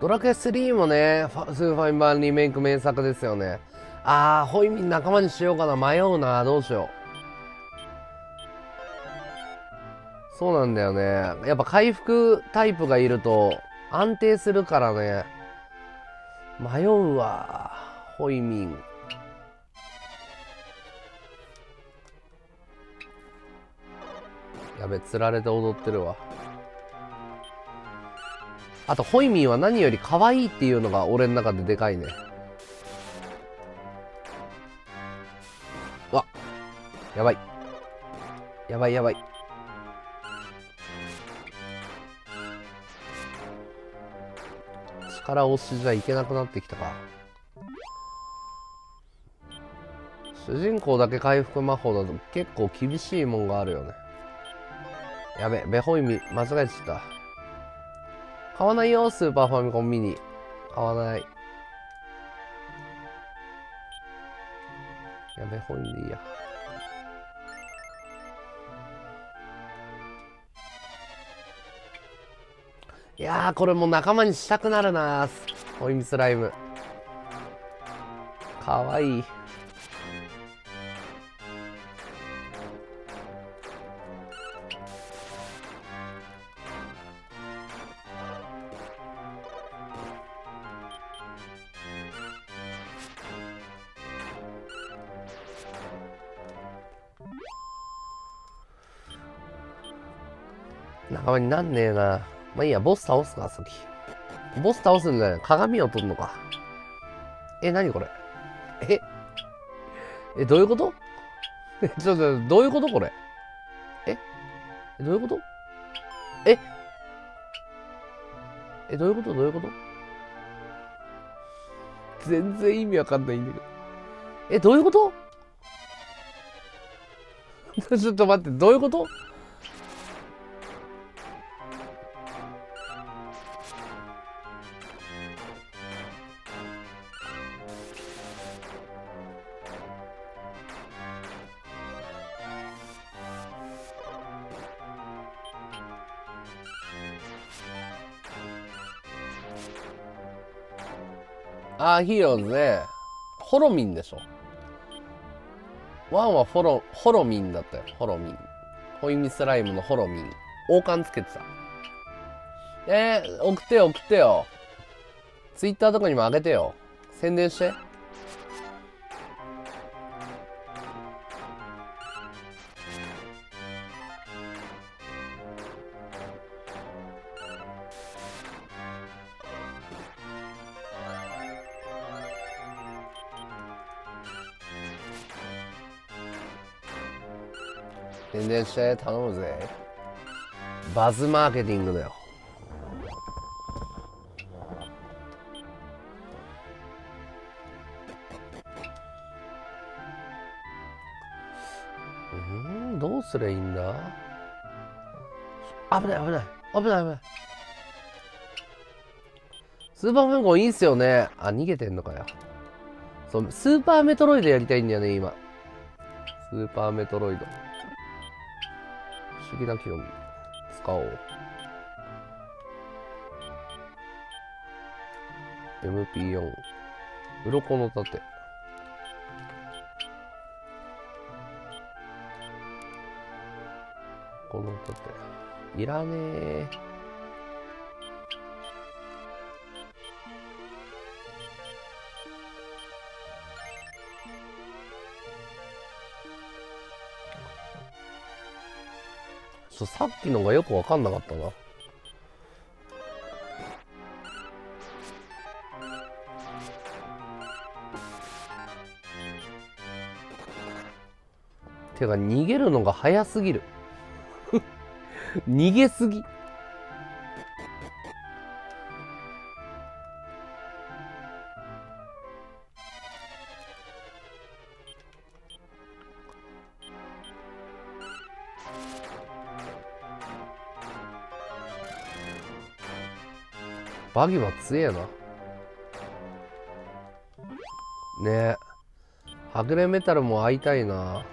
ドラクエ3もね、スーファイン版リメイク名作ですよね。あー、ホイミン仲間にしようかな。迷うな。どうしよう。そうなんだよね。やっぱ回復タイプがいると安定するからね。迷うわ。ホイミン。やべ、釣られて踊ってるわ。あと、ホイミンは何より可愛いっていうのが俺の中ででかいね。わ。やばい。やばいやばい。力押しじゃいけなくなってきたか。主人公だけ回復魔法だと結構厳しいもんがあるよね。やべ、ベホイミ間違えちゃった。買わないよ、スーパーファミコンミニ。買わない。やべ、ホイミでいいや。いや、これも仲間にしたくなるなホイミスライム。かわいい。仲間になんねえな。まあいいや、ボス倒すか、先。ボス倒すんじゃない鏡を取るのか。え、なにこれ？え？え、どういうこと？え、ちょっと、どういうことこれ？え？どういうこと？え？え、どういうこと？どういうこと？全然意味わかんないんだけど。え、どういうこと？ちょっと待って、どういうこと？ー、ヒーローズね。ホロミンでしょ。ワンはフォロ、ホロミンだったよ。ホロミン。ホイミスライムのホロミン。王冠つけてた。えー、送ってよ、送ってよ。ツイッターとかにもあげてよ。宣伝して。伝して頼むぜバズマーケティングだようんどうすりゃいいんだ危ない危ない危ない危ないスーパーファミコンいいっすよねあ逃げてんのかよそうスーパーメトロイドやりたいんだよね今スーパーメトロイド不思議な木を使おう。MP4 鱗の盾。この盾。いらねえ。さっきのがよくわかんなかったな。てか逃げるのが早すぎる。逃げすぎ。バギマ強えな。ねえ。はぐれメタルも会いたいな。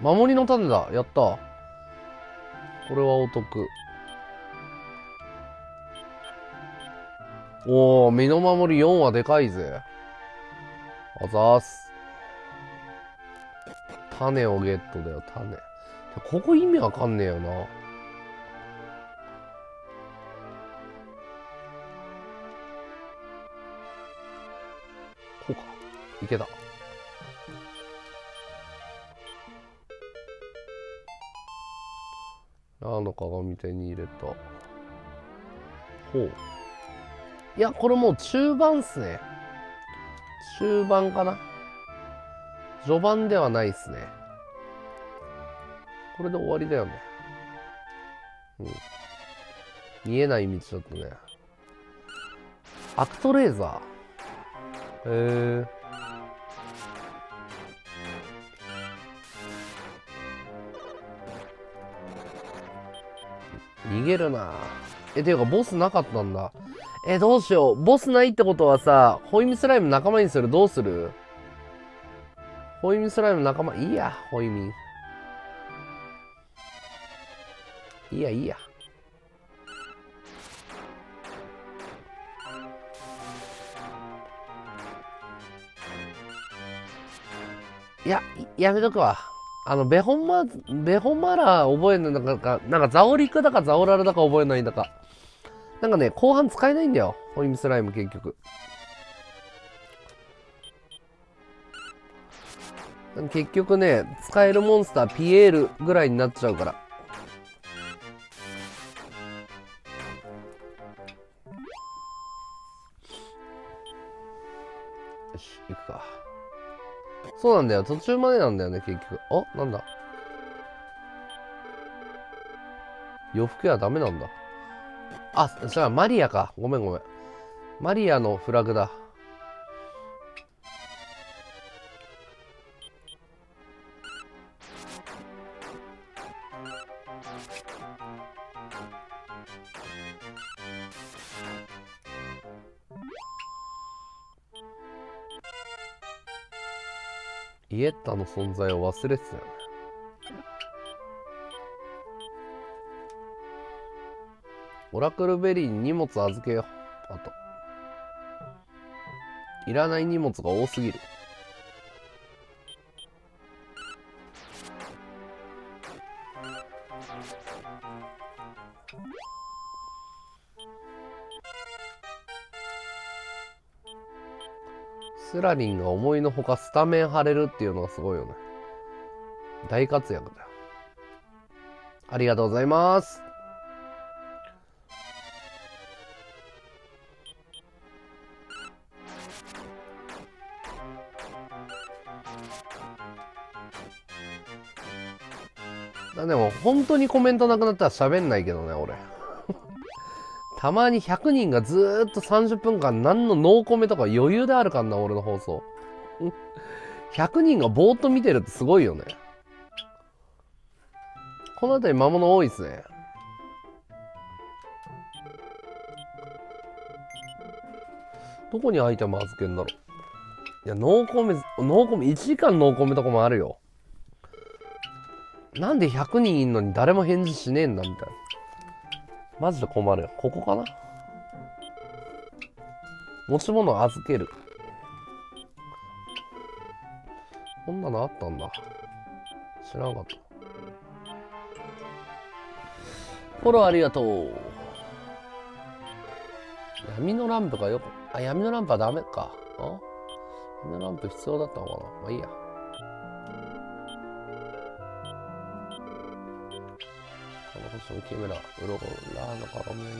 守りの種だ。やった。これはお得。おお身の守り4はでかいぜ。あざーす。種をゲットだよ、種。ここ意味わかんねえよな。いけた。あの鏡手に入れた。ほう。いや、これもう中盤っすね。中盤かな。序盤ではないっすね。これで終わりだよね。うん。見えない道だったね。アクトレーザー。へえ。逃げるなえ、ていうかボスなかったんだ。え、どうしよう。ボスないってことはさ、ホイミスライム仲間にするどうする？ホイミスライム仲間、いいや、ホイミ。いいや、いいや。いや、やめとくわ。あの、ベホンマ、ベホンマラー覚えるのなんか、なんかザオリクだかザオラルだか覚えないんだか。なんかね、後半使えないんだよ。ホイミスライム結局。結局ね、使えるモンスターピエールぐらいになっちゃうから。よし、行くか。そうなんだよ。途中までなんだよね、結局。あ、なんだ？洋服屋ダメなんだ。あ、それはマリアか。ごめんごめん。マリアのフラグだ。タの存在を忘れてたよね。オラクルベリーに荷物預けよう。あと。いらない荷物が多すぎる。スラリンが思いのほかスタメン張れるっていうのがすごいよね。大活躍だよ。ありがとうございます。でも本当にコメントなくなったら喋んないけどね俺たまに100人がずっと30分間何のノーコメとか余裕であるかんな俺の放送。100人がぼーっと見てるってすごいよね。この辺り魔物多いっすね。どこにアイテム預けんだろう。いやノーコメノーコメ1時間ノーコメとかもあるよ。なんで100人いんのに誰も返事しねえんだみたいな。マジで困るよ。ここかな？持ち物預ける。こんなのあったんだ。知らなかった。フォローありがとう。闇のランプがよく、あ、闇のランプはダメか。あ？闇のランプ必要だったのかな？まあいいや。星の木村、うろこ、ラーの鏡のよう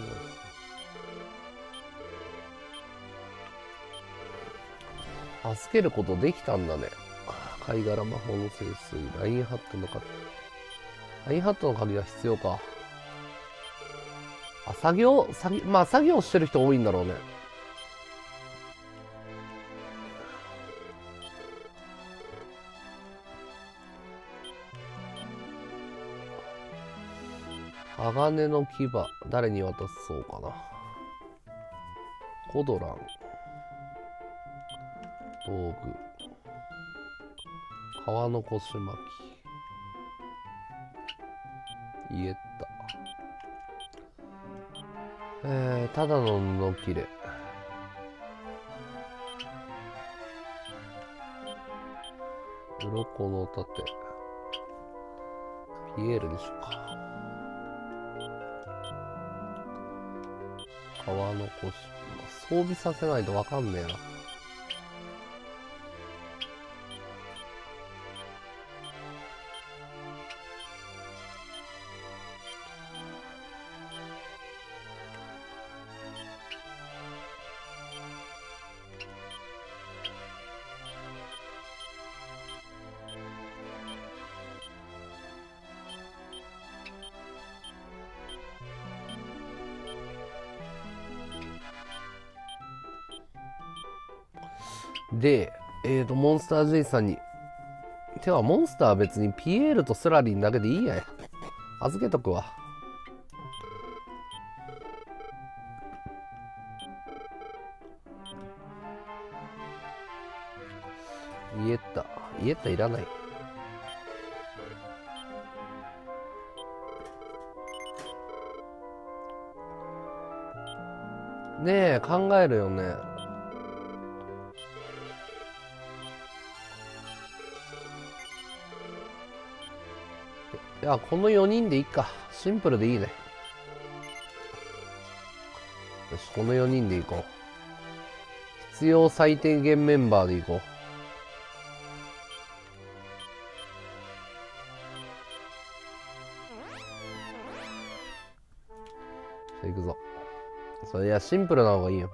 に。助けることできたんだね。貝殻魔法の聖水、ラインハットの鍵。ラインハットの鍵が必要か。あ、作業、作まあ作業してる人多いんだろうね。鋼の牙。誰に渡そうかな。コドラン。道具。川の腰巻き。イエッタえー、ただの布切れ。鱗の盾。ピエールにしようか。川の。装備させないとわかんねえな。スター J さんに。てか、モンスターは別にピエールとスラリンだけでいいやん。預けとくわ。イエッタ。イエッタいらない。ねえ、考えるよね。いや、この4人でいいか。シンプルでいいね。よし、この4人でいこう。必要最低限メンバーでいこう。じゃあ行くぞ。それいや、シンプルな方がいいよ。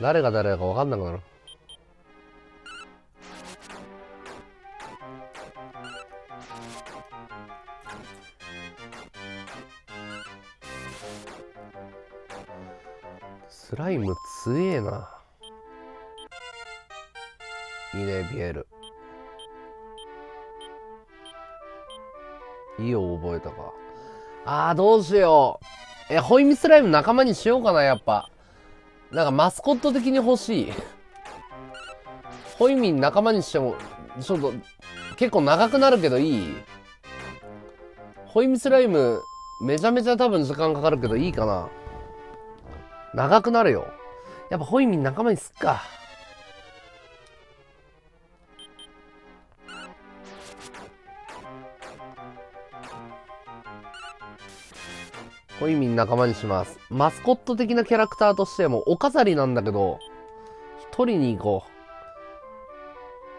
誰が誰だか分かんなくなる。ライム強えな。いいね、ビエル。いいよ、覚えたか。あー、どうしよう。え、ホイミスライム仲間にしようかな、やっぱ。なんかマスコット的に欲しい。ホイミン仲間にしても、ちょっと、結構長くなるけどいい？ホイミスライム、めちゃめちゃ多分時間かかるけどいいかな。長くなるよ。やっぱホイミン仲間にすっか。ホイミン仲間にします。マスコット的なキャラクターとしてもお飾りなんだけど、取りに行こ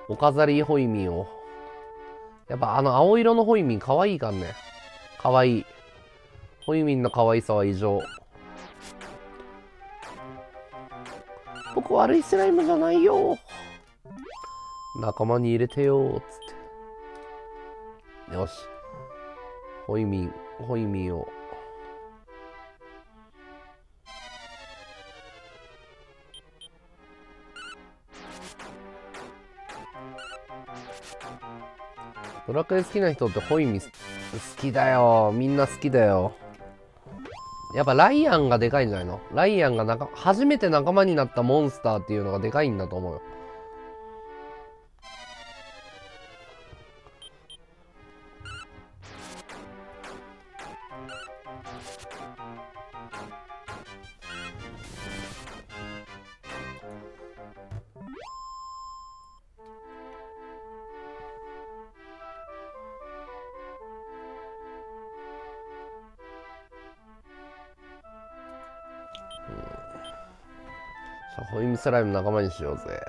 う。お飾りホイミンを。やっぱあの青色のホイミン可愛いかんね。可愛い。ホイミンの可愛さは異常。僕悪いスライムじゃないよ。仲間に入れてよ、つって。よし。ホイミン、ホイミンを。ドラクエ好きな人ってホイミ好きだよ。みんな好きだよ。やっぱライアンがでかいんじゃないの？ライアンがなか初めて仲間になったモンスターっていうのがでかいんだと思うよ。イスライム仲間にしようぜ。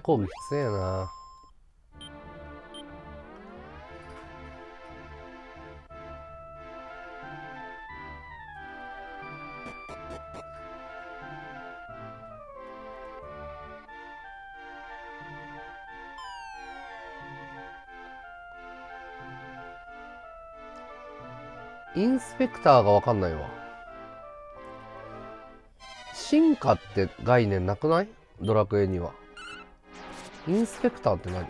前コきついな。インスペクターがわかんないわ。進化って概念なくないドラクエには。インスペクターって何？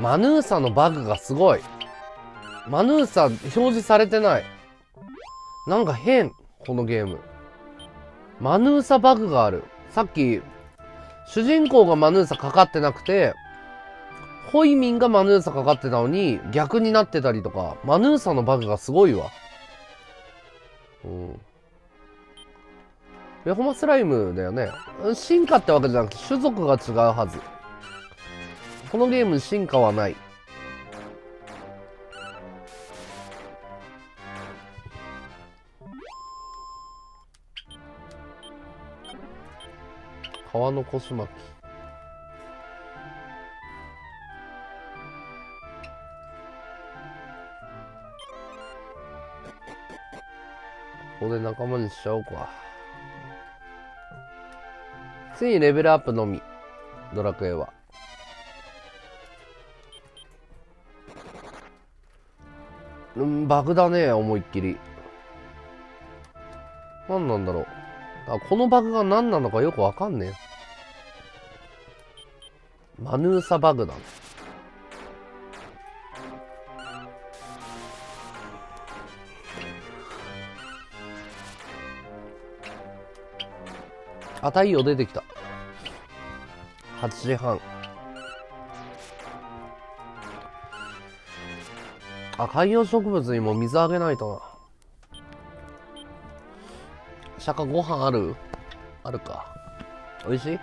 マヌーサのバグがすごい。マヌーサ表示されてない。なんか変。このゲーム。マヌーサバグがある。さっき、主人公がマヌーサかかってなくて、ホイミンがマヌーサかかってたのに逆になってたりとか、マヌーサのバグがすごいわ。うん。ベホマスライムだよね。進化ってわけじゃなくて種族が違うはず。このゲーム進化はない。川の腰巻き。ここで仲間にしちゃおうか。ついレベルアップのみ。ドラクエは。うん、バグだね、思いっきり。何なんだろう。あこのバグが何なのかよくわかんねえ。マヌーサバグだ、ね。あ、太陽出てきた。8時半。あ、観葉植物にも水あげないとな。釈迦ご飯ある？あるか。美味しい？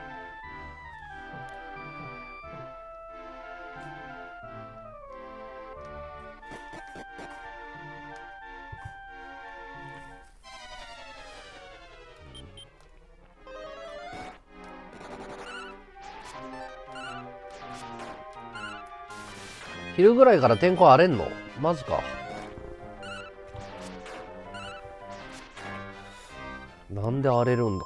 昼ぐらいから天候荒れんの？マジか。なんで荒れるんだ？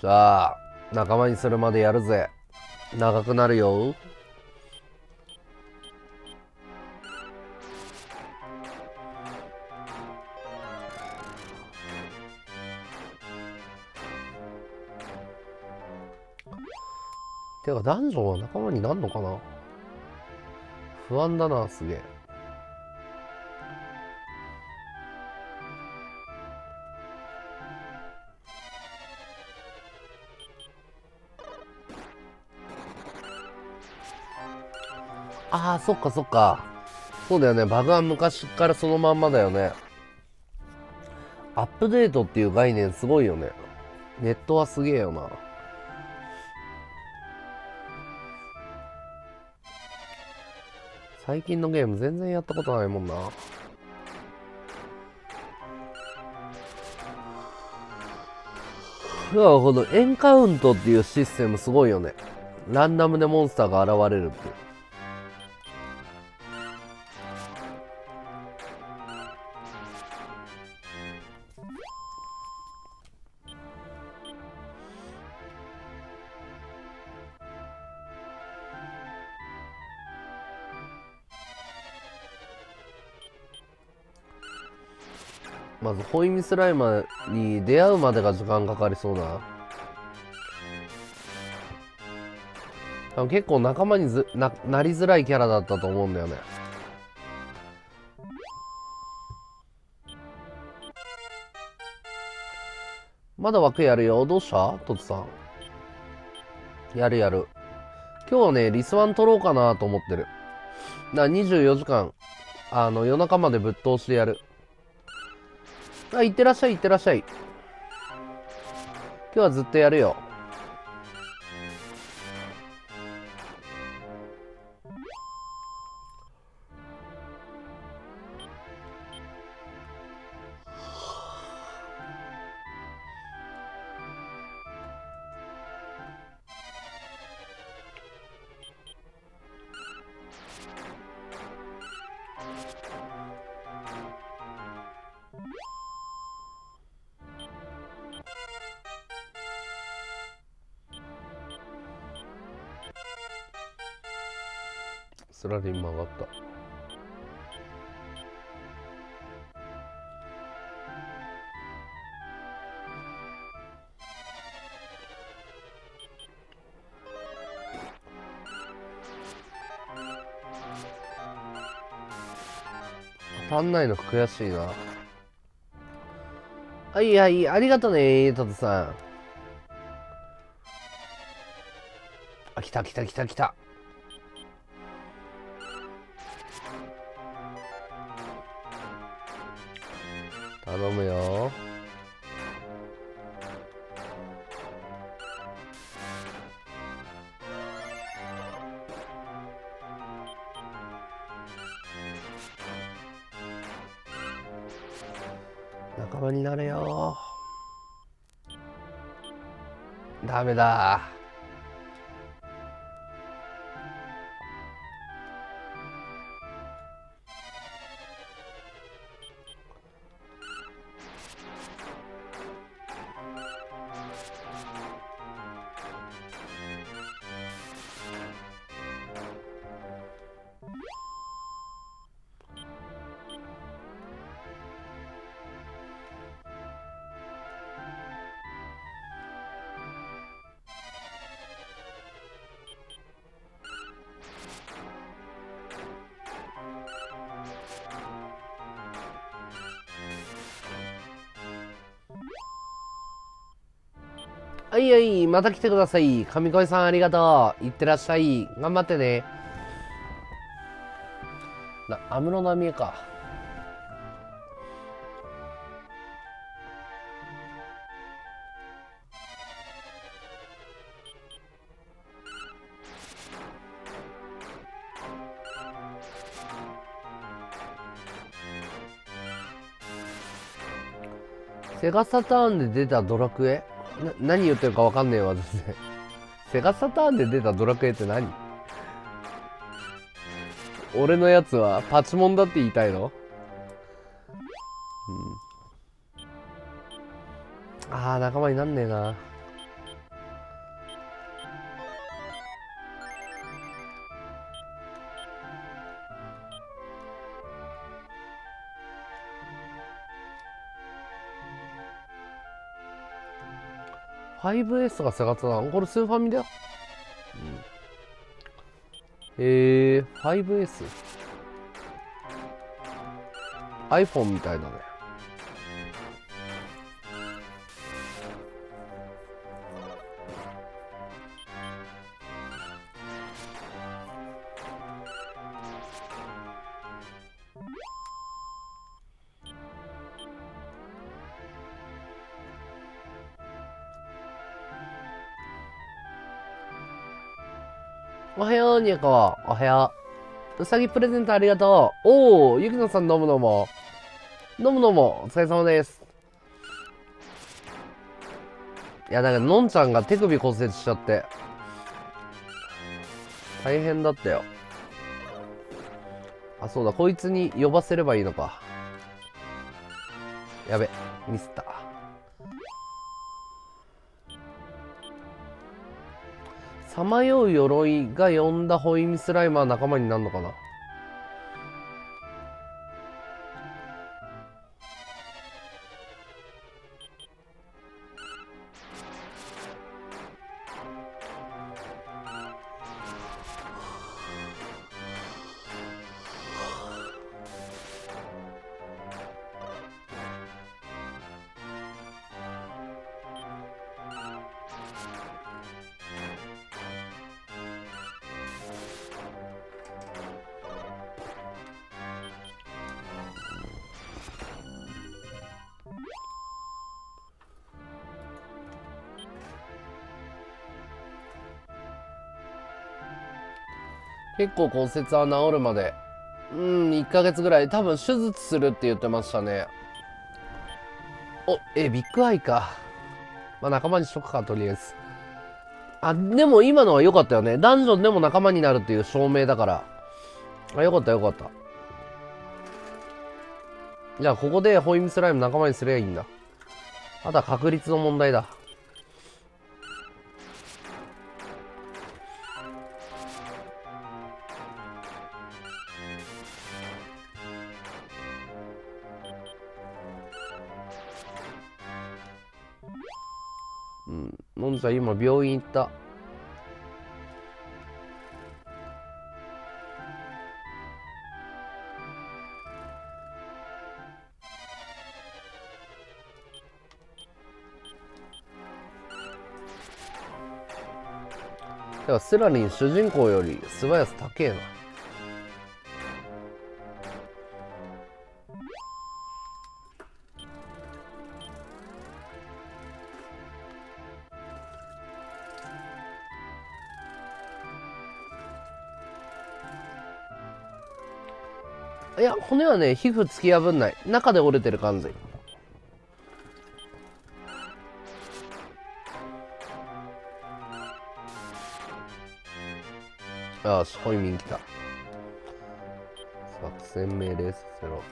さあ、仲間にするまでやるぜ。長くなるよ。か、ダンジョンは仲間になんのかな？不安だな、すげえ。ああ、そっかそっか。そうだよね。バグは昔からそのまんまだよね。アップデートっていう概念すごいよね。ネットはすげえよな。最近のゲーム全然やったことないもんな。うわ、このエンカウントっていうシステムすごいよね。ランダムでモンスターが現れるって。ホイミスライマーに出会うまでが時間かかりそうな。多分結構仲間にずななりづらいキャラだったと思うんだよね。まだ枠やるよ。どうした？トツさん。やるやる。今日はねリスワン取ろうかなと思ってる。だから24時間あの夜中までぶっ通しでやる。あ、いってらっしゃい、いってらっしゃい。今日はずっとやるよ。ないの悔しいな。あいやいありがとねトトさん。あ来た来た来た来た。はいはい、また来てください。上越さんありがとう。いってらっしゃい。頑張ってね。な、安室奈美恵か。セガサターンで出たドラクエ？な何言ってるかわかんねえわ、全然。セガサターンで出たドラクエって何？俺のやつはパチモンだって言いたいの？5S がセガサターンこれスーファミだよ。うん、えー、5S。iPhone みたいだね。おはよう、ニャコ。おはよう。うさぎプレゼントありがとう。おー、ゆきのさん飲むのも。飲むのも、お疲れ様です。いや、だか、のんちゃんが手首骨折しちゃって。大変だったよ。あ、そうだ、こいつに呼ばせればいいのか。やべ、ミスった。さまよう鎧が呼んだホイミスライマー仲間になるのかな？結構骨折は治るまで。うん1ヶ月ぐらい。多分手術するって言ってましたね。おえビッグアイか。まあ仲間にしとくかとりあえず。あでも今のは良かったよね。ダンジョンでも仲間になるっていう証明だから。あよかったよかった。じゃあここでホイミスライム仲間にすればいいんだ。あとは確率の問題だ。今病院行った。てか、スラリン主人公より素早さ高えな。はね、皮膚突き破んない。中で折れてる感じ。よし、ホイミン来た。作戦命令させろ。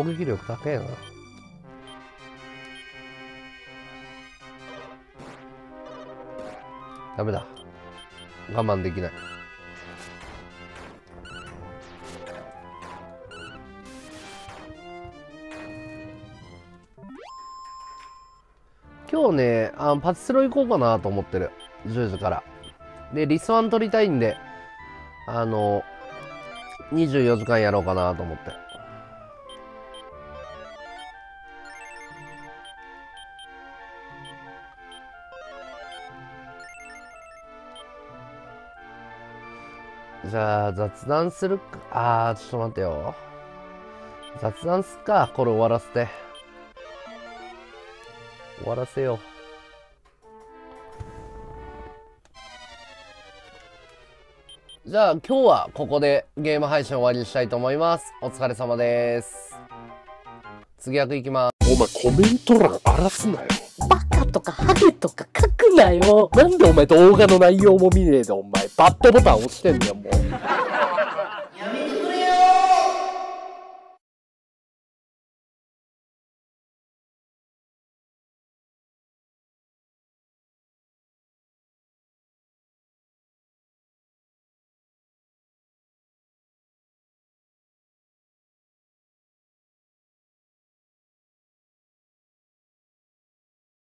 攻撃力高えな。ダメだ。我慢できない。今日ね、あのパチスロ行こうかなと思ってる。10時から。で、リスワン取りたいんで、あの、24時間やろうかなと思って。あ、雑談するか。あー、ちょっと待ってよ。雑談すっか。これ終わらせて。終わらせよう。じゃあ、今日はここでゲーム配信終わりにしたいと思います。お疲れ様です。次役いきます。お前コメント欄荒らすなよ。バカとかハゲとか書くなよ。なんでお前動画の内容も見ねえでお前バッドボタン押してんだよもう。